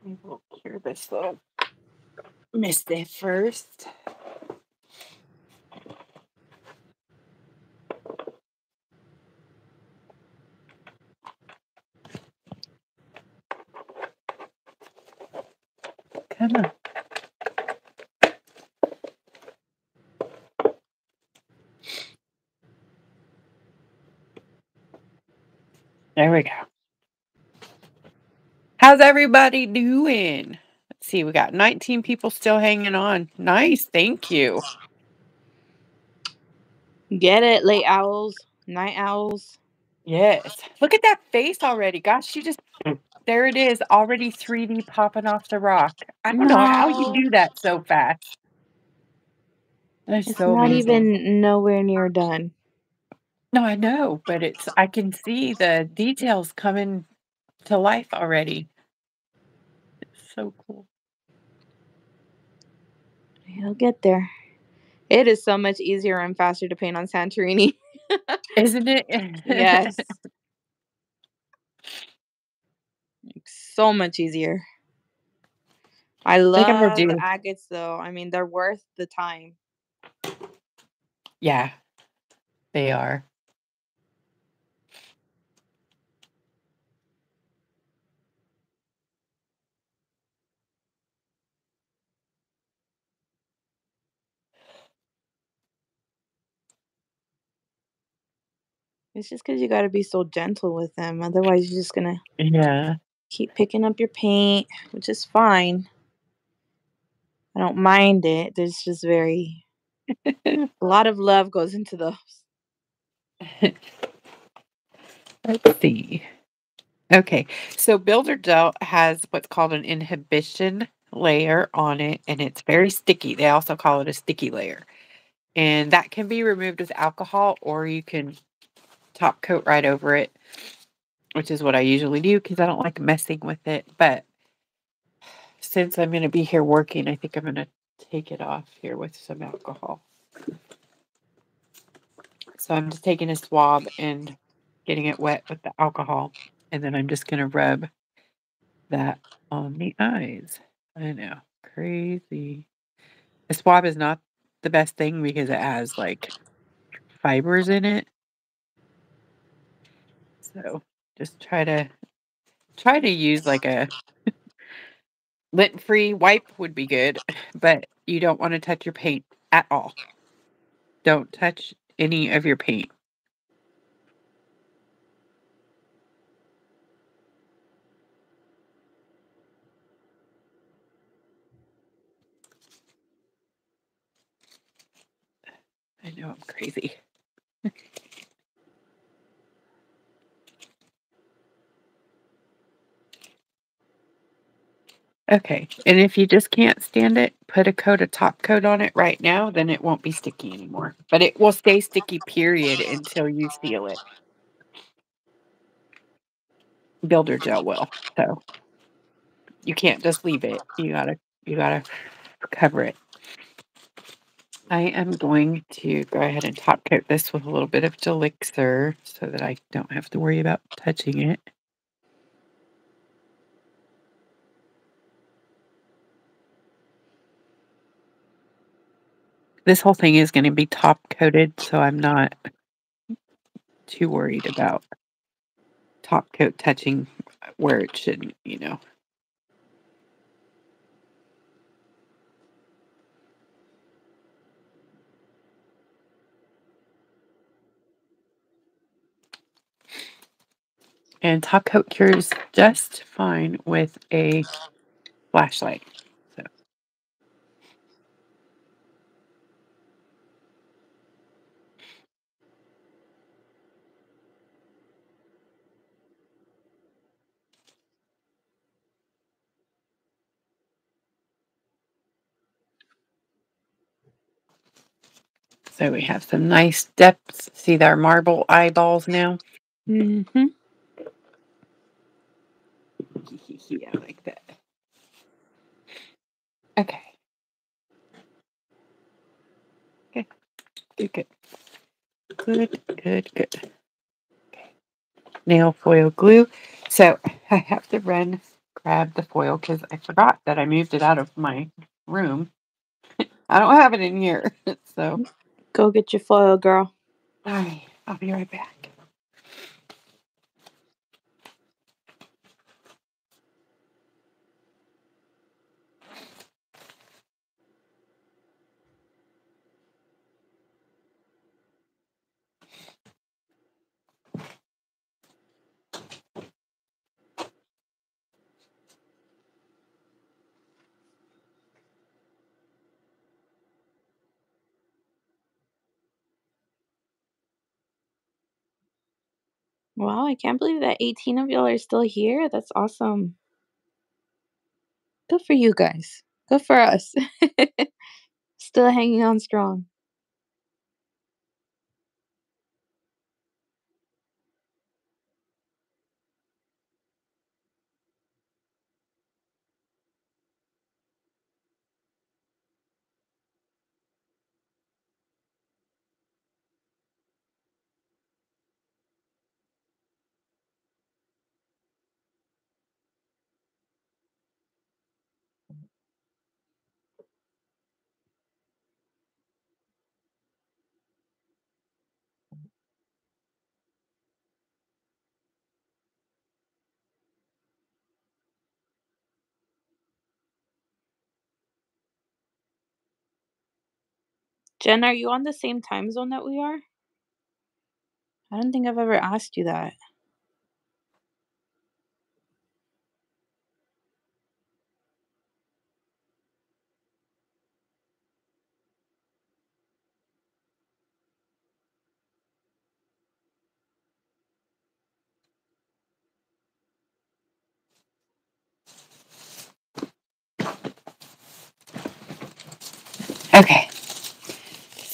we will cure this little misty first. On. There we go. How's everybody doing? Let's see, we got 19 people still hanging on. Nice, thank you. Get it, late owls, night owls. Yes. Look at that face already. Gosh, she just there it is, already 3D popping off the rock. I don't know how you do that so fast. That's It's so not amazing. even nowhere near done. No, I know, but it's I can see the details coming to life already. It's so cool. It'll get there. It is so much easier and faster to paint on Santorini. Isn't it? yes. so much easier. I love think I'm gonna the agates though. I mean, they're worth the time. yeah. They are. It's just because you got to be so gentle with them. Otherwise, you're just going to Yeah. Keep picking up your paint, which is fine. I don't mind it. There's just very, a lot of love goes into those. Let's see. Okay, so Builder Gel has what's called an inhibition layer on it and it's very sticky. They also call it a sticky layer. And that can be removed with alcohol or you can top coat right over it, which is what I usually do because I don't like messing with it. But since I'm going to be here working, I think I'm going to take it off here with some alcohol. So I'm just taking a swab and getting it wet with the alcohol. And then I'm just going to rub that on the eyes. I know, crazy. A swab is not the best thing because it has like fibers in it. So just try to try to use like a lint free wipe would be good, but you don't want to touch your paint at all. Don't touch any of your paint. I know I'm crazy. Okay, and if you just can't stand it, put a coat of top coat on it right now, then it won't be sticky anymore. But it will stay sticky, period, until you seal it. Builder gel will. So you can't just leave it. You gotta you gotta cover it. I am going to go ahead and top coat this with a little bit of Gelixir so that I don't have to worry about touching it. This whole thing is going to be top coated, so I'm not too worried about top coat touching where it shouldn't, you know. And top coat cures just fine with a flashlight. So. We have some nice depth. See our marble eyeballs now? Mm-hmm. yeah, like that. Okay. Okay. Good, good. Good, good, good. Okay. Nail foil glue. So I have to run grab the foil because I forgot that I moved it out of my room. I don't have it in here. So Go get your foil, girl. all right, I'll be right back. Wow, I can't believe that 18 of y'all are still here. That's awesome. Good for you guys. Good for us. still hanging on strong. Jen, are you on the same time zone that we are? I don't think I've ever asked you that.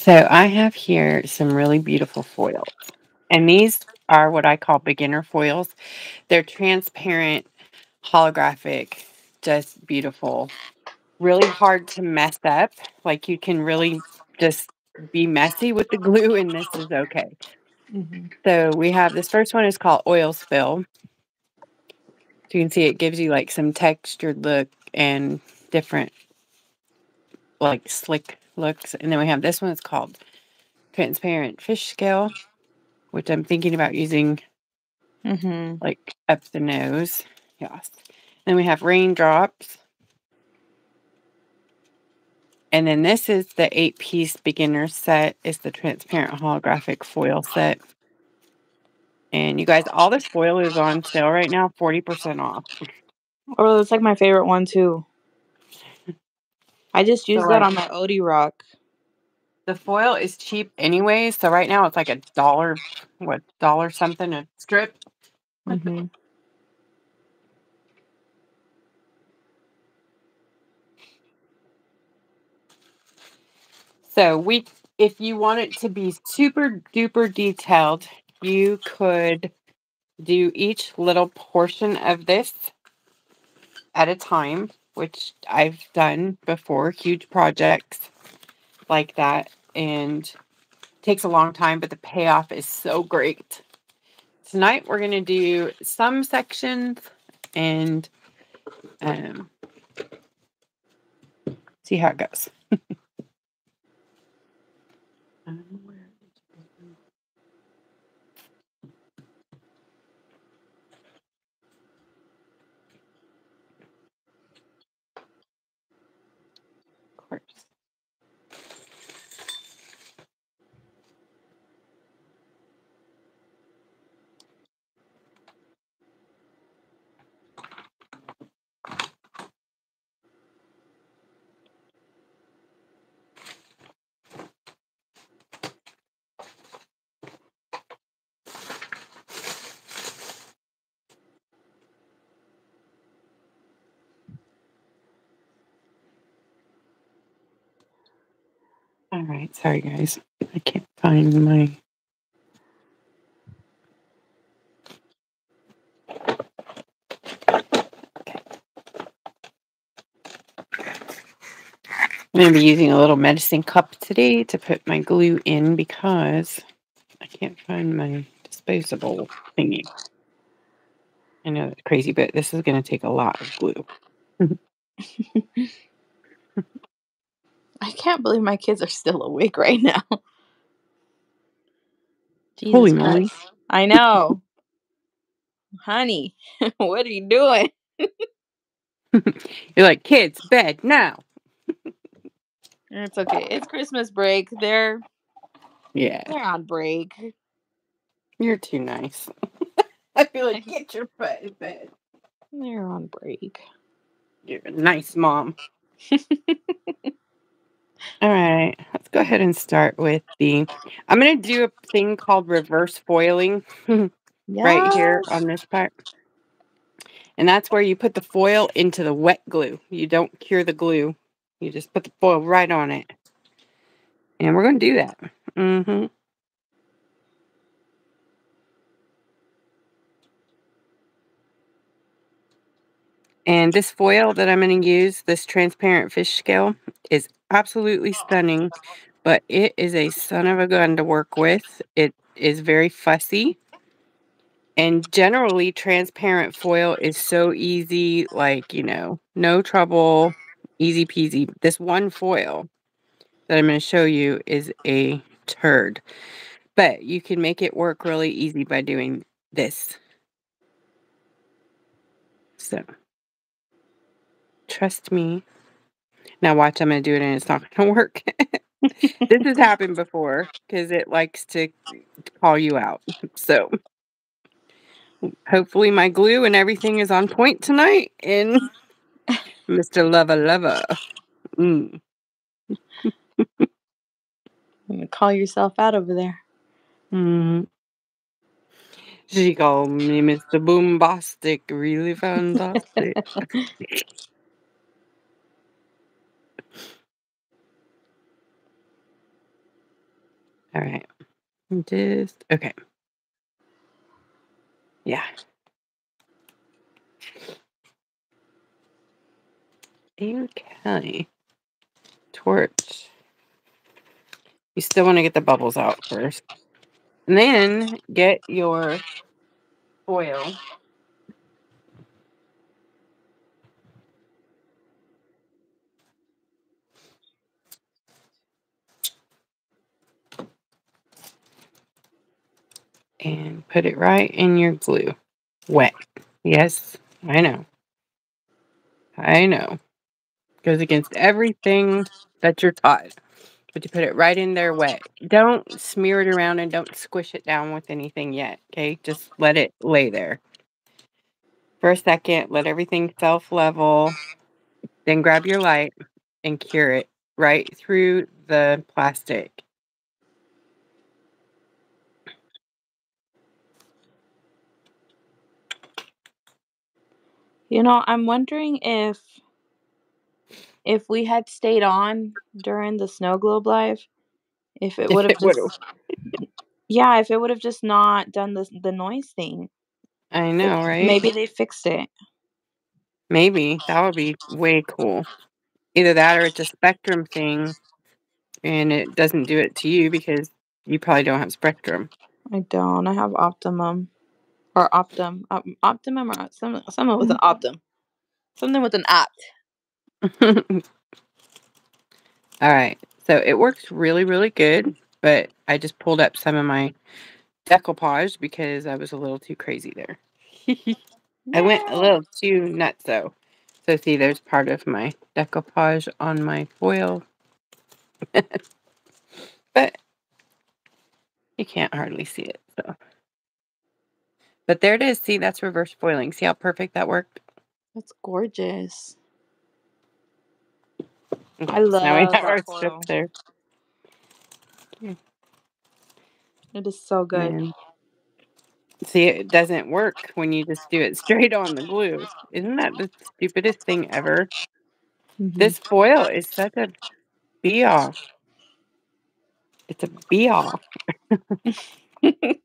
So I have here some really beautiful foils. And these are what I call beginner foils. They're transparent, holographic, just beautiful. Really hard to mess up. Like you can really just be messy with the glue, and this is okay. Mm-hmm. So we have this first one is called oil spill. So you can see it gives you like some textured look and different like slick looks. And then we have this one it's called transparent fish scale, which I'm thinking about using Mm-hmm. like up the nose. Yes. Then we have raindrops. And then this is the eight piece beginner set. It's the transparent holographic foil set. And you guys, all this foil is on sale right now, 40% off. Oh, that's like my favorite one too. I just used that like- on my Odie Rock. The foil is cheap anyway, so right now it's like a dollar, what, dollar something a strip. Mm-hmm. So we, if you want it to be super duper detailed, you could do each little portion of this at a time, which I've done before, huge projects like that, and takes a long time, but the payoff is so great. Tonight we're gonna do some sections and um, see how it goes. Um, All right, sorry guys. I can't find my. I'm going to be using a little medicine cup today to put my glue in because I can't find my disposable thingy. I know it's crazy, but this is going to take a lot of glue. I can't believe my kids are still awake right now. Jesus Holy moly. I know. Honey, what are you doing? You're like, kids, bed now. It's okay. It's Christmas break. They're Yeah, they're on break. you're too nice. I feel like, get your butt in bed. They're on break. You're a nice mom. All right, let's go ahead and start with the. I'm going to do a thing called reverse foiling right here on this part. And that's where you put the foil into the wet glue. You don't cure the glue, you just put the foil right on it. And we're going to do that. hmm And this foil that I'm going to use, this transparent fish scale, is absolutely stunning, but it is a son of a gun to work with. It is very fussy. And generally, transparent foil is so easy, like, you know, no trouble, easy peasy. This one foil that I'm going to show you is a turd, but you can make it work really easy by doing this. So, trust me. Now, watch, I'm going to do it and it's not going to work. this has happened before because it likes to call you out. So, hopefully, my glue and everything is on point tonight. And Mr. Lover Lover. Mm. You call yourself out over there. Mm. She called me Mr. Boombastic, really fantastic. All right. Just okay. Yeah. Okay. Torch. You still want to get the bubbles out first. And then get your foil. And put it right in your glue. Wet. Yes, I know. I know. Goes against everything that you're taught. But you put it right in there wet. Don't smear it around and don't squish it down with anything yet. Okay. Just let it lay there for a second. Let everything self level. Then grab your light and cure it right through the plastic. You know, I'm wondering if if we had stayed on during the snow globe live, if it would have just yeah, if it would have just not done the the noise thing. I know, right? Maybe they fixed it. Maybe that would be way cool. Either that or it's a spectrum thing and it doesn't do it to you because you probably don't have spectrum. I don't. I have Optimum or Optum, um, Op- Optimum or some someone with an mm-hmm. Optum, something with an opt. All right. So it works really, really good, but I just pulled up some of my decoupage because I was a little too crazy there. I went a little too nuts though. So see, there's part of my decoupage on my foil. but you can't hardly see it. So but there it is. See, that's reverse foiling. See how perfect that worked? That's gorgeous. Okay, I so now we love have our foil. strip there. It is so good. And see, it doesn't work when you just do it straight on the glue. Isn't that the stupidest thing ever? Mhm. This foil is such a be off. It's a be off.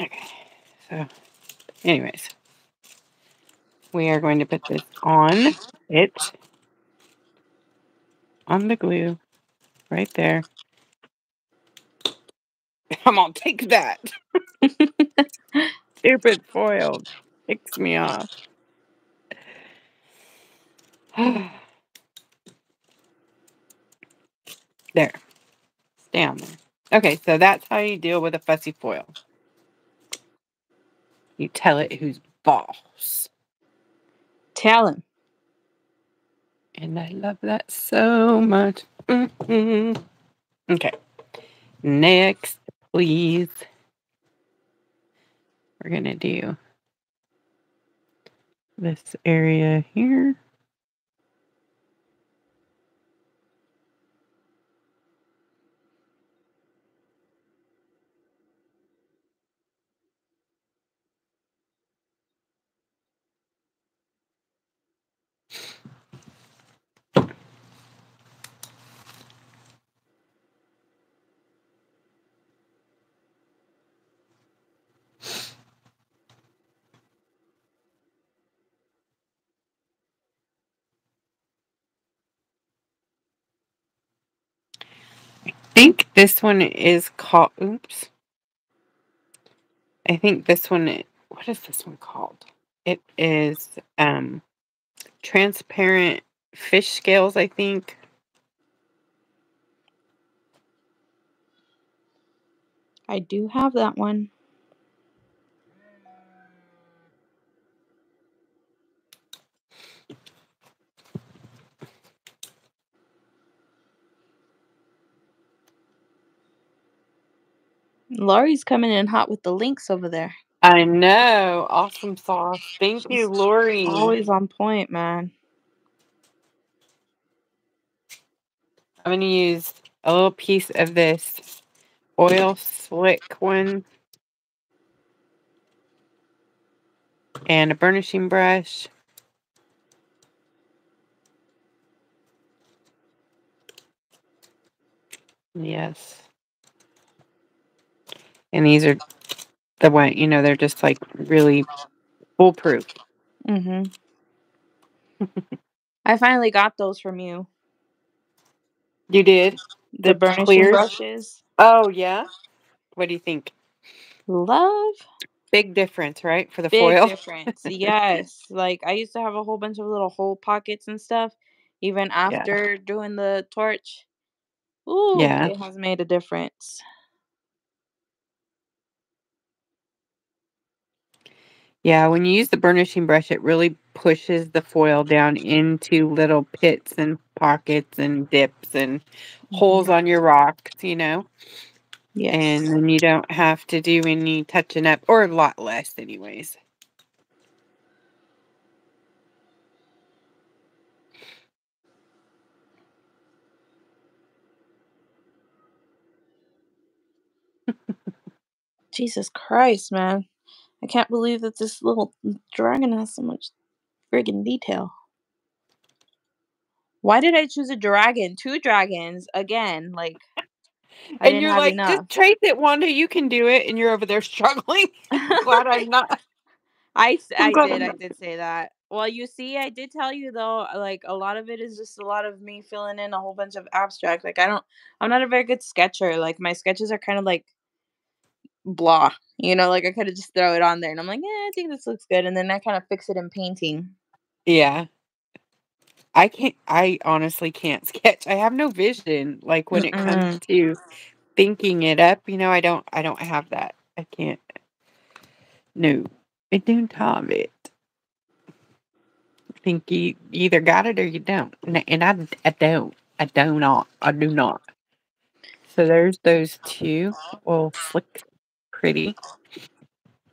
Okay. So, anyways, we are going to put this on it, on the glue, right there. Come on, take that. Stupid foil ticks me off. there. Stay on there. Okay, so that's how you deal with a fussy foil. You tell it who's boss. Tell him. And I love that so much. Mhm. Okay. Next, please. We're going to do this area here. Think this one is called, oops. I think this one, what is this one called? It is um, transparent fish scales, I think. I do have that one. Laurie's coming in hot with the links over there. I know. Awesome sauce. Thank She's you, Lori. Always on point, man. I'm going to use a little piece of this oil slick one and a burnishing brush. Yes. And these are the one, you know, they're just like really foolproof. Mm-hmm. I finally got those from you. You did? The, The burnishing clears? brushes. Oh, yeah. What do you think? Love. Big difference, right? For the Big foil. difference. yes. Like I used to have a whole bunch of little hole pockets and stuff. Even after doing the torch. Ooh, Yeah. it has made a difference. Yeah, when you use the burnishing brush, it really pushes the foil down into little pits and pockets and dips and holes mm-hmm. on your rocks, you know? Yes. And then you don't have to do any touching up, or a lot less, anyways. Jesus Christ, man. I can't believe that this little dragon has so much friggin' detail. Why did I choose a dragon? Two dragons again. Like and you're like, enough. just trace it, Wanda. You can do it. And you're over there struggling. Glad I'm not. I I did I did say that. Well, you see, I did tell you though. Uh, like a lot of it is just a lot of me filling in a whole bunch of abstract. Like I don't. I'm not a very good sketcher. Like my sketches are kind of like blah. You know, like I could have just throw it on there, and I'm like, yeah, I think this looks good, and then I kind of fix it in painting. Yeah. I can't, I honestly can't sketch. I have no vision. Like when it comes to thinking it up, you know, I don't, I don't have that. I can't. No, I don't have it. I think you either got it or you don't. And, I, I don't. I do not. I do not. So there's those two. Well, slick, pretty.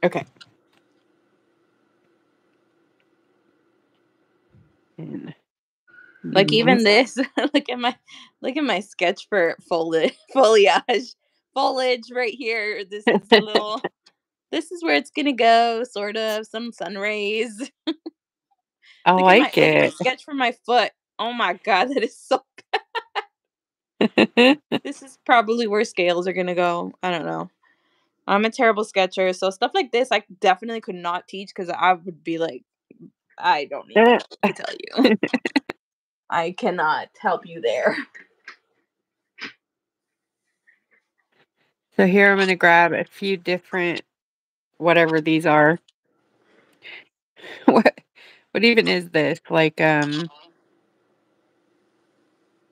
Okay. And Like even this, look at my look at my sketch for foliage foliage foliage right here. This is the little. this is where it's gonna go, sort of. Some sun rays. I Look like my, it. sketch for my foot. Oh my god, that is so. This is probably where scales are gonna go. I don't know. I'm a terrible sketcher, so stuff like this I definitely could not teach because I would be like, I don't need to tell you. I cannot help you there. So here I'm going to grab a few different, whatever these are. What, what even is this? Like um,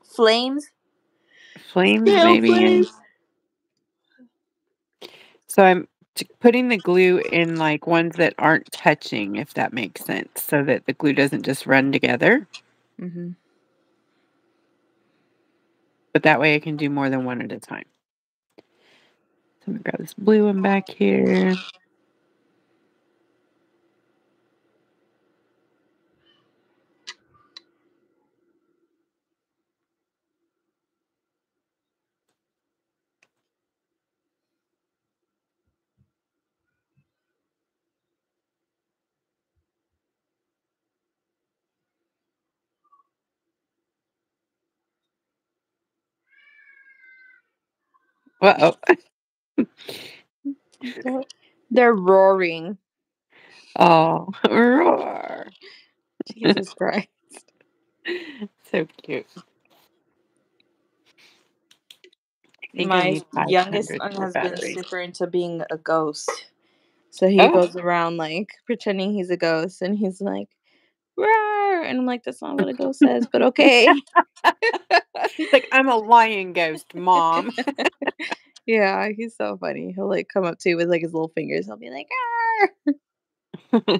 Flames. flames, maybe. flames. So I'm t- putting the glue in like ones that aren't touching, if that makes sense, so that the glue doesn't just run together. Mm-hmm. But that way I can do more than one at a time. So I'm gonna grab this blue one back here. Uh oh. They're roaring. Oh, roar. Jesus Christ. So cute. I think I My youngest son has been super into being a ghost. So he Oh. goes around like pretending he's a ghost and he's like! And I'm like, that's not what a ghost says, but okay. Like, I'm a lion ghost, mom. yeah, he's so funny. He'll like come up to you with like his little fingers. He'll be like, "Arr!"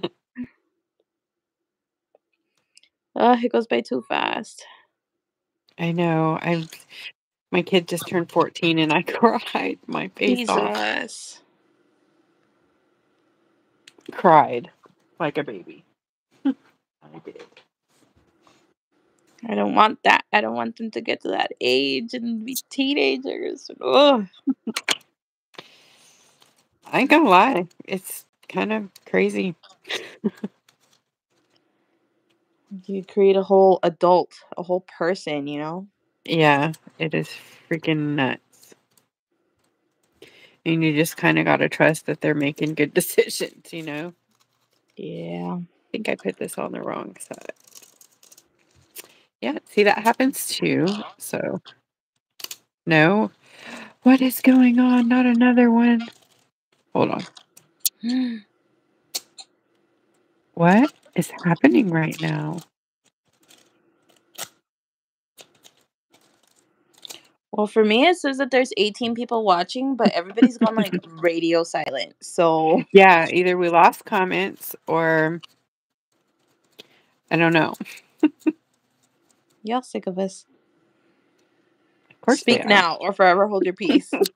Oh, it goes by too fast. I know. I'm. My kid just turned 14 and I cried my face off. Cried like a baby. I did. I don't want that. I don't want them to get to that age and be teenagers. Ugh. I ain't gonna lie. It's kind of crazy. You create a whole adult, a whole person, you know? Yeah, it is freaking nuts. And you just kind of got to trust that they're making good decisions, you know? Yeah. I think I put this on the wrong side. Yeah, see, that happens too. So, no. What is going on? Not another one. Hold on. What is happening right now? Well, for me, it says that there's 18 people watching, but everybody's gone like radio silent. So Yeah, either we lost comments or I don't know. y'all sick of us. Of course, they Speak are. now or forever hold your peace.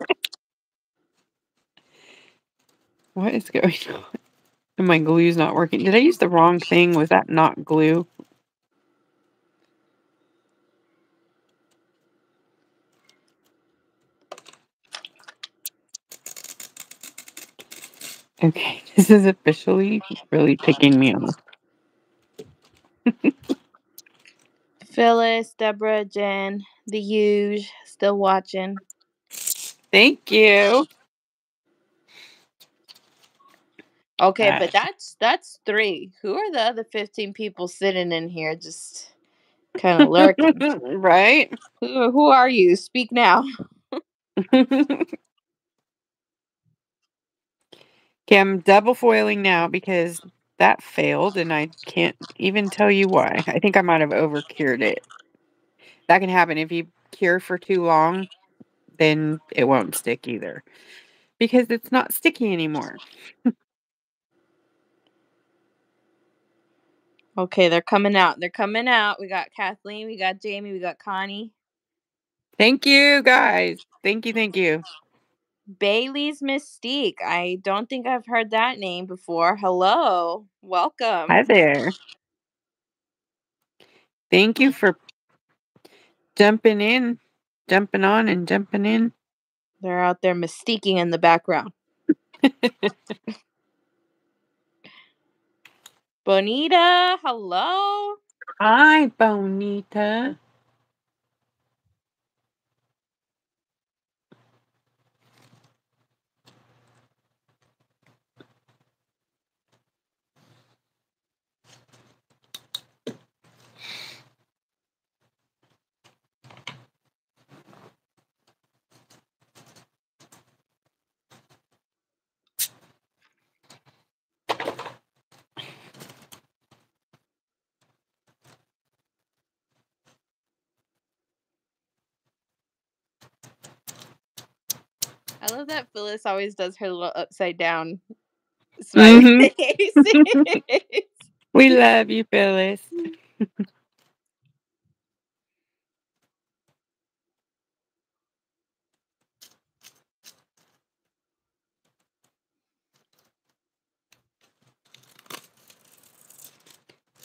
What is going on? And my glue's not working. Did I use the wrong thing? Was that not glue? Okay, this is officially really ticking me off. Phyllis, Deborah, Jen, the huge, still watching. Thank you. Okay, but that's that's three. Who are the other 15 people sitting in here just kind of lurking? right? who, who are you? Speak now. okay, I'm double foiling now because that failed and I can't even tell you why. I think I might have over cured it. That can happen if you cure for too long, then it won't stick either because it's not sticky anymore. Okay, they're coming out. They're coming out. We got Kathleen, we got Jamie, we got Connie. Thank you guys. Thank you. Thank you. Bailey's Mystique. I don't think I've heard that name before. Hello. Welcome. Hi there. Thank you for jumping in, jumping on, and jumping in. They're out there mystiquing in the background. Bonita, hello. Hi, Bonita. I love that Phyllis always does her little upside down smiley mm-hmm. face. We love you, Phyllis. Mm.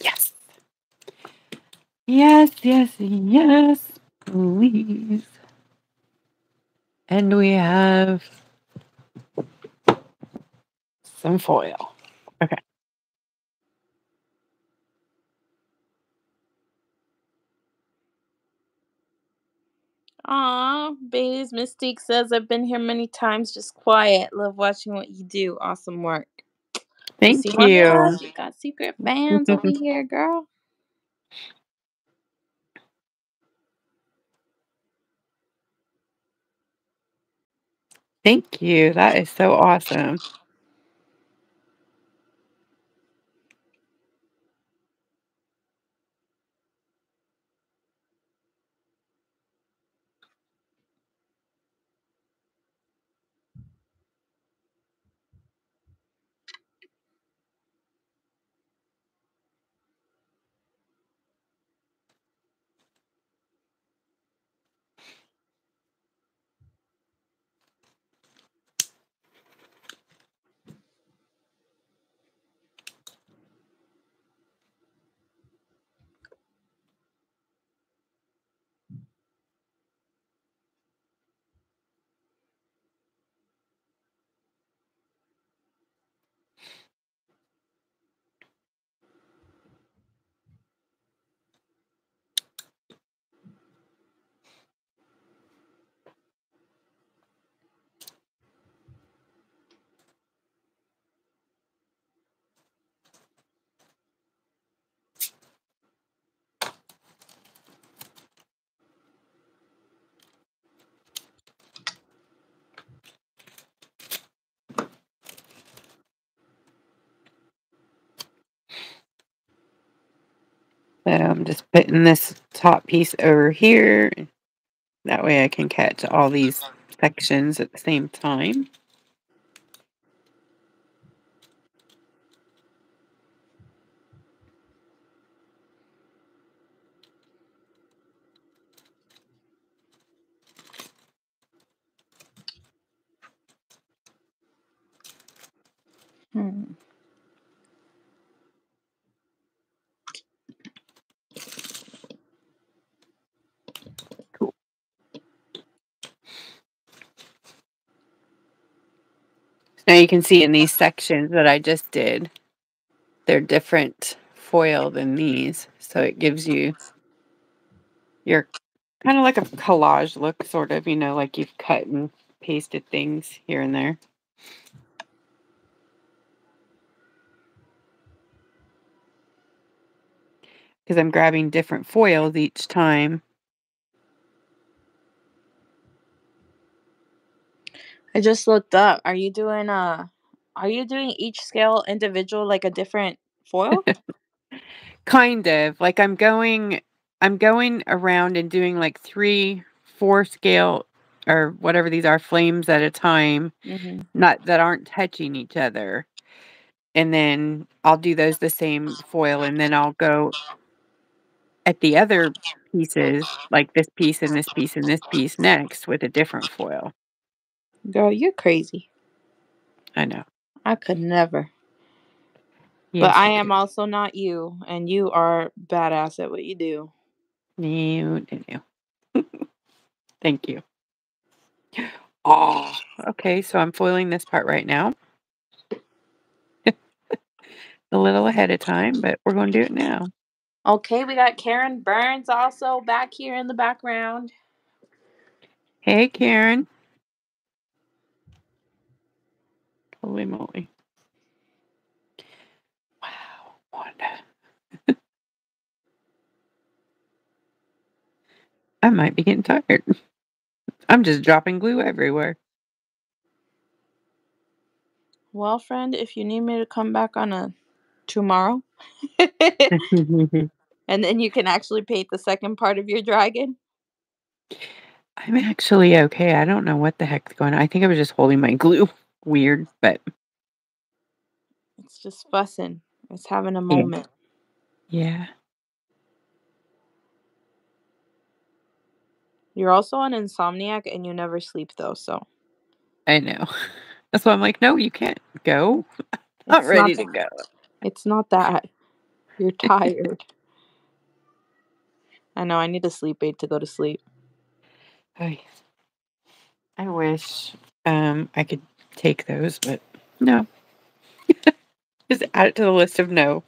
Yes. Yes, yes, yes, please. And we have some foil. Okay. Aw, Bailey's Mystique says I've been here many times, just quiet. Love watching what you do. Awesome work. Thank you. You got secret fans over here, girl. Thank you. That is so awesome. Just putting this top piece over here. That way I can catch all these sections at the same time. Now you can see in these sections that I just did, they're different foil than these. So it gives you your kind of like a collage look, sort of, you know, like you've cut and pasted things here and there. Because I'm grabbing different foils each time. I just looked up. Are you doing uh are you doing each scale individual like a different foil? Kind of. Like I'm going I'm going around and doing like three, four scale or whatever these are flames at a time, hmm not that aren't touching each other. And then I'll do those the same foil and then I'll go at the other pieces, like this piece and this piece and this piece next with a different foil. Girl, you're crazy. I know. I could never. Yes, but I you am also not you, and you are badass at what you do. You, you. Thank you. Oh, okay. So I'm foiling this part right now. a little ahead of time, but we're going to do it now. Okay, we got Karen Burns also back here in the background. Hey, Karen. Holy moly. Wow, Wanda. I might be getting tired. I'm just dropping glue everywhere. Well, friend, if you need me to come back on a tomorrow, and then you can actually paint the second part of your dragon. I'm actually okay. I don't know what the heck's going on. I think I was just holding my glue. Weird, but It's just fussing. It's having a moment. yeah. You're also an insomniac, and you never sleep though. So I know. That's why I'm like, no, you can't go. Not ready not to go. It's not that. You're tired. I know. I need a sleep aid to go to sleep. I, I wish um I could take those, but no. Just add it to the list of no.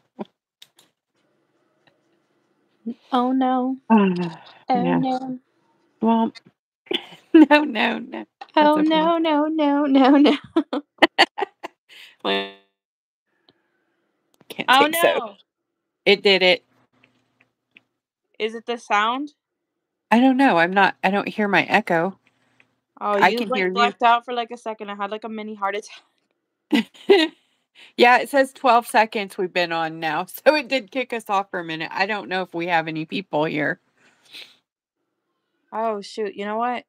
Oh no. Oh Oh Yeah. no. Well, no, no, no. Oh okay. no, no, no, no, no. Well, Can't Oh think so. no. It did it. Is it the sound? I don't know. I'm not. I don't hear my echo. Oh, I you can like hear you. blacked out for like a second. I had like a mini heart attack. yeah, it says 12 seconds we've been on now. So it did kick us off for a minute. I don't know if we have any people here. Oh shoot. You know what?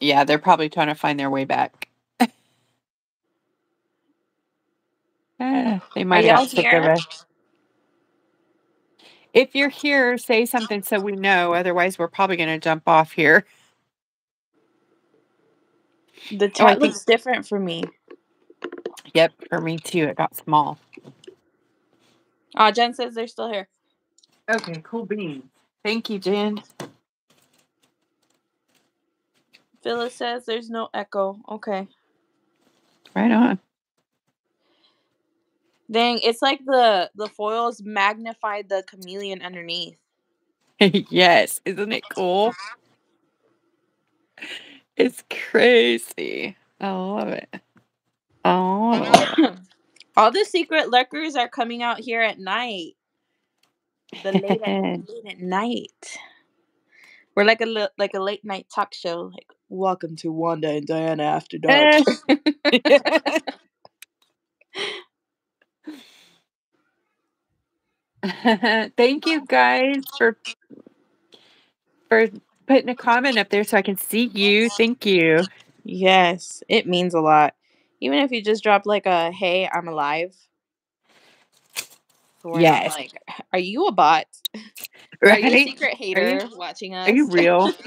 Yeah, they're probably trying to find their way back. Ah, they might have of here? us. If you're here, say something so we know. Otherwise, we're probably going to jump off here. The Oh, I think- looks different for me. Yep, for me too. It got small. Uh, Jen says they're still here. Okay, cool beans. Thank you, Jen. Phyllis says there's no echo. Okay. Right on. Dang, it's like the the foils magnified the chameleon underneath. yes, isn't it cool? It's crazy. I love it. Oh, All the secret lurkers are coming out here at night. The late at, late at night. We're like a li- like a late night talk show. Like, welcome to Wanda and Diana After Dark. Thank you guys for for putting a comment up there so I can see you. Thank you. Yes, it means a lot. Even if you just drop like a "Hey, I'm alive." Yes. like, are you a bot? Are you a Right? secret Are hater you watching us? are you real?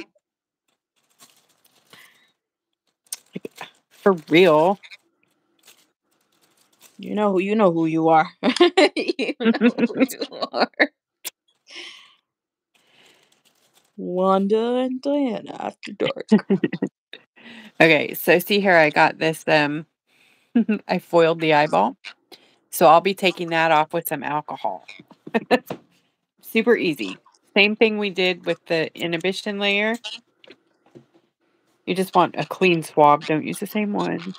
For real? You know who you know who you are. you know who you are. Wanda and Diana after dark. Okay, so see here I got this um I foiled the eyeball. So I'll be taking that off with some alcohol. Super easy. Same thing we did with the inhibition layer. You just want a clean swab, don't use the same one.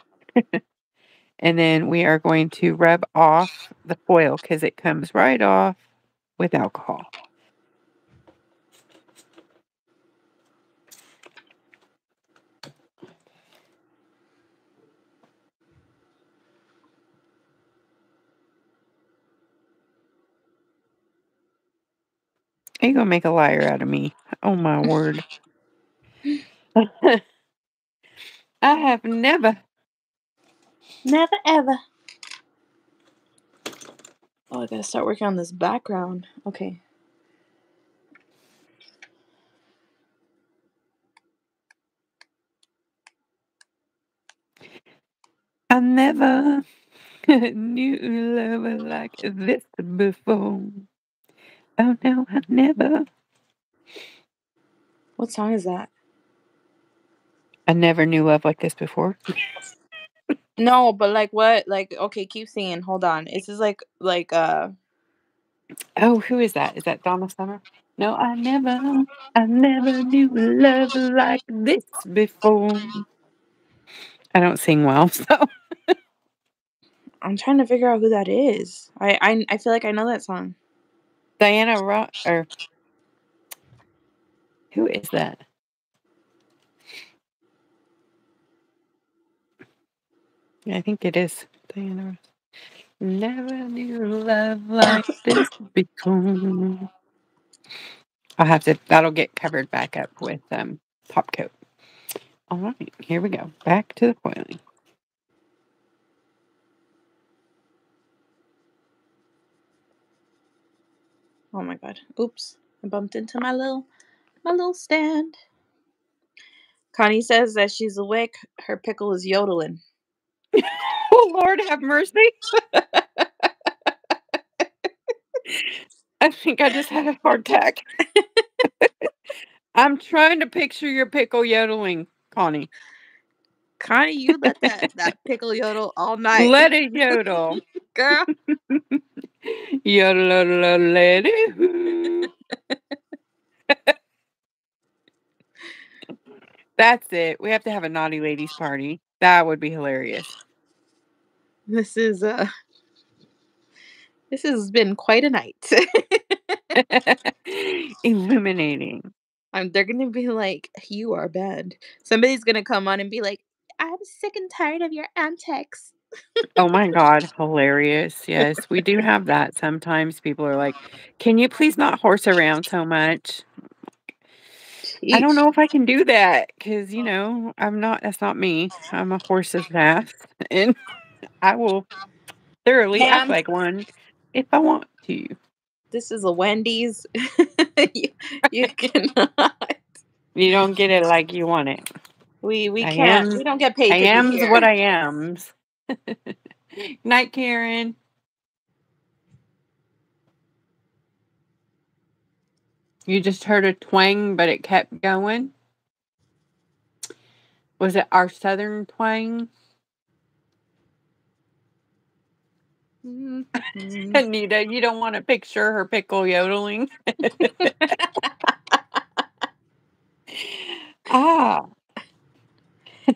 And then we are going to rub off the foil because it comes right off with alcohol. Are you gonna make a liar out of me? Oh my word. I have never Never ever. Oh, I gotta start working on this background. Okay. I never knew love like this before. Oh no, I never. What song is that? I never knew love like this before. No, but like what? Like okay, keep singing. Hold on. This is like like uh Oh, who is that? Is that Donna Summer? No, I never, I never knew love like this before. I don't sing well, so I'm trying to figure out who that is. I I I feel like I know that song. Diana Ross or who is that? I think it is Diana Ross. Never knew love like this before. I'll have to. That'll get covered back up with um top coat. All right, here we go. Back to the foiling. Oh my god. Oops. I bumped into my little my little stand. Connie says that she's awake. Her pickle is yodeling. Oh Lord, have mercy! I think I just had a heart attack. I'm trying to picture your pickle yodeling, Connie. Connie, you let that, that pickle yodel all night. Let it yodel. girl. Yodel, let it. That's it. We have to have a naughty ladies party. That would be hilarious. This is uh this has been quite a night. Illuminating. um, they're gonna be like, you are bad. Somebody's gonna come on and be like, I'm sick and tired of your antics. Oh my God, hilarious. Yes, we do have that. Sometimes people are like, Can you please not horse around so much? I don't know if I can do that because, you know, I'm not, that's not me. I'm a horse's ass and I will thoroughly act like one if I want to. This is a Wendy's. you, you cannot. You don't get it like you want it. We we I can't. am- we don't get paid. I to be am's here. what I am's. Night, Karen. You just heard a twang, but it kept going. Was it our southern twang? Mhm. Anita, you don't want to picture her pickle yodeling. ah,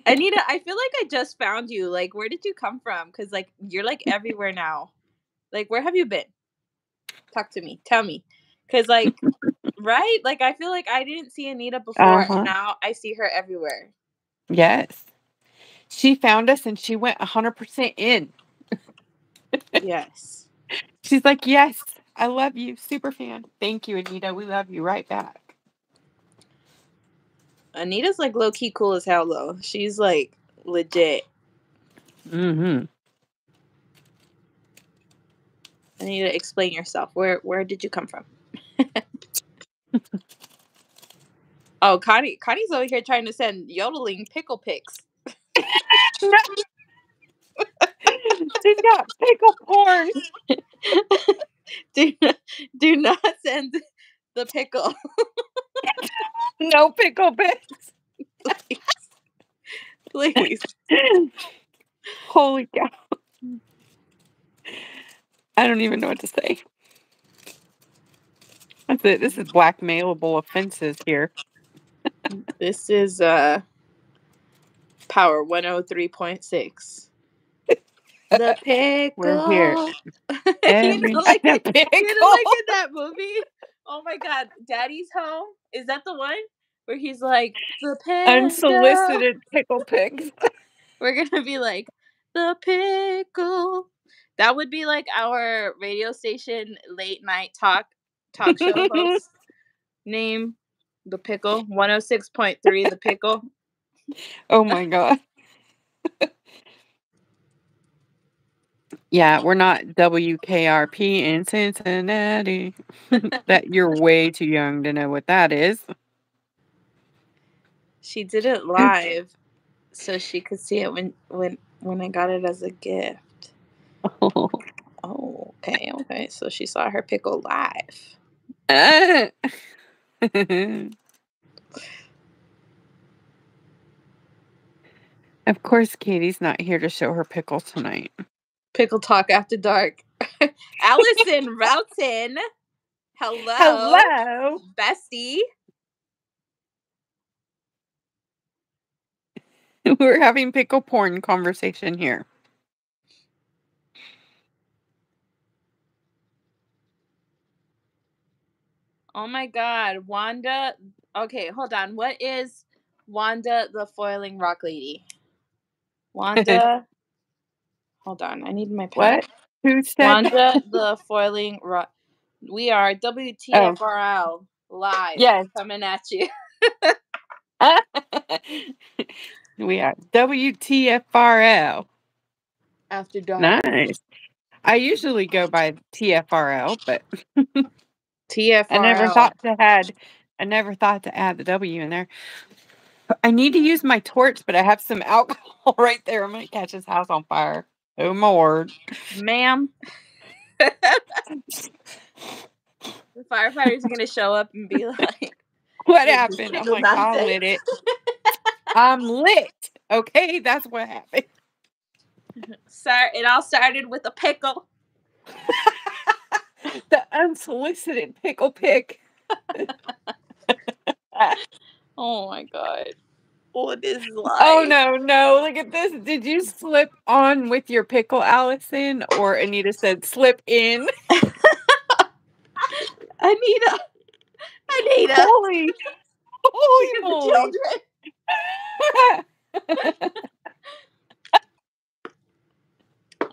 Anita, I feel like I just found you. Like, where did you come from? Because like you're like everywhere now. Like, where have you been? Talk to me. Tell me. Because like, right? Like, I feel like I didn't see Anita before, Uh-huh. and now I see her everywhere. yes. She found us and she went 100% in. Yes. She's like, Yes, I love you. Super fan. Thank you, Anita. We love you right back. Anita's like low key cool as hell though. She's like legit. Mm-hmm. I need to explain yourself. Where where did you come from? oh, Connie Connie's over here trying to send yodeling pickle pics. She's got pickle porn. do, not, do not send the pickle. no pickle pics. Please. Please. Holy cow. I don't even know what to say. That's it. This is blackmailable offenses here. this is uh power 103.6. The pickle. We're here. you know, like, the pickle. you know, like in that movie? Oh my god, Daddy's Home? Is that the one? Where he's like, the pickle. Unsolicited pickle pics. We're gonna be like, the pickle. That would be like our radio station late night talk talk show host name. The pickle. 106.3 the pickle. Oh my god. Yeah, we're not WKRP in Cincinnati. that you're way too young to know what that is. She did it live so she could see it when when when I got it as a gift. Oh, okay, okay. So she saw her pickle live. of course, Katie's not here to show her pickle tonight. Pickle talk after dark. Allison Roughton. Hello. Hello. Bestie. We're having pickle porn conversation here. Oh my god, Wanda. Okay, hold on. What is Wanda the foiling rock lady? Wanda. Hold on, I need my pen. What? Who said Wanda the foiling rock. We are oh. WTFRL live. Yes. coming at you. we are WTFRL. After dark. Nice. I usually go by TFRL, but TFRL. I never thought to had I never thought to add the W in there. I need to use my torch, but I have some alcohol right there. I'm gonna catch this house on fire. Oh my word. ma'am. the firefighters are gonna show up and be like, What happened? I'm like, I nonsense. lit it. I'm lit. Okay, that's what happened. "Sir, it all started with a pickle." The unsolicited pickle pick. Oh my god. What is life? Oh no, no! Look at this. Did you slip on with your pickle, Allison? Or Anita said slip in. Anita. Anita. Holy, holy The moly! children.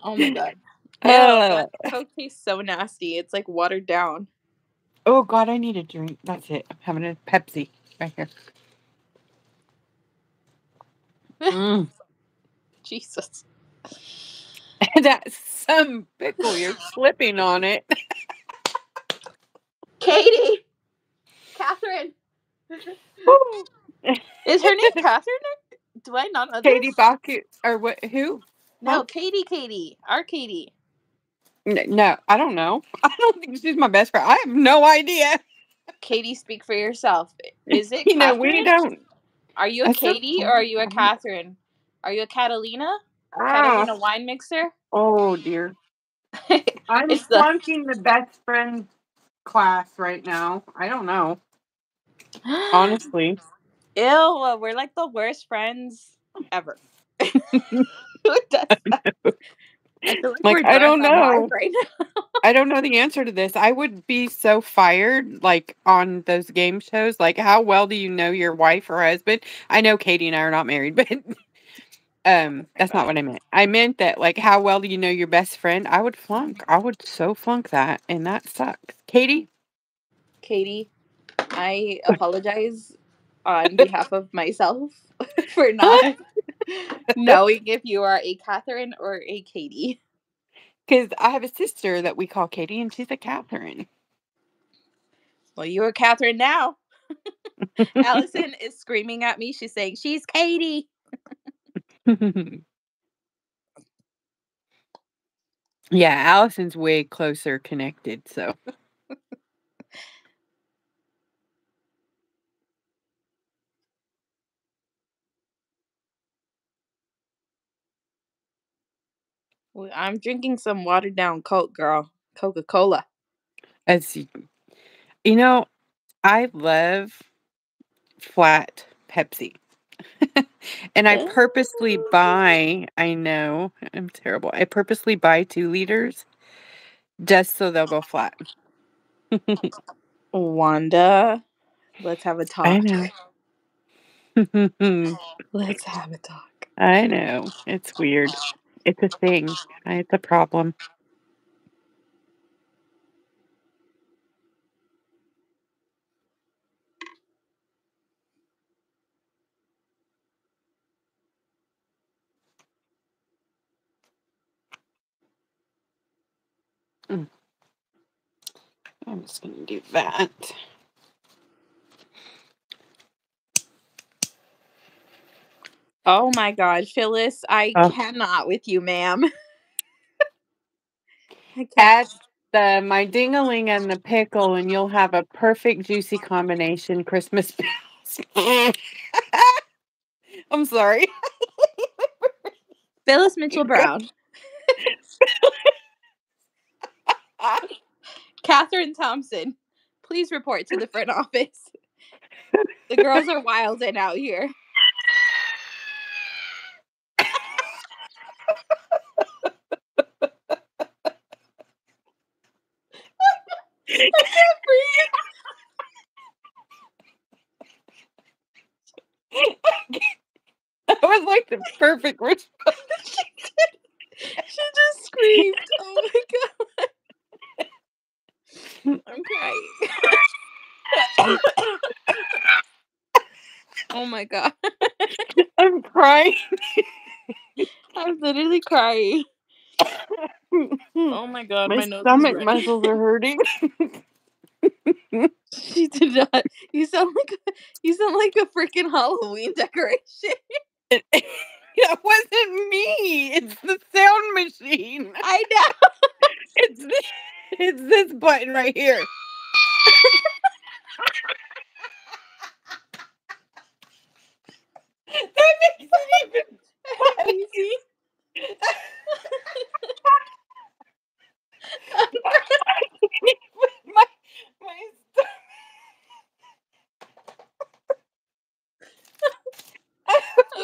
Oh my god. Ew, Uh, Coke tastes so nasty. It's like watered down. oh God, I need a drink. That's it. I'm having a Pepsi right here. Mm. Jesus. That's some pickle. You're slipping on it. Katie. Catherine. Is her name Catherine? Do I not know Katie? Baku or what? Who? No, Katie, Katie. Our Katie. N- No, I don't know. I don't think she's my best friend. I have no idea. Katie, speak for yourself. Is it You know, we don't. Are you a That's so Katie or are you a. Catherine? Are you a Catalina? Ah, Catalina wine mixer? oh dear. I'm It's the- flunking the best friend class right now. I don't know. Honestly. Ew, we're like the worst friends ever. Who does that? I feel Like, I don't know. Right now. I don't know the answer to this. I would be so fired, like on those game shows. Like, how well do you know your wife or husband? I know Katie and I are not married, but Um, that's not what I meant. I meant that like how well do you know your best friend? I would flunk. I would so flunk that, and that sucks. Katie, Katie, I apologize on behalf of myself for not knowing if you are a Catherine or a Katie. Because I have a sister that we call Katie, and she's a Catherine. Well, you're Catherine now. Allison is screaming at me. She's saying she's Katie. yeah, Allison's way closer connected. So I'm drinking some watered down Coke, girl. Coca Cola. as you, you know, I love flat Pepsi. and I purposely buy, I know, I'm terrible. I purposely buy two liters just so they'll go flat. Wanda, let's have a talk. I know. Let's have a talk. I know. It's weird. It's a thing. It's a problem. Mm. I'm just going to do that. Oh my God, Phyllis, I Oh. cannot with you, ma'am. Add the my dingaling and the pickle, and you'll have a perfect juicy combination Christmas bells. I'm sorry. Phyllis Mitchell Brown, Catherine Thompson, please report to the front office. The girls are wild and out here. I can't breathe. That was like the perfect response. She just screamed. Oh my god. I'm crying. oh my god. I'm crying. I'm literally crying. Oh my god, my, my nose is stomach muscles are hurting. She did not. You sound like a, you sound like a freaking Halloween decoration. It, it wasn't me. It's the sound machine. I know. It's this, it's this button right here. that makes it even funny. My, my.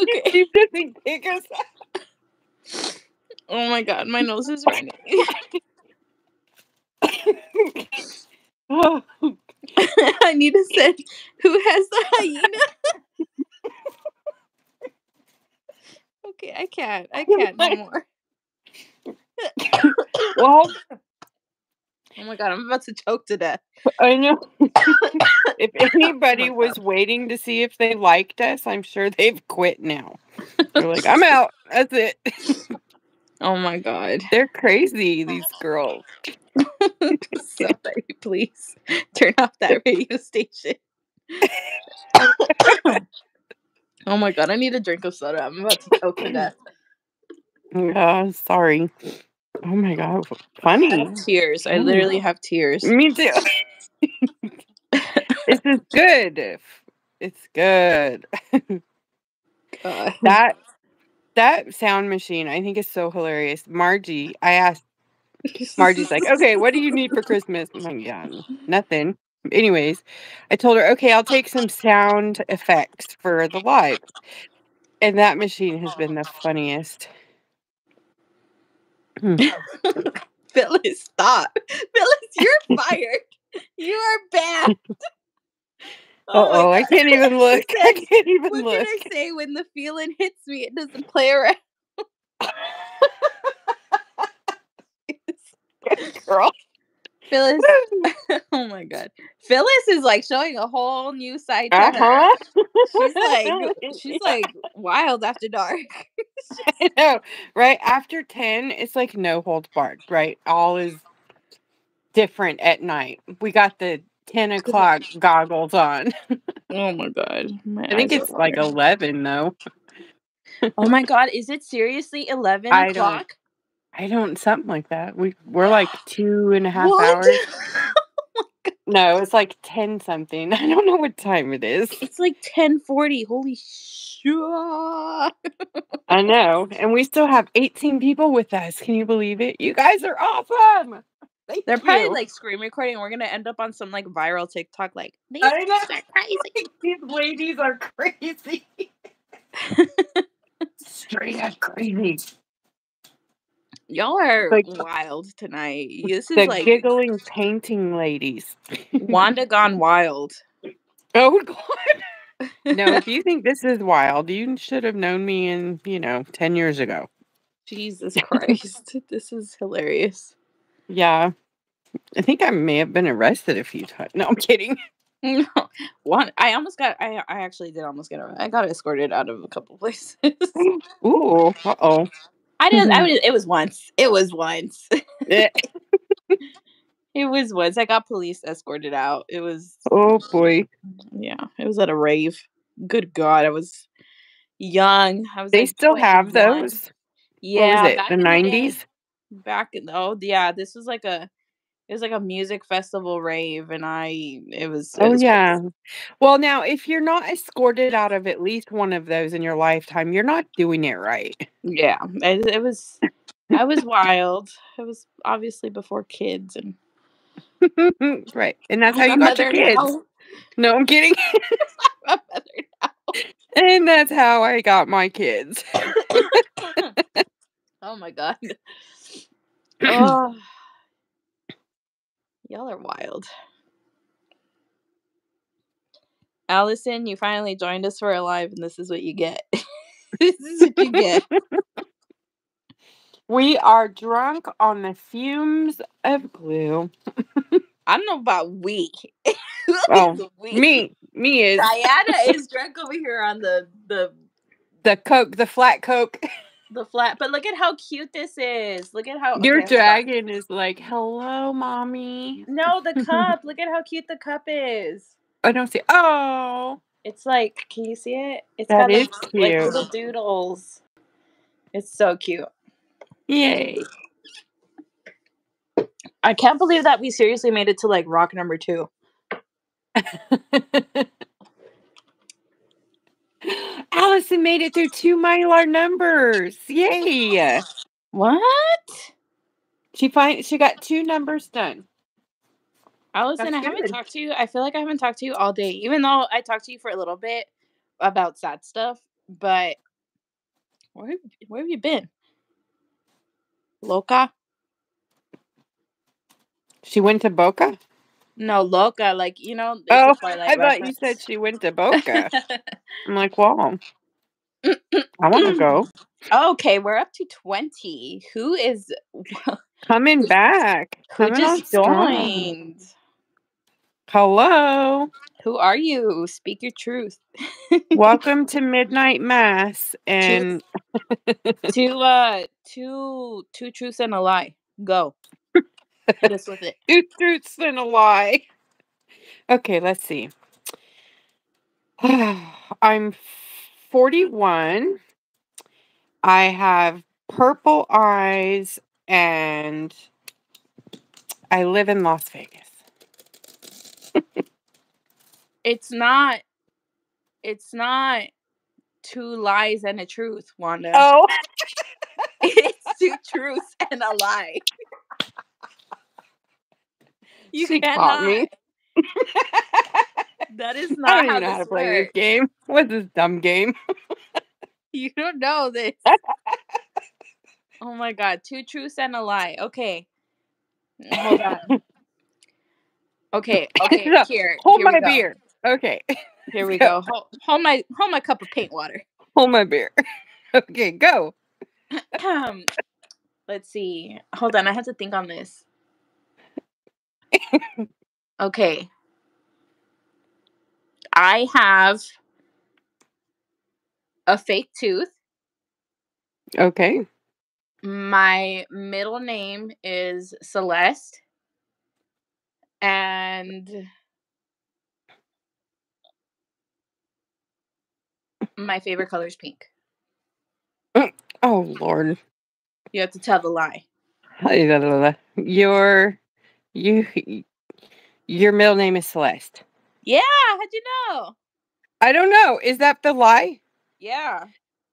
Okay. He doesn't kick us out. Oh my god, my nose is running. Oh, I need to send who has the hyena. I can't. I can't no more. well, Oh my god, I'm about to choke to death. I know. if oh anybody was waiting to see if they liked us, I'm sure they've quit now. They're like, I'm out. That's it. Oh my god. They're crazy, these girls. Somebody please turn off that radio station. Oh oh my god, I need a drink of soda. I'm about to choke to death. Yeah, sorry. Oh my god, I funny. have tears. I mm. literally have tears. Me too. this is good. It's good. That that sound machine, I think is so hilarious. Margie, I asked Margie's like, okay, what do you need for Christmas? I'm like, yeah, nothing. Anyways, I told her, okay, I'll take some sound effects for the live. And that machine has been the funniest. Phyllis, stop. Phyllis, you're fired. You are banned. Uh oh, I can't even look. I can't even What look. What did I say? When the feeling hits me, it doesn't play around. Good Girl. Phyllis. oh my god. Phyllis is like showing a whole new side to her. Uh-huh. She's like she's like wild after dark. I know, right? After 10, it's like no holds barred, right? All is different at night. We got the 10 o'clock goggles on. Oh my god. My I think it's like 11, though. Oh my god, is it seriously eleven o'clock? I don't, something like that. We, we're like two and a half What? hours. Oh no, it's like 10 something. I don't know what time it is. it's like ten forty. Holy shit. I know. And we still have 18 people with us. Can you believe it? You guys are awesome. Thank They're probably like screen recording. We're gonna end up on some like viral TikTok like these are crazy. These ladies are crazy. Straight up crazy. Y'all are Like- wild tonight. This is like giggling painting ladies. Wanda gone wild. Oh God. No, if you think this is wild, you should have known me in, you know, 10 years ago. Jesus Christ. this is hilarious. Yeah. I think I may have been arrested a few times. No, I'm kidding. No. One I almost got I I actually did almost get arrested. I got escorted out of a couple places. Ooh, uh oh. I didn't I mm-hmm. was it was once. It was once. It was once. I got police escorted out. It was oh boy. yeah, it was at a rave. Good God, I was young. I was They like still have those. Yeah, what was it? The nineties? back in oh yeah this was like a it was like a music festival rave and i it was it Oh was yeah. crazy. Well, now if you're not escorted out of at least one of those in your lifetime, you're not doing it right. yeah it, it was i was wild it was obviously before kids and right. And that's how you got your kids. now. No, I'm kidding. And that's how I got my kids. oh my god oh. Y'all are wild allison you finally joined us for a live and this is what you get this is what you get We are drunk on the fumes of glue. I don't know about we. Oh, we? Me, me is Diana is drunk over here on the the the Coke, the flat Coke. The flat. But look at how cute this is. Look at how Your okay, dragon is like, hello, mommy. No, the cup. look at how cute the cup is. I don't see. Oh, It's like, can you see it? It's That got is like, like little doodles. It's so cute. yay. I can't believe that we seriously made it to like rock number two. Allison made it through two mylar numbers. Yay. What? She find she got two numbers done. Allison, That's I haven't good. talked to you. I feel like I haven't talked to you all day, even though I talked to you for a little bit about sad stuff. But where where have you been? Loca? She went to Boca? No, Loca. Like you know. Oh, I thought you said she went to Boca. I'm like, well, I want to go. okay, we're up to twenty. Who is Coming back. who Coming just joined? Hello. Who are you? Speak your truth. Welcome to Midnight Mass. And two uh two two truths and a lie. Go. Hit us with it. two truths and a lie. Okay, let's see. I'm 41. I have purple eyes and I live in Las Vegas. It's not it's not two lies and a truth, Wanda. Oh, it's two truths and a lie. You she cannot. caught me. That is not. I don't how even know how to play works. this game. What's this dumb game? You don't know this. oh my god, two truths and a lie. Okay. Hold on. Okay, okay, here. Hold here my beer. Okay. Here we So- go. Hold, hold my hold my cup of paint water. Hold my beer. Okay, go. Um, let's see. Hold on, I have to think on this. Okay. I have a fake tooth. Okay. My middle name is Celeste. And my favorite color is pink. Mm, oh Lord. You have to tell the lie. Your you your middle name is Celeste. Yeah, how'd you know? I don't know. Is that the lie? Yeah.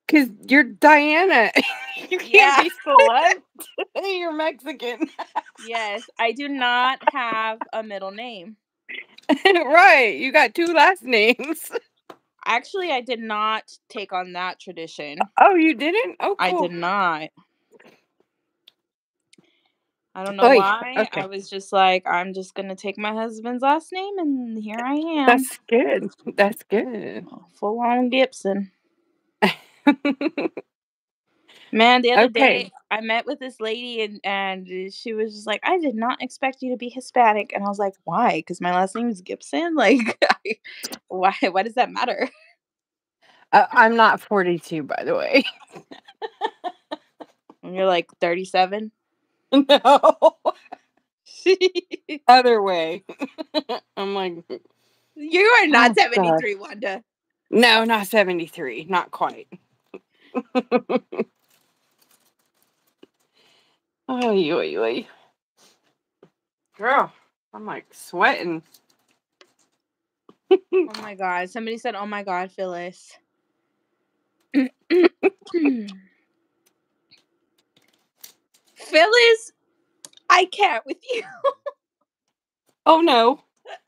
Because you're Diana. you can't Yeah. be Celeste. you're Mexican. Yes, I do not have a middle name. right. You got two last names. Actually, I did not take on that tradition. Oh, you didn't? Oh, I did not. I don't know Oy, why. okay. I was just like, I'm just gonna take my husband's last name, and here I am, That's good. That's good. full on Gibson. Man, the other Okay. day I met with this lady, and and she was just like, I did not expect you to be Hispanic, and I was like, why? Because my last name is Gibson. Like, I, why? Why does that matter? uh, I'm not 42, by the way. And you're like 37. no. Other way. I'm like, mm. you are not Oh, God. 73, Wanda. no, not 73. Not quite. Oy, oy, oy. Girl, I'm like sweating. Oh my god. Somebody said, Oh my god, Phyllis. Phyllis, I can't with you. Oh no.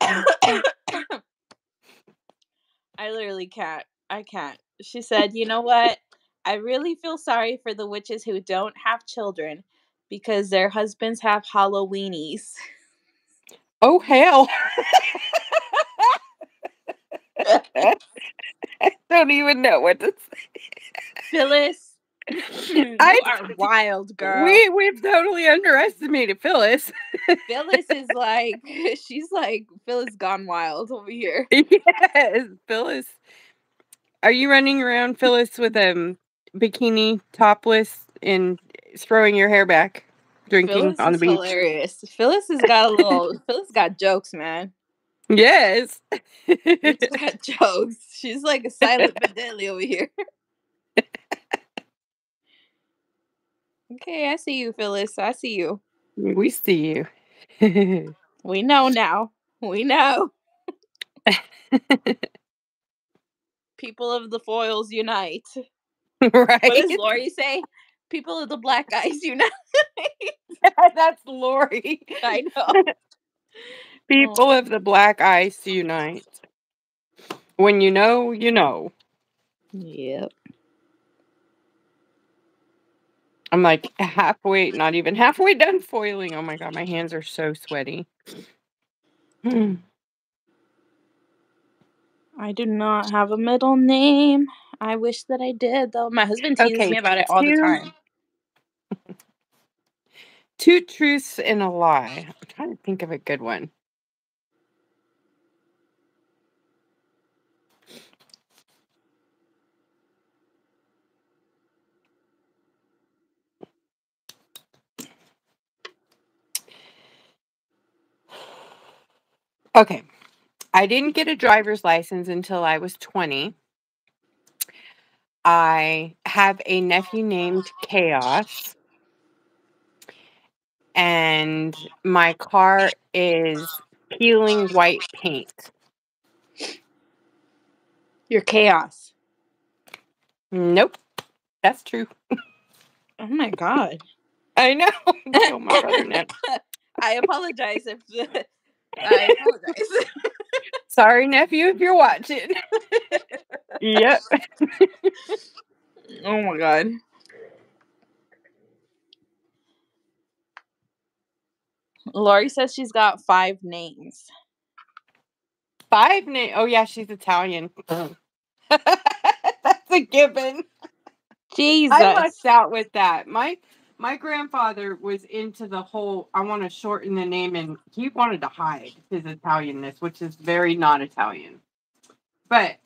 I literally can't. I can't. She said, You know what? I really feel sorry for the witches who don't have children because their husbands have Halloweenies. Oh hell. I don't even know what to say. Phyllis, you I- are wild, girl. We we've totally underestimated Phyllis. Phyllis is like, she's like, Phyllis gone wild over here. yes, Phyllis. Are you running around, Phyllis, with a um, bikini, topless, and throwing your hair back, drinking Phyllis on the beach? hilarious. Phyllis has got a little, Phyllis got jokes, man. Yes. Phyllis got jokes. She's like a silent deadly over here. Okay, I see you, Phyllis. I see you. we see you. We know now. We know. People of the foils unite. right. What does Lori say? People of the black eyes unite. That's Lori. I know. People of the black eyes unite. When you know, you know. Yep. I'm like halfway, not even halfway done foiling. Oh my god, my hands are so sweaty. Hmm. I do not have a middle name. I wish that I did, though. My husband teases Okay, me about it all the time. Two truths and a lie. I'm trying to think of a good one. Okay. I didn't get a driver's license until I was 20. I have a nephew named Chaos. And my car is peeling white paint. You're chaos. Nope. That's true. Oh my god. I know. Brother. I apologize if I apologize. Sorry, nephew, if you're watching. yep. oh my god. Lori says she's got five names. five name. Oh yeah, she's Italian. That's a given. Jesus. I lucked out with that. My my grandfather was into the whole I want to shorten the name and he wanted to hide his Italianness, which is very not Italian. But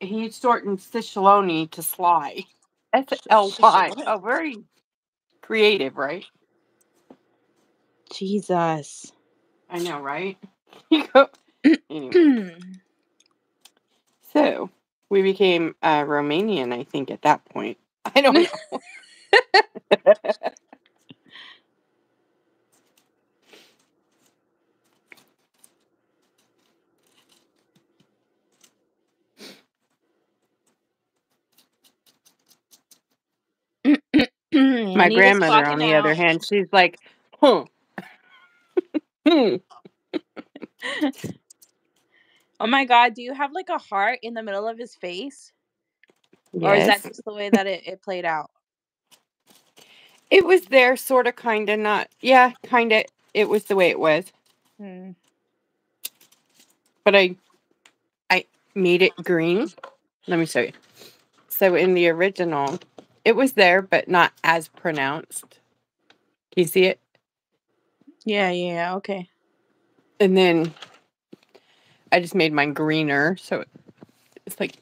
he shortened Cicciolone to Sly. S L Y. Oh, very creative, right? Jesus. I know, right? Anyway, so we became uh, Romanian, I think, at that point. I don't know. My Anita's grandmother, on the other hand, she's like, huh. Hmm. Oh my god, do you have like a heart in the middle of his face? Or is that just the way that it, it played out? It was there, sort of, kind of, not. Yeah, kind of. It was the way it was. Hmm. But I, I made it green. Let me show you. So in the original, it was there, but not as pronounced. Can you see it? Yeah, yeah, yeah, okay. And then I just made mine greener. So it's like,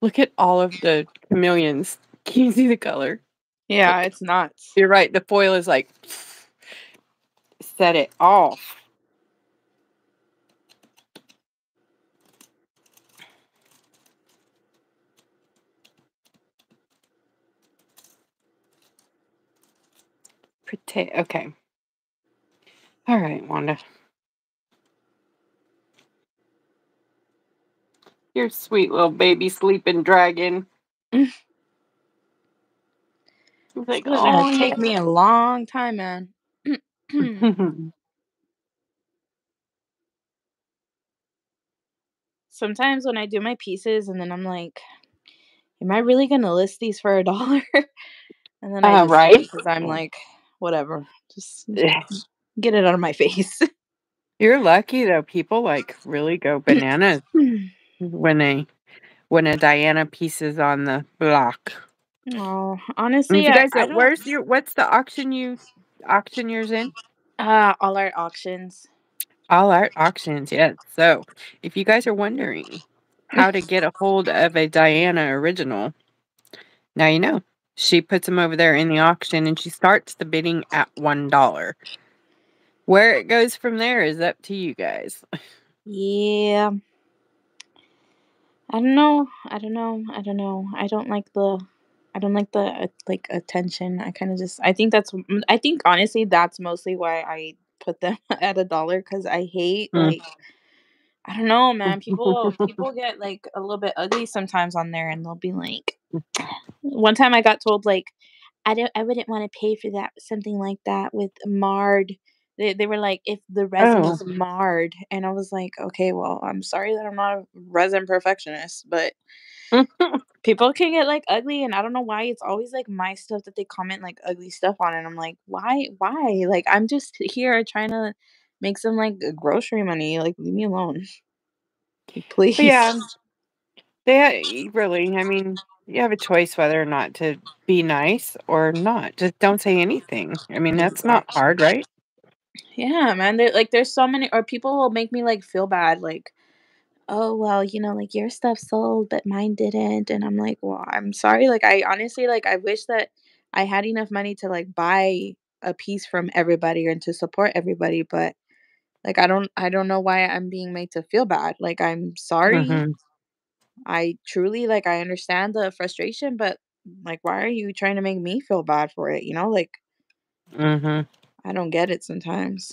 look at all of the chameleons. Can you see the color? Yeah, it's nuts. You're right. The foil is like, set it off. Potato. Okay. All right, Wanda. You're sweet little baby sleeping dragon. He's like, It's gonna oh, take me a long time, man. Sometimes when I do my pieces and then I'm like, am I really gonna list these for a dollar? and then I uh, right because I'm like, whatever. Just get it out of my face. You're lucky though. People like really go bananas when a when a Diana piece is on the block. Oh, honestly, you guys, I don't. where's your what's the auction you auction yours in? Uh, all art auctions. All art auctions, yes. So if you guys are wondering how to get a hold of a Diana original, now you know. She puts them over there in the auction and she starts the bidding at one dollar. Where it goes from there is up to you guys. Yeah. I don't know. I don't know. I don't know. I don't like the I don't like the uh, like attention. I kind of just I think that's mm, I think honestly that's mostly why I put them at a dollar cuz I hate Mm. like I don't know, man. People people get like a little bit ugly sometimes on there and they'll be like one time I got told like I don't I wouldn't want to pay for that something like that with marred they, they were like if the resin Oh. is marred and I was like okay well I'm sorry that I'm not a resin perfectionist but people can get like ugly and I don't know why it's always like my stuff that they comment like ugly stuff on and I'm like why why like I'm just here trying to make some like grocery money like leave me alone please But yeah, they really. I mean, you have a choice whether or not to be nice or not. Just don't say anything. I mean, that's not hard, right? Yeah, man. There like there's so many or people will make me like feel bad like oh well, you know, like your stuff sold but mine didn't and I'm like, "Well, I'm sorry." Like I honestly like I wish that I had enough money to like buy a piece from everybody and to support everybody, but like I don't I don't know why I'm being made to feel bad. Like I'm sorry. hmm I truly like I understand the frustration, but like why are you trying to make me feel bad for it, you know? Like hmm I don't get it sometimes.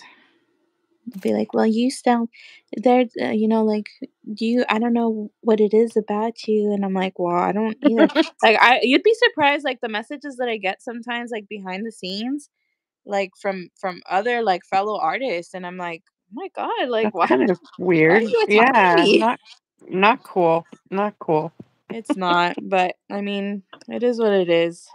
Be like, well, you still there, uh, you know, like you, I don't know what it is about you. And I'm like, well, I don't either. like, I, you'd be surprised, like the messages that I get sometimes, like behind the scenes, like from, from other like fellow artists. And I'm like, oh my God, like, That's why, kind of weird. Yeah, not not cool. Not cool. It's not, but I mean, it is what it is.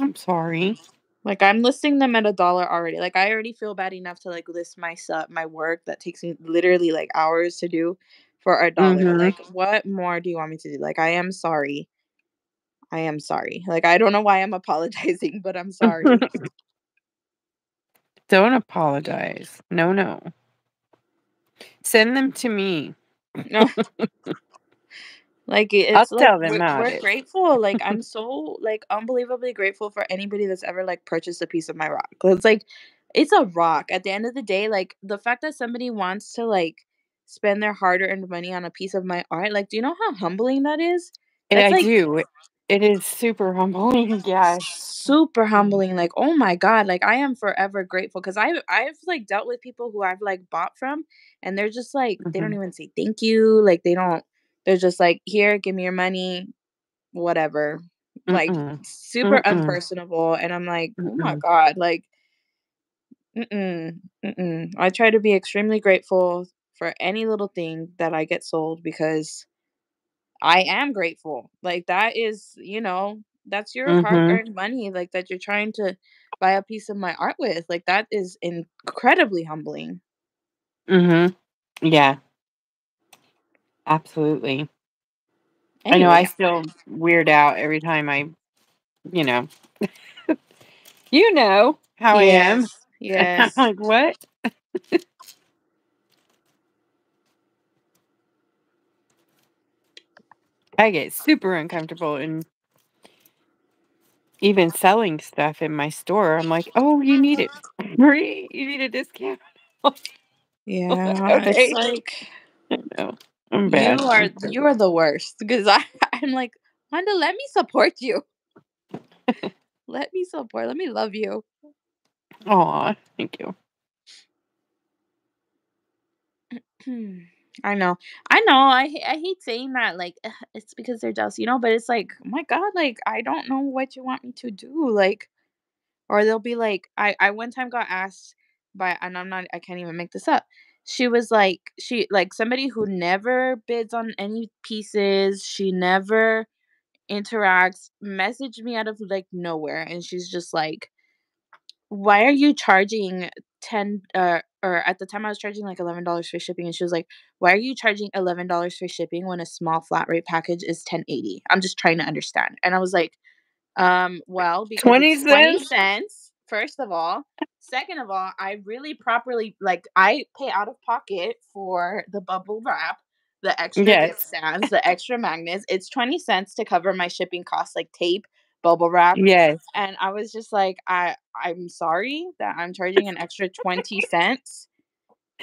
I'm sorry. Like I'm listing them at a dollar already. Like I already feel bad enough to like list my stuff, my work that takes me literally like hours to do for a dollar. Mhm. Like what more do you want me to do? Like I am sorry. I am sorry. Like I don't know why I'm apologizing, but I'm sorry. Don't apologize. No, no. Send them to me. no. Like it- I'll like tell them we're, we're grateful. Like I'm so like unbelievably grateful for anybody that's ever like purchased a piece of my rock. It's like it's a rock. At the end of the day, like the fact that somebody wants to like spend their hard-earned money on a piece of my art, like do you know how humbling that is? And That's I like do. It is super humbling. Yes. super humbling. Like oh my god, like I am forever grateful because I've I've like dealt with people who I've like bought from, and they're just like they don't Mhm. even say thank you. Like they don't. They're just like here, give me your money, whatever. Like Mm-mm. super Mm-mm. unpersonable, and I'm like, oh my god, like, mm-mm, mm-mm. I try to be extremely grateful for any little thing that I get sold because I am grateful. Like that is, you know, that's your Mhm. hard-earned money, like that you're trying to buy a piece of my art with. Like that is incredibly humbling. Mm hmm. Yeah. Absolutely. I know I still weird out every time I, you know, you know how I am. yes, yes. I'm like, what? I get super uncomfortable and even selling stuff in my store. I'm like, oh, you need it free? You need a discount? Yeah, it's like I know. You are you are the worst because I I'm like, Wanda, let me support you. Let me support. Let me love you. Aw, thank you. I know. I know. I I hate saying that. Like ugh, it's because they're jealous, you know. But it's like, oh my god, like I don't know what you want me to do. Like, or they'll be like, I I one time got asked by, and I'm not. I can't even make this up. She was like, she like somebody who never bids on any pieces. She never interacts. Messaged me out of like nowhere, and she's just like, why are you charging 10 uh, or at the time I was charging like $11 for shipping and she was like, "Why are you charging $11 for shipping when a small flat rate package is 1080? I'm just trying to understand." And I was like, um, well, because 20 it's 20 cents? First of all. Second of all, I really properly like I pay out of pocket for the bubble wrap, the extra Yes. stands, the extra magnets. It's 20 cents to cover my shipping costs like tape, bubble wrap, Yes. and I was just like, I I'm sorry that I'm charging an extra 20 cents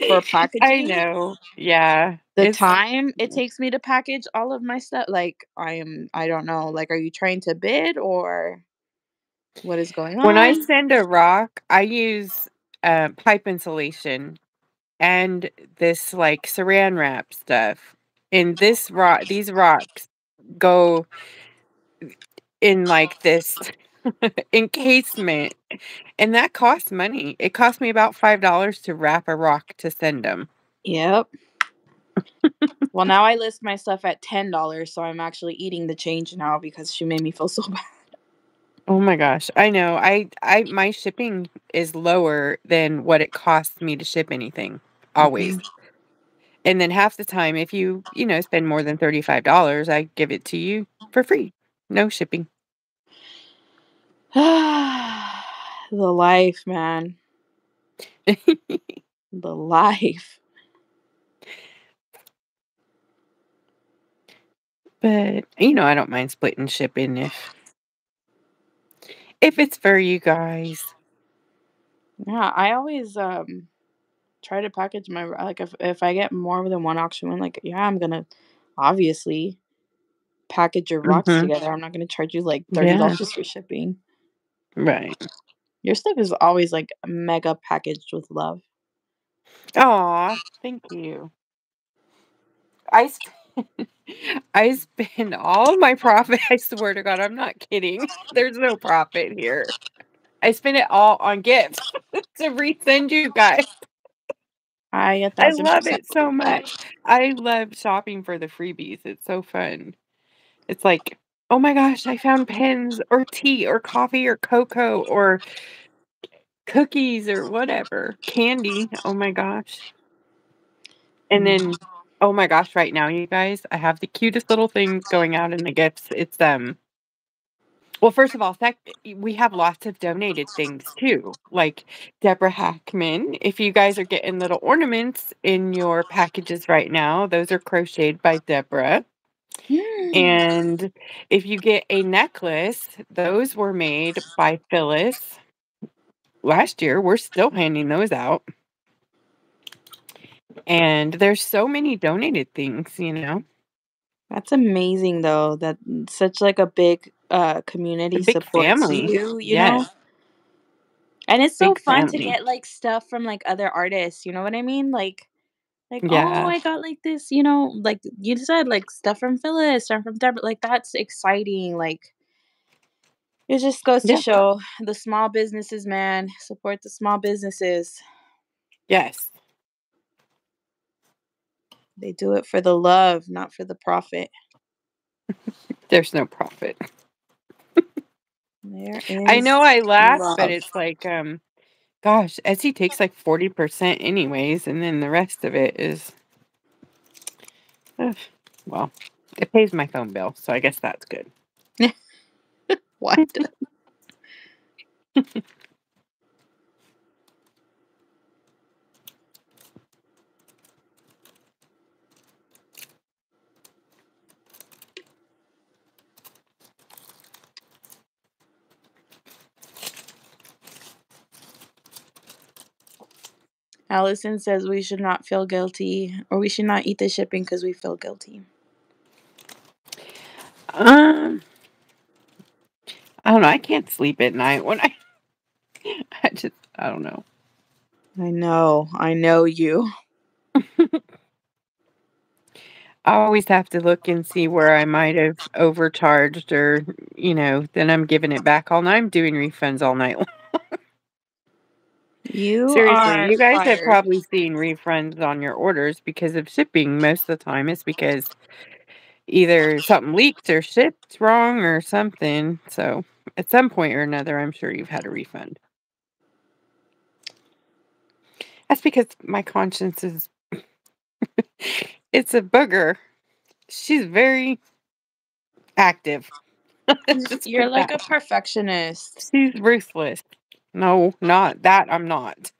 for packaging. I know. Yeah. The It's time it mm. takes me to package all of my stuff, like I am I don't know, like are you trying to bid or what is going on. when I send a rock, I use uh, pipe insulation and this like saran wrap stuff. And this rock, these rocks go in like this encasement, and that costs money. It cost me about five dollars to wrap a rock to send them. Yep. well, now I list my stuff at $10, so I'm actually eating the change now because she made me feel so bad. Oh my gosh, I know. I I my shipping is lower than what it costs me to ship anything always. Mhm. And then half the time if you, you know, spend more than $35, I give it to you for free. No shipping. the life, man. The life. but, you know, I don't mind splitting shipping if if it's for you guys. Yeah, I always um try to package my like if if I get more than one auction win, like yeah, I'm gonna obviously package your rocks Mhm. together. I'm not gonna charge you like thirty Yeah. dollars for shipping. Right. Your stuff is always like mega packaged with love. Aw, thank you. I I spend all my profit. I swear to God, I'm not kidding. There's no profit here. I spend it all on gifts to resend you guys. I a I love it so much. I love shopping for the freebies. It's so fun. It's like Oh my gosh, I found pens or tea or coffee or cocoa or cookies or whatever. Candy. Oh my gosh. And then oh my gosh, right now, you guys, I have the cutest little things going out in the gifts. It's um well, first of all, sec- we have lots of donated things too, like Deborah Hackman. If you guys are getting little ornaments in your packages right now, those are crocheted by Deborah. Mm. And if you get a necklace, those were made by Phyllis last year. We're still handing those out. And there's so many donated things, you know. That's amazing though. That such like a big uh community A big supports family. you, you Yes. know? And it's so Big fun to get like stuff from like other artists, you know what I mean? Like like, oh, Yeah. I got like this, you know, like you said, like stuff from Phyllis, stuff from Deborah. Like that's exciting. Like it just goes to Yeah. show the small businesses, man. Support the small businesses. Yes. They do it for the love, not for the profit. There's no profit. There I know I laugh, but it's like, um, gosh, Etsy takes like 40% anyways, and then the rest of it is, well, it pays my phone bill, so I guess that's good. What? Allison says we should not feel guilty or we should not eat the shipping because we feel guilty. Um, I don't know. I can't sleep at night when I, I just, I don't know. I know. I know you. I always have to look and see where I might have overcharged or, you know, then I'm giving it back all night. I'm doing refunds all night long. You Seriously, are you guys have probably seen refunds on your orders because of shipping. Most of the time, it's because either something leaked or shipped wrong or something. So, at some point or another, I'm sure you've had a refund. That's because my conscience is it's a booger. She's very active. You're like that. a perfectionist. She's ruthless. No, not that. I'm not.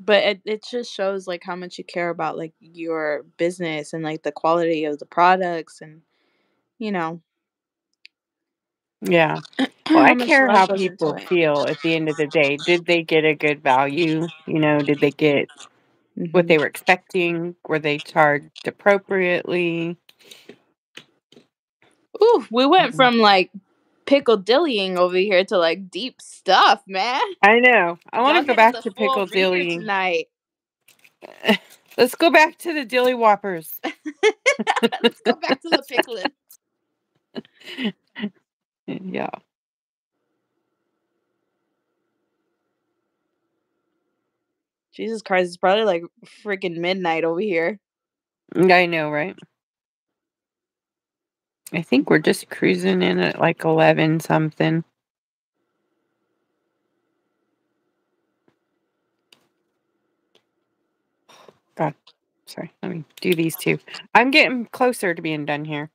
But it, it just shows like how much you care about like your business and like the quality of the products and you know Yeah. Well, I care how people feel at the end of the day. Did they get a good value? You know, did they get what Mhm. they were expecting? Were they charged appropriately? Ooh, we went Mhm. from like pickledillying over here to like deep stuff, man. I know. I want to go back to full pickle reader tonight. Let's go back to the dilly whoppers. Let's go back to the pickling. yeah. Jesus Christ, it's probably like freaking midnight over here. Mm, I know, right? I think we're just cruising in at like 11 something. God, sorry. Let me do these two. I'm getting closer to being done here.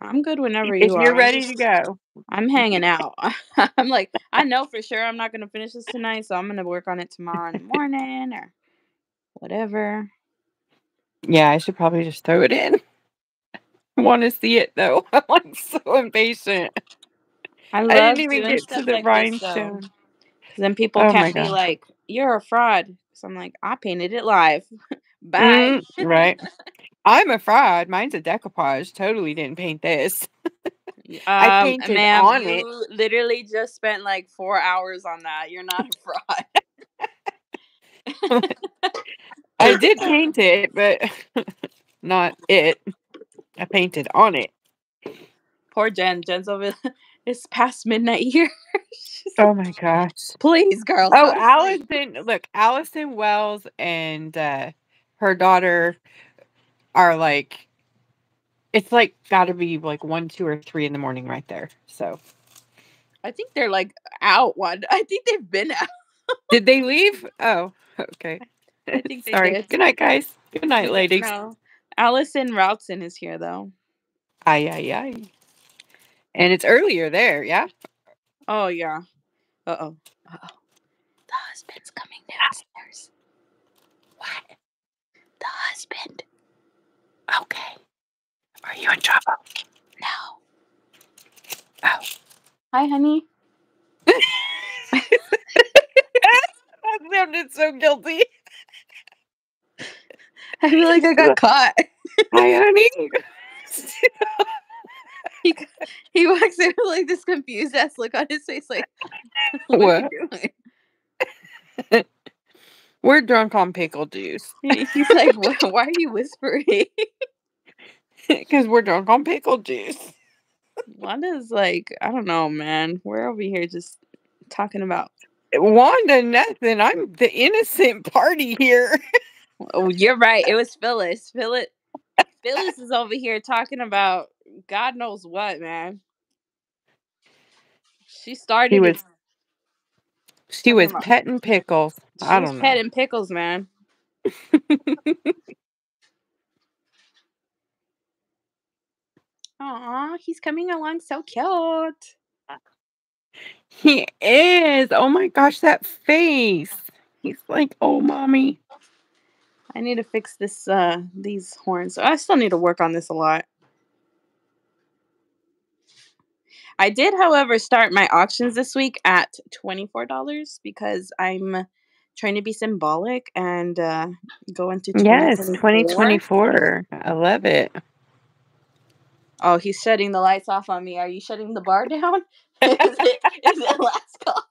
I'm good whenever If you are. If you're I'm ready to go. I'm hanging out. I'm like, I know for sure I'm not gonna finish this tonight, so I'm gonna work on it tomorrow in the morning or whatever. Yeah, I should probably just throw it in. I want to see it though. I'm like so impatient. I I didn't even get to the like this rhinestone. 'cause then people Oh can't be like, You're a fraud. So I'm like, I painted it live. Bye. Mm, right. I'm a fraud. Mine's a decoupage. Totally didn't paint this. I Um, painted ma'am, on it. literally just spent like four hours on that. You're not a fraud. I did paint it, but not it. I painted on it. Poor Jen. Jen's over. It's past midnight here. Oh my gosh. Please, girl, Oh, go to sleep. Allison, look, Allison Wells and uh, her daughter are like It's like got to be like one, two, or three in the morning right there. So, I think they're like out one. I think they've been out. did they leave? Oh, okay. I think Sorry. did. Good night, guys. Good night, ladies. No. Allison Routson is here though. Aye, aye, aye. And it's earlier there, yeah? Oh yeah. Uh oh. Uh oh. The husband's coming downstairs. What? The husband. Okay. Are you in trouble? No. Oh. Hi, honey. That sounded so guilty. I feel like I got caught. Hi, honey. He, he walks in with like this confused ass look on his face, like, "What, are you doing?" We're drunk on pickle juice He's like, "Why why are you whispering?" because we're drunk on pickle juice. Wanda's like, I don't know, man. We're over here just talking about. Wanda, nothing. I'm the innocent party here. Oh, you're right. It was Phyllis. Phyllis. Phyllis is over here talking about God knows what, man. She started. She was she was petting pickles. She I don't know. petting pickles, man. Aw, he's coming along so cute. He is. Oh my gosh, that face. He's like, oh mommy. I need to fix this uh these horns. I still need to work on this a lot. I did, however, start my auctions this week at $24 because I'm trying to be symbolic and uh go into Yes, 2024. 2024. I love it. Oh, he's shutting the lights off on me. Are you shutting the bar down? is, it, is it last call?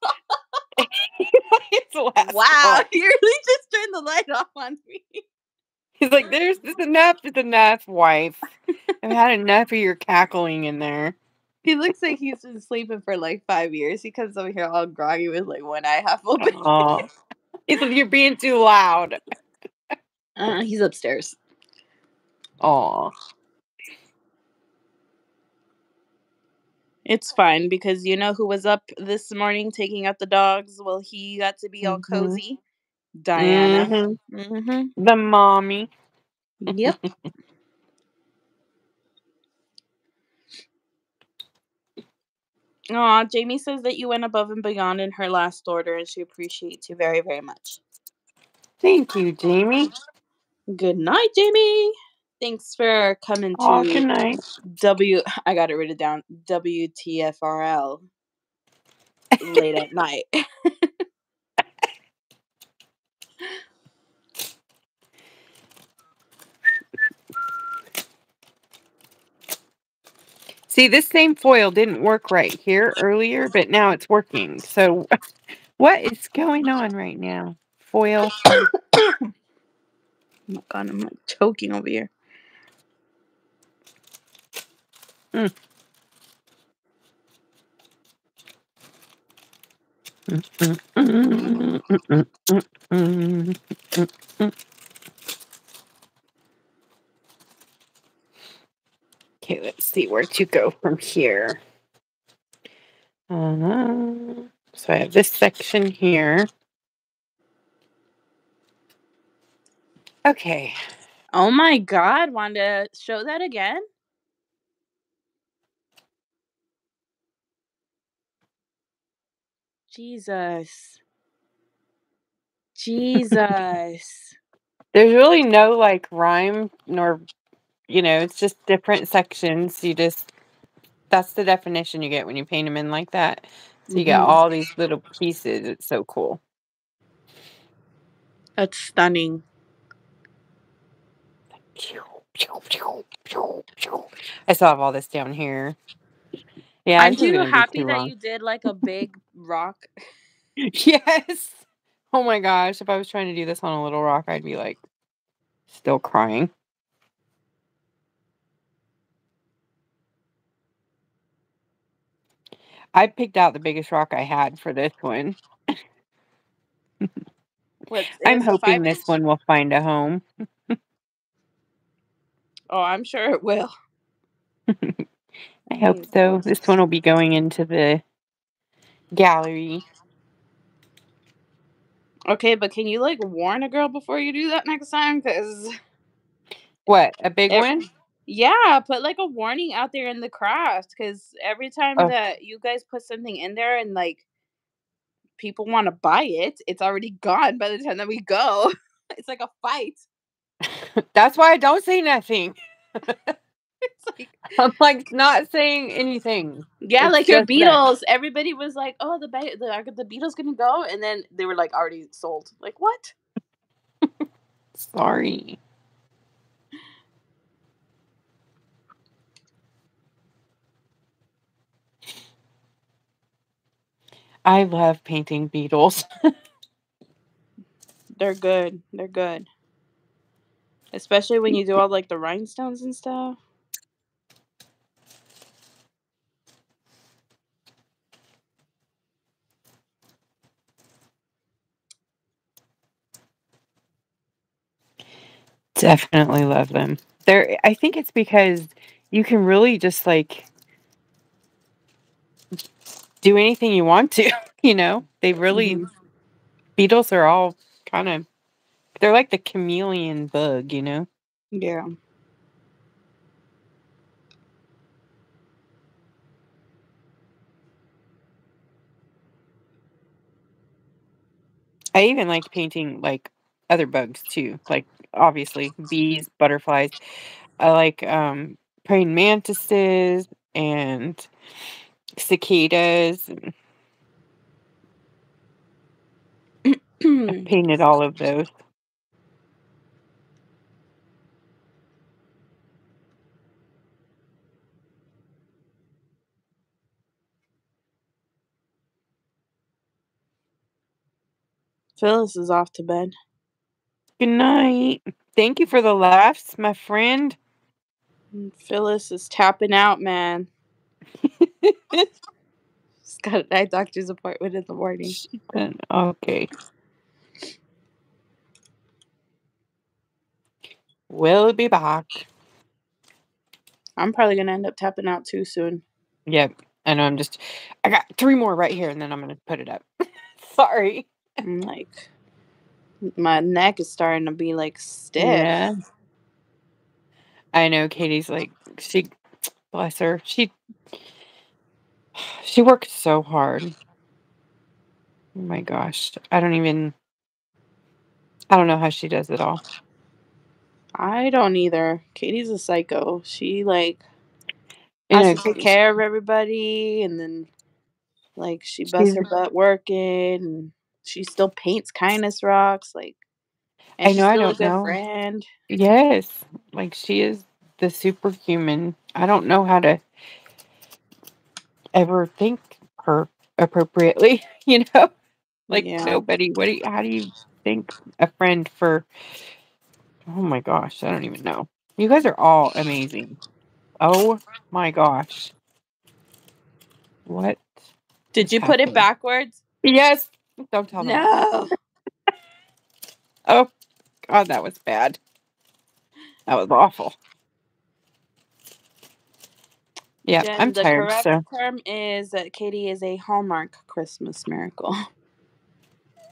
It's Wow, you really just turned the light off on me. He's like, there's this enough is enough, wife. I've had enough of your cackling in there. He looks like he's been sleeping for like five years. He comes over here all groggy with like one eye half open. Oh. He's like, you're being too loud. Uh, he's upstairs. Oh. It's fine because you know who was up this morning taking out the dogs? Well, he got to be all Mhm. cozy. Diana. Mhm. Mm-hmm. The mommy. Yep. Aw, Jamie says that you went above and beyond in her last order and she appreciates you very, very much. Thank you, Jamie. Good night, Jamie. Thanks for coming to Oh, good night. W. I got it written down. WTFRL. Late at night. See, this same foil didn't work right here earlier, but now it's working. So, what is going on right now? Foil. Oh my god, I'm like choking over here. Okay, let's see where to go from here. Uh, so I have this section here. Okay. Oh my god, Wanda, show that again. Jesus. Jesus. There's really no like rhyme nor, you know, it's just different sections. You just, that's the definition you get when you paint them in like that. So you get Mhm. all these little pieces. It's so cool. That's stunning. I still have all this down here. Yeah, I'm this is too gonna be happy that you did like a big rock. Yes. Oh my gosh. If I was trying to do this on a little rock, I'd be like still crying. I picked out the biggest rock I had for this one. What, I'm hoping this inch? one will find a home. Oh, I'm sure it will. I hope so. This one will be going into the gallery. Okay, but can you like warn a girl before you do that next time? Because What? A big Ev- one? yeah, put like a warning out there in the craft. Because every time Oh. that you guys put something in there and like people want to buy it, it's already gone by the time that we go. it's like a fight. That's why I don't say nothing. It's like I'm like not saying anything. yeah, It's like your just that. beetles. Everybody was like, "Oh, the ba- the are the beetles gonna go?" And then they were like already sold. Like what? Sorry. I love painting beetles. They're good. They're good. Especially when you do all like the rhinestones and stuff. Definitely love them. They're I think it's because you can really just like do anything you want to, you know? They really Mhm. beetles are all kind of they're like the chameleon bug, you know? Yeah. I even like painting like other bugs too, like obviously bees, butterflies. I like um praying mantises and cicadas. I've painted all of those. Phyllis is off to bed. Good night. Thank you for the laughs, my friend. And Phyllis is tapping out, man. She's got an eye doctor's appointment in the morning. Okay. We'll be back. I'm probably gonna end up tapping out too soon. Yep. I know I'm just I got three more right here and then I'm gonna put it up. Sorry. I'm like, my neck is starting to be like stiff. Yeah. I know Katie's like she bless her. She she worked so hard. Oh my gosh. I don't even I don't know how she does it all. I don't either. Katie's a psycho. She like You has know, to take care of everybody, and then like she busts her butt working, and she still paints kindness rocks. Like, I know, I don't know. friend. Yes. Like she is the superhuman. I don't know how to ever think her appropriately, you know? Like Yeah. nobody. What do you, how do you think a friend for Oh my gosh, I don't even know. You guys are all amazing. Oh my gosh. What? Did you put it backwards? Yes. Don't tell me. No. Oh god, that was bad. That was awful. Yeah, Jen, I'm the tired, correct so term is that Katie is a Hallmark Christmas miracle.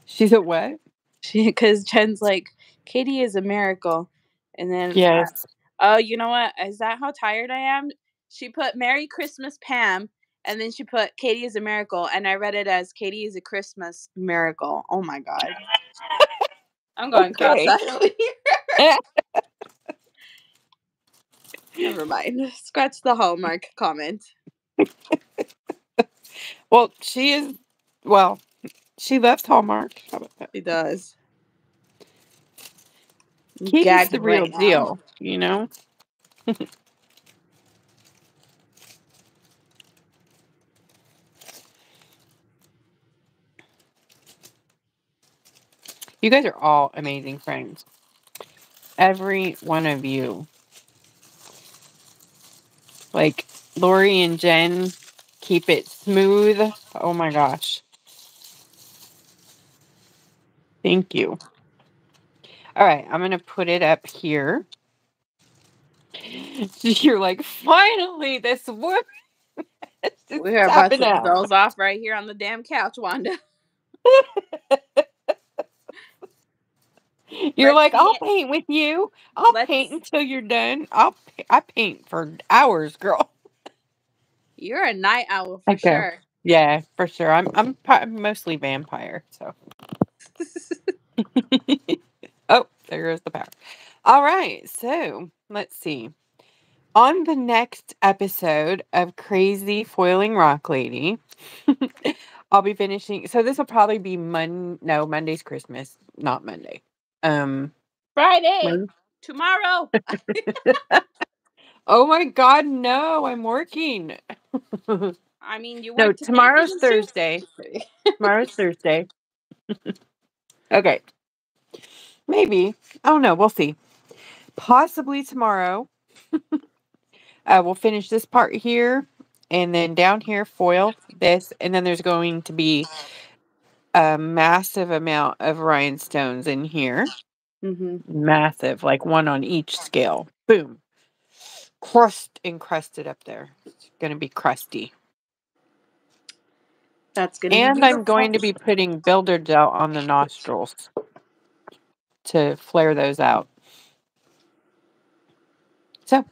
she's a what? She because Jen's like, Katie is a miracle. And then, uh, Yes. oh, you know what? Is that how tired I am? She put Merry Christmas, Pam. And then she put Katie is a miracle. And I read it as Katie is a Christmas miracle. Oh my God. I'm going Okay. over here. Never mind. Scratch the Hallmark comment. Well, she is well, she left Hallmark. How about that? She does. Katie's gagged the real right deal, you know? You guys are all amazing friends. Every one of you. Like Lori and Jen keep it smooth. Oh my gosh. Thank you. All right, I'm going to put it up here. You're like, finally, this woman. We're about to out." doze off right here on the damn couch, Wanda. You're Let's like, I'll it. paint with you. I'll Let's- paint until you're done. I'll I paint for hours, girl. You're a night owl for Okay. sure. Yeah, for sure. I'm I'm pi- mostly vampire, so. oh, there goes the power. All right, so let's see. On the next episode of Crazy Foiling Rock Lady, I'll be finishing. So this will probably be Mon. No, Monday's Christmas, not Monday. Um. Friday, Mon- tomorrow. oh my God, no! I'm working. I mean, you No, tomorrow's? Thursday. Tomorrow's Thursday. okay. Maybe. I don't know. We'll see. Possibly tomorrow. uh, we'll finish this part here. And then down here, foil this. And then there's going to be a massive amount of rhinestones in here. Mhm. Massive. Like one on each scale. Boom. Crust encrusted up there. It's going to be crusty. That's gonna. And be I'm going to be putting builder gel on the nostrils to flare those out. So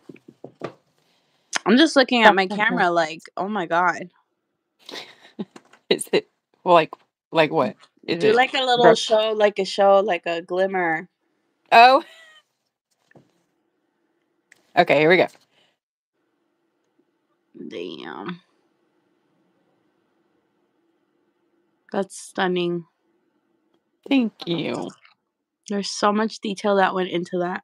I'm just looking at my camera, like, oh my god. is it well, like like what? Do it like a little show, like a show, like a glimmer. Oh. Okay, here we go. Damn. That's stunning. Thank you. There's so much detail that went into that.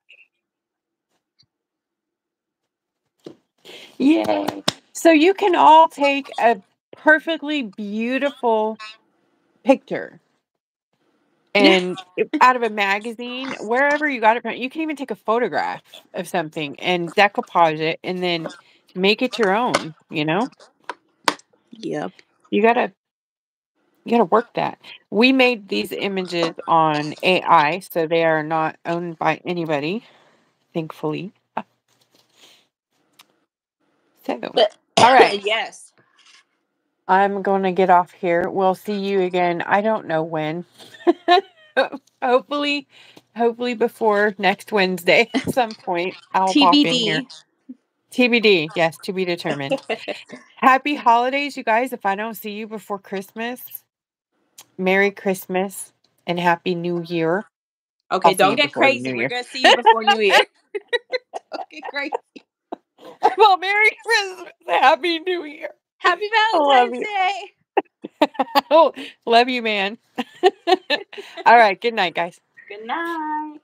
Yay. So you can all take a perfectly beautiful picture and out of a magazine, wherever you got it from. You can even take a photograph of something and decoupage it and then make it your own, you know? Yep. You gotta you gotta work that. We made these images on AI, so they are not owned by anybody, thankfully. So But all right. yes. I'm going to get off here. We'll see you again. I don't know when. hopefully, hopefully before next Wednesday at some point. I'll pop in here. TBD. TBD. Yes, to be determined. Happy holidays, you guys. If I don't see you before Christmas, Merry Christmas and Happy New Year. okay, I'll don't get crazy. We're gonna see you before New Year. okay, great. well, Merry Christmas. Happy New Year. Happy love Valentine's you. Day. Oh, love you, man. All right. Good night, guys. Good night.